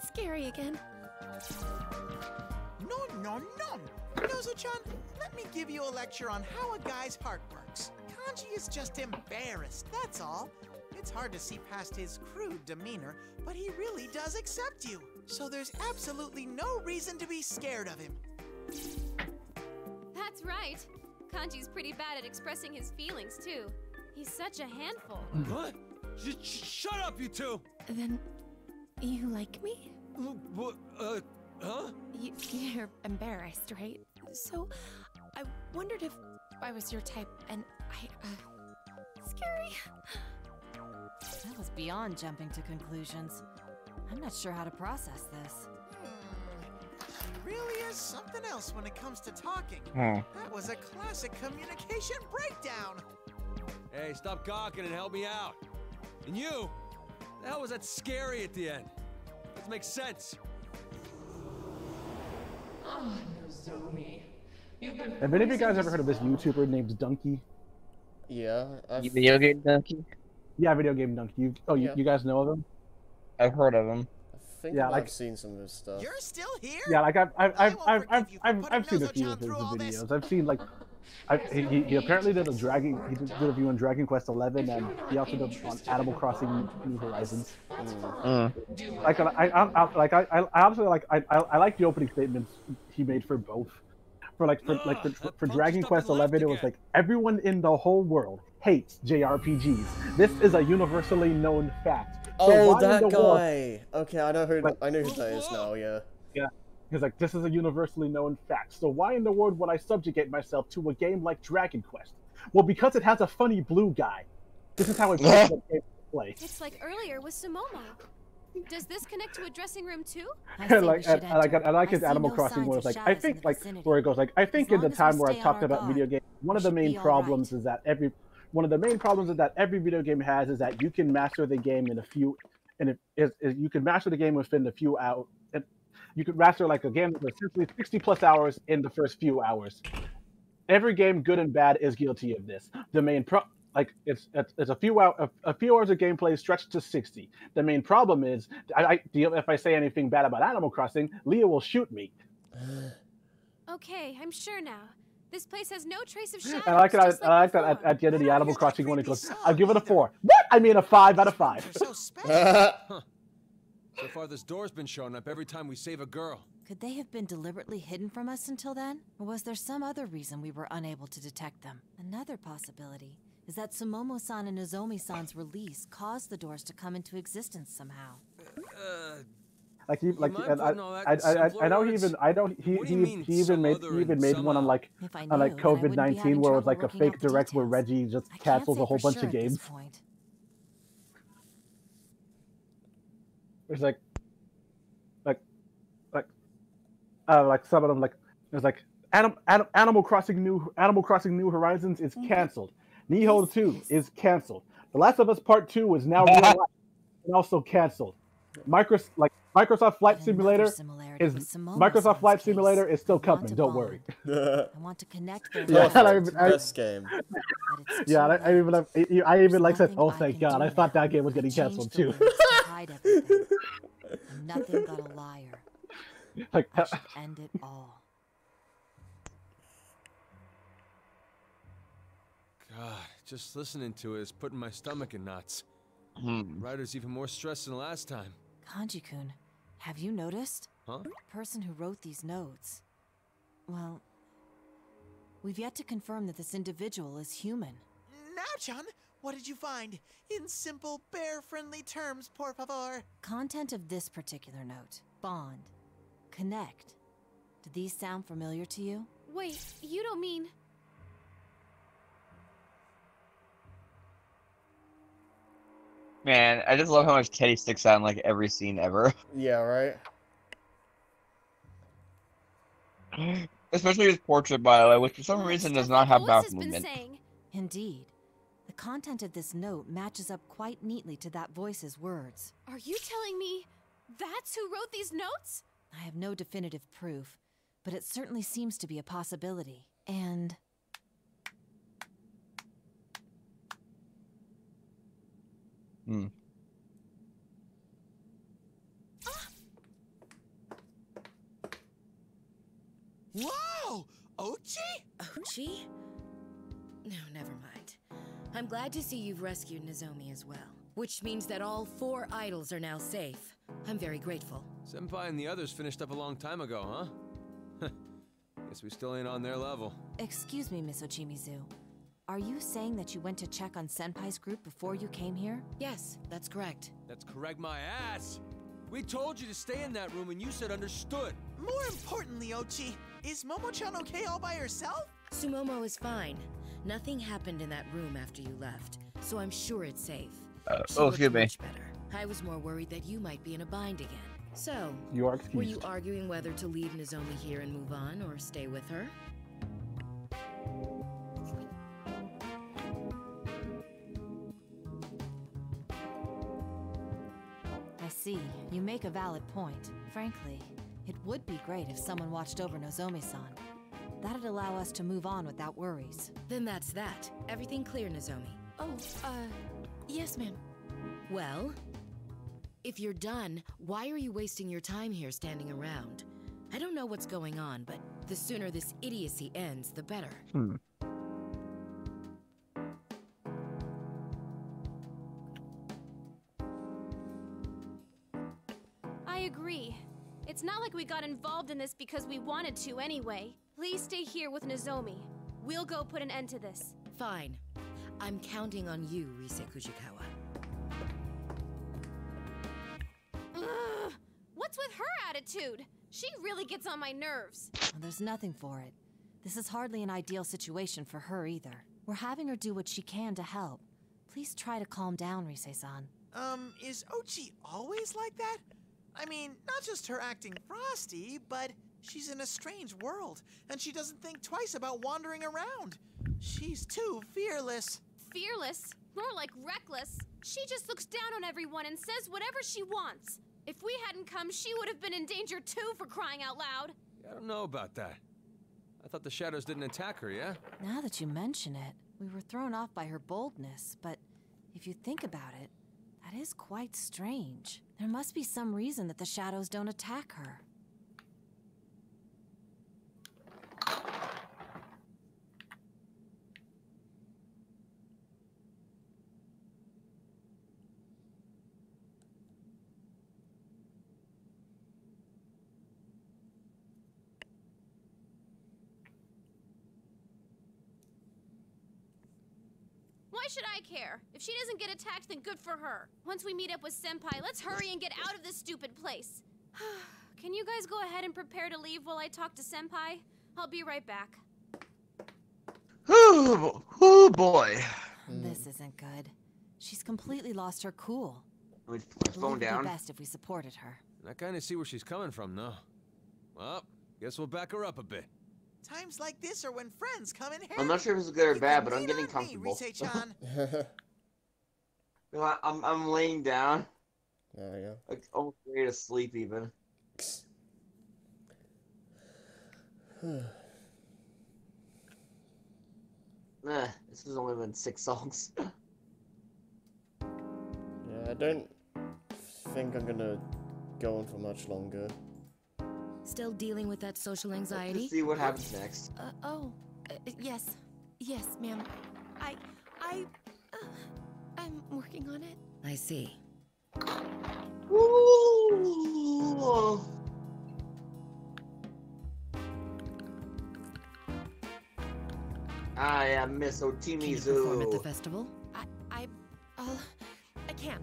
Scary again. No, no, no! Nozo-chan, let me give you a lecture on how a guy's heart works. Kanji is just embarrassed, that's all. It's hard to see past his crude demeanor, but he really does accept you. So there's absolutely no reason to be scared of him. That's right. Kanji's pretty bad at expressing his feelings, too. He's such a handful. What? Just sh- shut up, you two. Then, you like me? What? Uh, huh? You, you're embarrassed, right? So, I wondered if I was your type and I, uh, scary. That was beyond jumping to conclusions. I'm not sure how to process this. She really is something else when it comes to talking. Hmm. That was a classic communication breakdown. Hey, stop gawking and help me out. And you, the hell was that scary at the end? Let's make sense. Ah, Nozomi. You've any of you guys ever heard of this YouTuber named Dunkey? Yeah, I've, Video game Dunkey? Yeah, video game Dunkey. You, oh, you, Yeah. you guys know of him? I've heard of him. I think Yeah, I've like- seen some of his stuff. You're still here? Yeah, like I've I've I've won't I've I've, I've, I've seen a few of his through all this. videos. I've seen like, I he, he, he apparently did a Dragon he did, did a review on Dragon Quest Eleven and he also did on Animal Crossing New Horizons. Mm. Like I, I, I like I, I I honestly like I, I I like the opening statements he made for both. For like for like for, for, for Dragon Quest Eleven, it was like everyone in the whole world hates JRPGs. This is a universally known fact. So Oh, that the world- guy. Okay, I know who I know who that is now. Yeah. Yeah. He's like, this is a universally known fact. So why in the world would I subjugate myself to a game like Dragon Quest? Well, because it has a funny blue guy. This is how it plays the play. It's like earlier with Sumomo. Does this connect to a dressing room too? I like, and, and like, I like his Animal Crossing where it's like, I think, like, where it goes like, I think in the time where I've talked about video games, one of the main problems is that every, one of the main problems is that every video game has is that you can master the game in a few, and it is, is you can master the game within a few hours. And you could master like a game that's essentially 60 plus hours in the first few hours. Every game, good and bad, is guilty of this. The main pro, like it's it's, it's a few hour, a, a few hours of gameplay stretched to 60. The main problem is, I, I if I say anything bad about Animal Crossing, Leah will shoot me. Okay, I'm sure now. This place has no trace of shadows. And I like it. I, just I like that at, at the end of the Animal Crossing one, it goes, "I'll give it a four. What? I mean a five out of five. So far, this door's been showing up every time we save a girl. Could they have been deliberately hidden from us until then? Or was there some other reason we were unable to detect them? Another possibility is that Sumomo san and Nozomi san's release caused the doors to come into existence somehow. Uh, Like he, like, and I, putting all that I, I, I, I know he even, I know he, do he, mean, he even made, he even made one on like, If on like knew, then I COVID wouldn't be having nineteen, where it was like a fake the direct where. Reggie just I cancels a whole bunch sure of games. point. It's like, like, like, uh, like some of them like it's like Anim, Anim, Animal Crossing New Animal Crossing New Horizons is canceled. Nioh Two is canceled. The Last of Us Part Two is now real life and also canceled. Microsoft like Microsoft Flight Simulator is Microsoft Flight case. Simulator is still coming. Don't bond. worry. I want to connect their Yeah, I even- I- Best game. Yeah, I, I even like, I- I even like said, "Oh, thank can God! I thought that game was getting canceled too." Words to hide everything. And nothing but a liar. like, I should end it all. God, just listening to it is putting my stomach in knots. Hmm. Writer's even more stressed than last time. Kanji-kun, have you noticed? Huh? The person who wrote these notes. Well, we've yet to confirm that this individual is human. Now, John, what did you find? In simple, bear-friendly terms, por favor. Content of this particular note. Bond. Connect. Do these sound familiar to you? Wait, you don't mean. Man, I just love how much Teddy sticks out in like every scene ever. Yeah, right. Especially his portrait, by the way, which for some oh, reason does not have mouth movement. Indeed. The content of this note matches up quite neatly to that voice's words. Are you telling me that's who wrote these notes? I have no definitive proof, but it certainly seems to be a possibility. And Hmm. Wow! Ochi? Ochi? No, never mind. I'm glad to see you've rescued Nozomi as well. Which means that all four idols are now safe. I'm very grateful. Senpai and the others finished up a long time ago, huh? Guess we still ain't on their level. excuse me, Miss Ochimizu. Are you saying that you went to check on Senpai's group before you came here? Yes, that's correct. That's correct my ass. We told you to stay in that room and you said understood. More importantly, Ochi, is Momo-chan okay all by herself? Sumomo is fine. Nothing happened in that room after you left, so I'm sure it's safe. Uh, She oh, looked excuse me. much better. I was more worried that you might be in a bind again. So, You are were you arguing whether to leave Nozomi here and move on, or stay with her? I see. You make a valid point. Frankly, it would be great if someone watched over Nozomi-san. That'd allow us to move on without worries. Then that's that. Everything clear, Nozomi. Oh, uh, yes, ma'am. Well, if you're done, why are you wasting your time here standing around? I don't know what's going on, but the sooner this idiocy ends, the better. Hmm. Not like we got involved in this because we wanted to anyway. Please stay here with Nozomi. We'll go put an end to this. Fine. I'm counting on you, Rise Kujikawa. Ugh, what's with her attitude? She really gets on my nerves. Well, there's nothing for it. This is hardly an ideal situation for her either. We're having her do what she can to help. Please try to calm down, Rise-san. Um, is Ochi always like that? I mean, not just her acting frosty, but she's in a strange world, and she doesn't think twice about wandering around. She's too fearless. Fearless? More like reckless. She just looks down on everyone and says whatever she wants. If we hadn't come, she would have been in danger too, for crying out loud. I don't know about that. I thought the shadows didn't attack her, yeah? Now that you mention it, we were thrown off by her boldness, but if you think about it, that is quite strange. There must be some reason that the shadows don't attack her. Why should I care? If she doesn't get attacked, then good for her. Once we meet up with Senpai, let's hurry and get out of this stupid place. Can you guys go ahead and prepare to leave while I talk to Senpai? I'll be right back. Oh, oh boy. This isn't good. She's completely lost her cool. Let me put I my believe phone it'd down. be best if we supported her. I kind of see where she's coming from, though. Well, guess we'll back her up a bit. Times like this are when friends come in handy. I'm not sure if it's good or bad, but I'm getting comfortable. Rise-chan. You know, I- I'm I'm laying down, There you like almost ready to sleep even. go. Eh, this has only been six songs. yeah, I don't think I'm gonna go on for much longer. Still dealing with that social anxiety? Let's anxiety? see what happens next. Uh, oh, uh, yes. Yes, ma'am. I, I, uh, I'm working on it. I see. Ooh. I am Miss Can you perform at the festival? I, I, I'll, I can.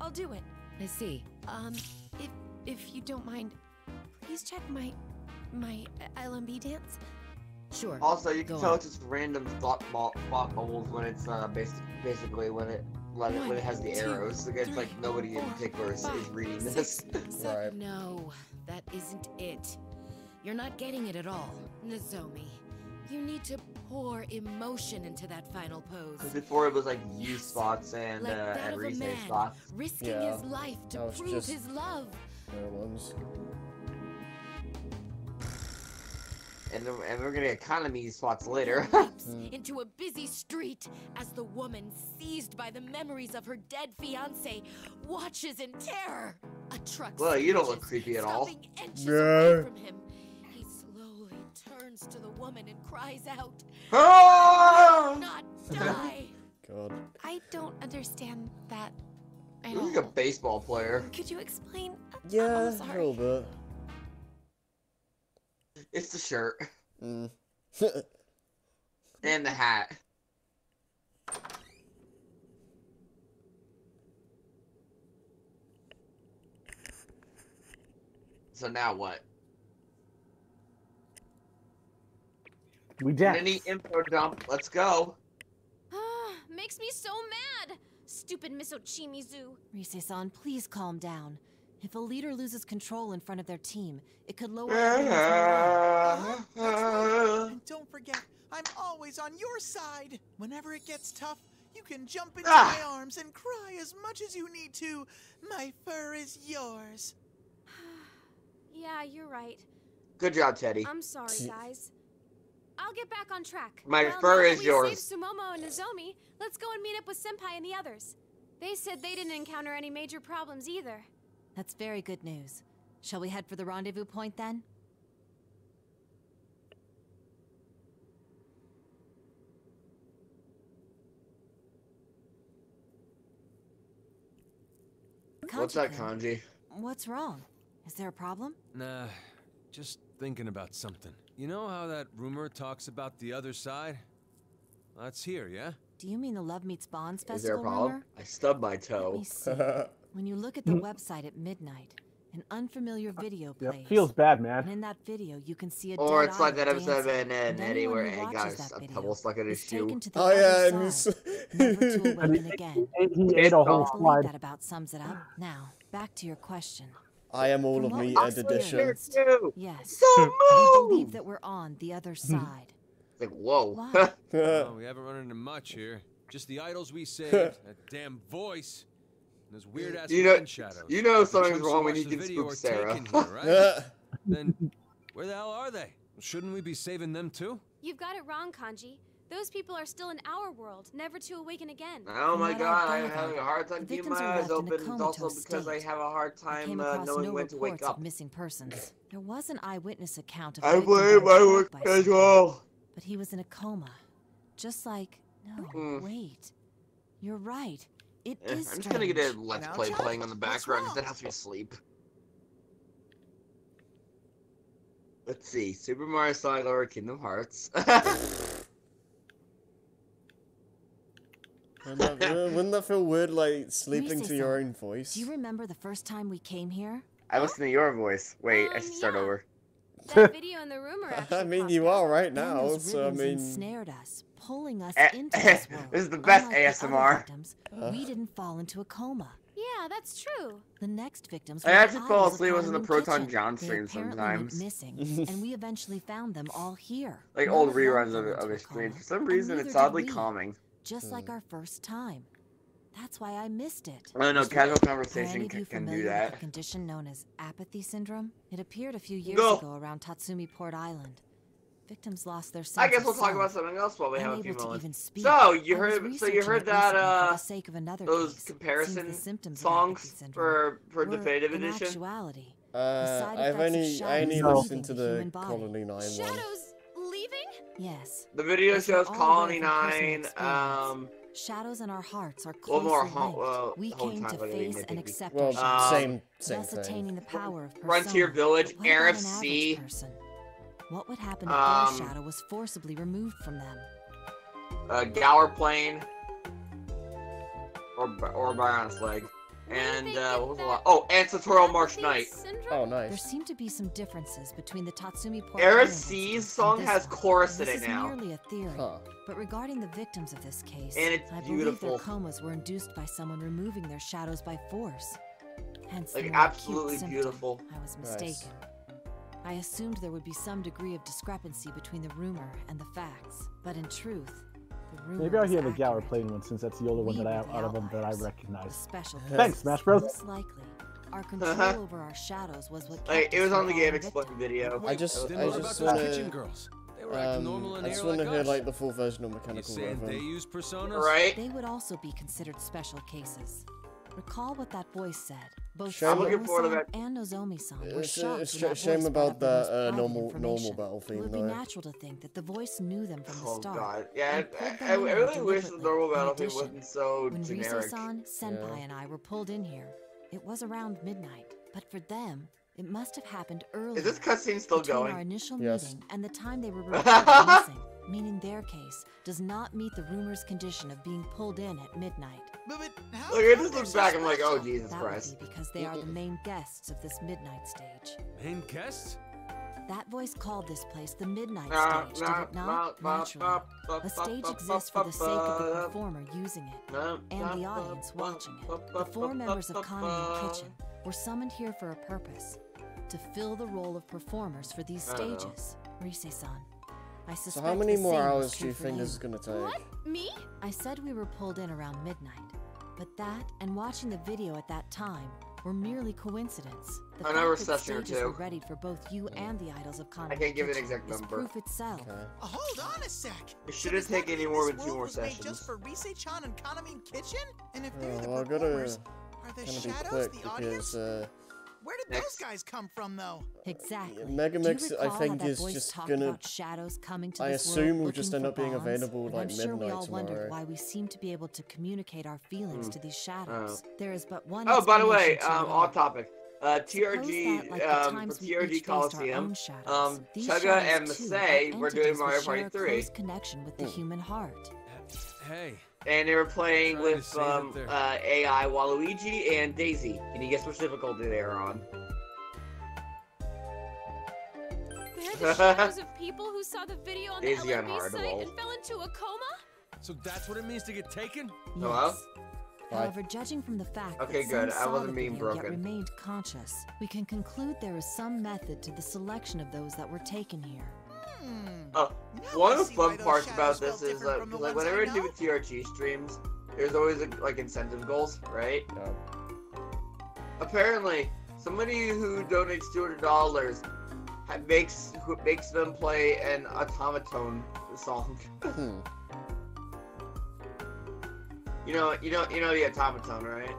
I'll do it. I see. Um, if, if you don't mind, please check my, my LMB dance. Sure. Also, you can Go tell on. it's just random thought, ball, thought bubbles when it's uh, basic, basically when it when it, when it has the two, arrows. Like, It's like three, nobody in four, particular is, is five, reading this. seven. Right. No, that isn't it. You're not getting it at all. Nozomi, you need to pour emotion into that final pose. Because before it was like U spots and Like uh, that and of a Rise man, spots. risking Yeah, his life to prove just- his love. No one's. And, then- and we're gonna get economy spots later. Mm. into a busy street as the woman, seized by the memories of her dead fiance, watches in terror. A truck well, you don't look creepy at all. stopping inches No. away from him. He slowly turns to the woman and cries out, Oh! "Not die!" God. I don't understand that You're like a baseball player. Could you explain? Yeah, I'm a little bit. It's the shirt Mm. and the hat. So now what? We dance. Mini info dump. Let's go. Ah, makes me so mad. stupid Miss Ochimizu. Rise-san, please calm down. If a leader loses control in front of their team, it could lower everyone's uh-huh. morale. Uh-huh. Uh-huh. And don't forget, I'm always on your side. Whenever it gets tough, you can jump into Ah. my arms and cry as much as you need to. My fur is yours. Yeah, you're right. Good job, Teddy. I'm sorry, guys. I'll get back on track. My well, fur now that is we yours. saved Sumomo and Nozomi, let's go and meet up with Senpai and the others. They said they didn't encounter any major problems either. That's very good news. Shall we head for the rendezvous point then? What's that Kanji-kun. What's wrong? Is there a problem? Nah, just thinking about something. You know how that rumor talks about the other side? That's here, yeah? Do you mean the Love Meets Bonds festival Is there a problem? rumor? I stubbed my Let toe. me see. when you look at the mm. website at midnight, an unfamiliar uh, video Yep, plays. feels bad, man. And in that video, you can see a Or dead it's like that episode of dancing, Ed, Ed and and Eddie where Ed got watches a, that video pebble stuck in his is taken shoe. Oh yeah, and you side, s- never to awaken again. He, he ate a whole I believe slide. that about sums it up. Now, back to your question. I am all From of me, we've Ed Edition. Yes. So We move! believe that we're on the other hmm. side. Like, whoa. Why? Oh, we haven't run into much here. Just the idols we saved, that damn voice, and those weird ass You know- wind shadows. you know something's wrong when you the can video spook Sarah. here, right? then where the hell are they? Shouldn't we be saving them too? You've got it wrong, Kanji. Those people are still in our world, never to awaken again. Oh my god, I've I'm having a hard time keeping my eyes left in a open. It's also comatose because I have a hard I came time uh, across knowing no when to wake reports up. of missing persons. There was an eyewitness account of a I victim blame my work by as something. But he was in a coma. Just like no, Mm. wait. You're right. It Eh, is I'm just gonna get a. Let's Play John, playing on the background because wrong? that helps me sleep. Let's see. Super Mario Sonic or Kingdom Hearts. Wouldn't that, wouldn't that feel weird, like sleeping say to your own voice? Do you remember the first time we came here? I listen to your voice. Wait, I Um, should start yeah. over. That video in the rumor actually I mean, you up. are right now, those so I mean, ensnared us, pulling us Eh, into this world. this is the best Unlike the other ASMR. victims, we didn't fall into a coma. Yeah, that's true. The next victims I actually fall idols of asleep listening to Kahneman Proton Kitchen. John They stream sometimes. Missing, and we eventually found them all here. Like None old reruns of, of his a streams. coma, For some reason, it's oddly calming. Just like our first time. That's why I missed it. I don't know, casual conversation can, can do that. a condition known as apathy syndrome? It appeared a few years No. ago around Tatsumi Port Island. Victims lost their sense I guess we'll talk about something else while we have a few moments. even speak. So you heard, so you heard that uh, the sake of another those case. comparison the songs for for were, definitive edition. actuality, uh, I've effects only, I shadows only No. listened to the the human body. Colony 9 one. Shadows leaving? Yes. The video As shows Colony aware from personal Nine. Um, Shadows in our hearts are a closely little more linked. Well, we came to face nitpicky. and accept Well, our Um, same, same thing. attaining the power of Frontier. Village, What about an RFC. Average person? What would happen if Um, their shadow was forcibly removed from them? uh, Gaur Plain, or or Bionis Leg, and uh, what was the last? Oh, Ancestorial March Night. Oh, nice. There seem to be some differences between the Tatsumi Port Aerith Island C's incident song has this one. chorus in this it is now. merely a theory. Huh. But regarding the victims of this case, And it's I believe beautiful. their comas were induced by someone removing their shadows by force. Hence the Like more absolutely symptom. beautiful. I was Nice. Mistaken. I assumed there would be some degree of discrepancy between the rumor and the facts, but in truth, the rumor Maybe I'll hear the. Gaur Plain one since that's the only one that I were the out of them that I recognize. special Thanks. Smash Bros. Most likely, our control Uh-huh. over our shadows was what Like it was on the Game falling Explained victim. video. I just, I what about just wanna, kitchen girls? They were acting normal um, I just wanna hear us. like the full version of You Mechanical saying they use personas? Right? They would also be considered special cases. Recall what that voice said. Both Shame- I'm looking forward to that. and Nozomi-san were It's a, shocked it's when a shame about the most that uh, normal normal information. battle It would be though. natural to think that the voice knew them from the Oh start. god, yeah. I, I, I really wish the normal In battlefield addition, wasn't so when generic. Rise-san, Senpai, Yeah. and I were pulled in here, it was around midnight. But for them, it must have happened earlier. Is this cutscene still between going? our initial Yes. meeting and the time they were reported missing, meaning their case does not meet the rumor's condition of being pulled in at midnight. But, but how Look, I come just they're look so back. I'm like, oh special? Jesus That Christ. would be because they are the main guests of this midnight stage. Main guests? That voice called this place the Midnight Nah, Stage, did it not? nah, nah, Naturally. nah, nah, A stage nah, exists nah, for the sake of the performer using it, nah, and the audience nah, watching nah, it. The four nah, members of nah, Kanamin nah. Kitchen were summoned here for a purpose. To fill the role of performers for these I don't know. stages. Rise-san. I So how many more hours do you for think this is gonna take? What? Me? I said we were pulled in around midnight, but that and watching the video at that time were merely coincidence. The Another fact that session or stages two. were ready for both you and the idols of Kanamin I can't give an Kitchen exact is number. proof itself. Hold on a sec. It shouldn't take any more than two World more was made sessions. just for Rise-chan and Kanamin Kitchen? And if they're Oh, the well, I gotta performers, are the kind of be shadows the audience? because uh, Where did Next. those guys come from, though? Exactly. Megamix, Do you I think, how that is voice just gonna- about shadows coming to I this world assume will just end up being available, And like, I'm sure we midnight all wondered tomorrow. why we seem to be able to communicate our feelings Hmm. to these shadows. There is but one. Oh, by the way, um, off all. topic. Uh, TRG, that, like the um, times we TRG each faced Coliseum, own shadows, um, Chugga and too, Masay were doing entities Mario which share Party 3. close connection with the Hmm. human heart. Hey. And they were playing with um, uh, AI Waluigi and Daisy. Can you guess which difficulty they are on? They're the shadows of people who saw the video on the Daisy on LRB site and fell into a coma? So that's what it means to get taken? Hello? Yes. However, judging from the fact Okay, that good. some I saw wasn't the being video yet remained conscious, we can conclude there is some method to the selection of those that were taken here. Oh, one of the fun parts about this is uh, like whenever I do TRG streams, there's always like incentive goals, right? Apparently, somebody who donates two hundred dollars makes who makes them play an automaton song. Hmm. You know, you know, you know the automaton, right?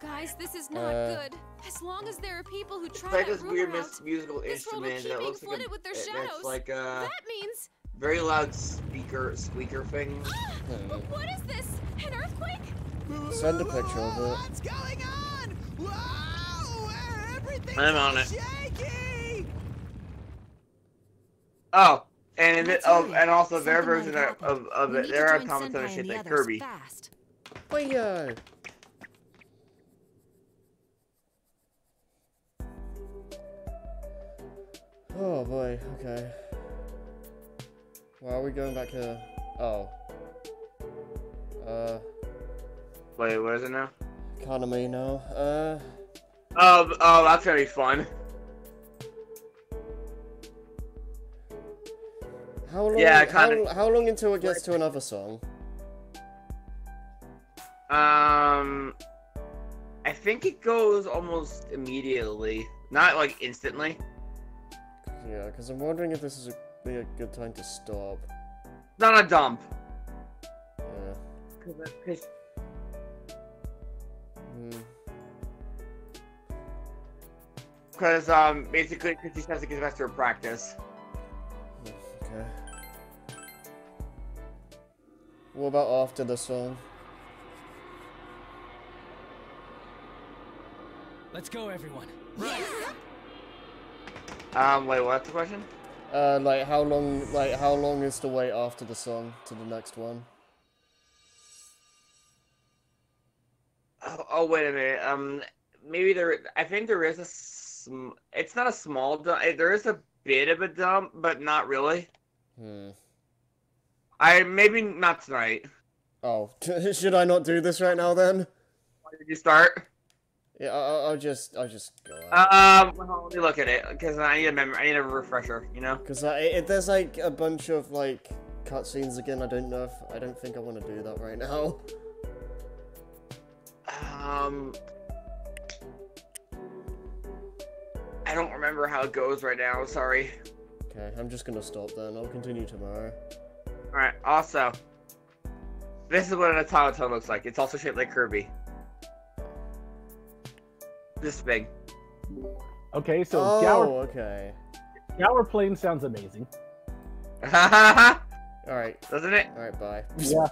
Guys, this is not Uh, good. As long as there are people who It's try like that this weird rumor mus- musical this instrument that looks like a, with their shadows. it's like a that means very loud speaker squeaker thing. what is this? An earthquake? Send a picture of it. What's going on? Whoa! Everything's I'm on it. shaky! Oh, and it, oh, and also their Something might version of, happened. of, of We it, need to their join automaton Senpai shaped like Kirby. Fast. Booyah! Oh boy, okay. Why are we going back here? Oh. Uh, Wait, where is it now? economy now. Uh, Oh, oh, that's gonna be fun. how long? Yeah, kinda- how long until it gets to another song? Um, I think it goes almost immediately, not like instantly. Yeah, because I'm wondering if this is a, be a good time to stop. Not a dump. Yeah. Cause, Hmm. Because um, basically, because she has to get back to her practice. Okay. What about after the song? Let's go, everyone. Um, wait, what's the question? Uh, like how long? Like how long is the wait after the song to the next one? Oh, oh, wait a minute. Um, maybe there. I think there is a. Sm- it's not a small dump. eh, There is a bit of a dump, but not really. Hmm. I maybe not tonight. Oh, should I not do this right now then? Why did you start? Yeah, I- I'll, I'll just, I'll just go. out. Um, well, let me look at it because I need a mem- I need a refresher. You know. Cause I, if there's like a bunch of like cutscenes again, I don't know if I don't think I want to do that right now. Um, I don't remember how it goes right now. Sorry. Okay, I'm just gonna stop then. I'll continue tomorrow. All right. Also, this is what an automaton looks like. It's also shaped like Kirby. This thing. Okay, so oh, Gaur, okay. Gaur Plain sounds amazing. All right. Doesn't it? All right. Bye. Yeah.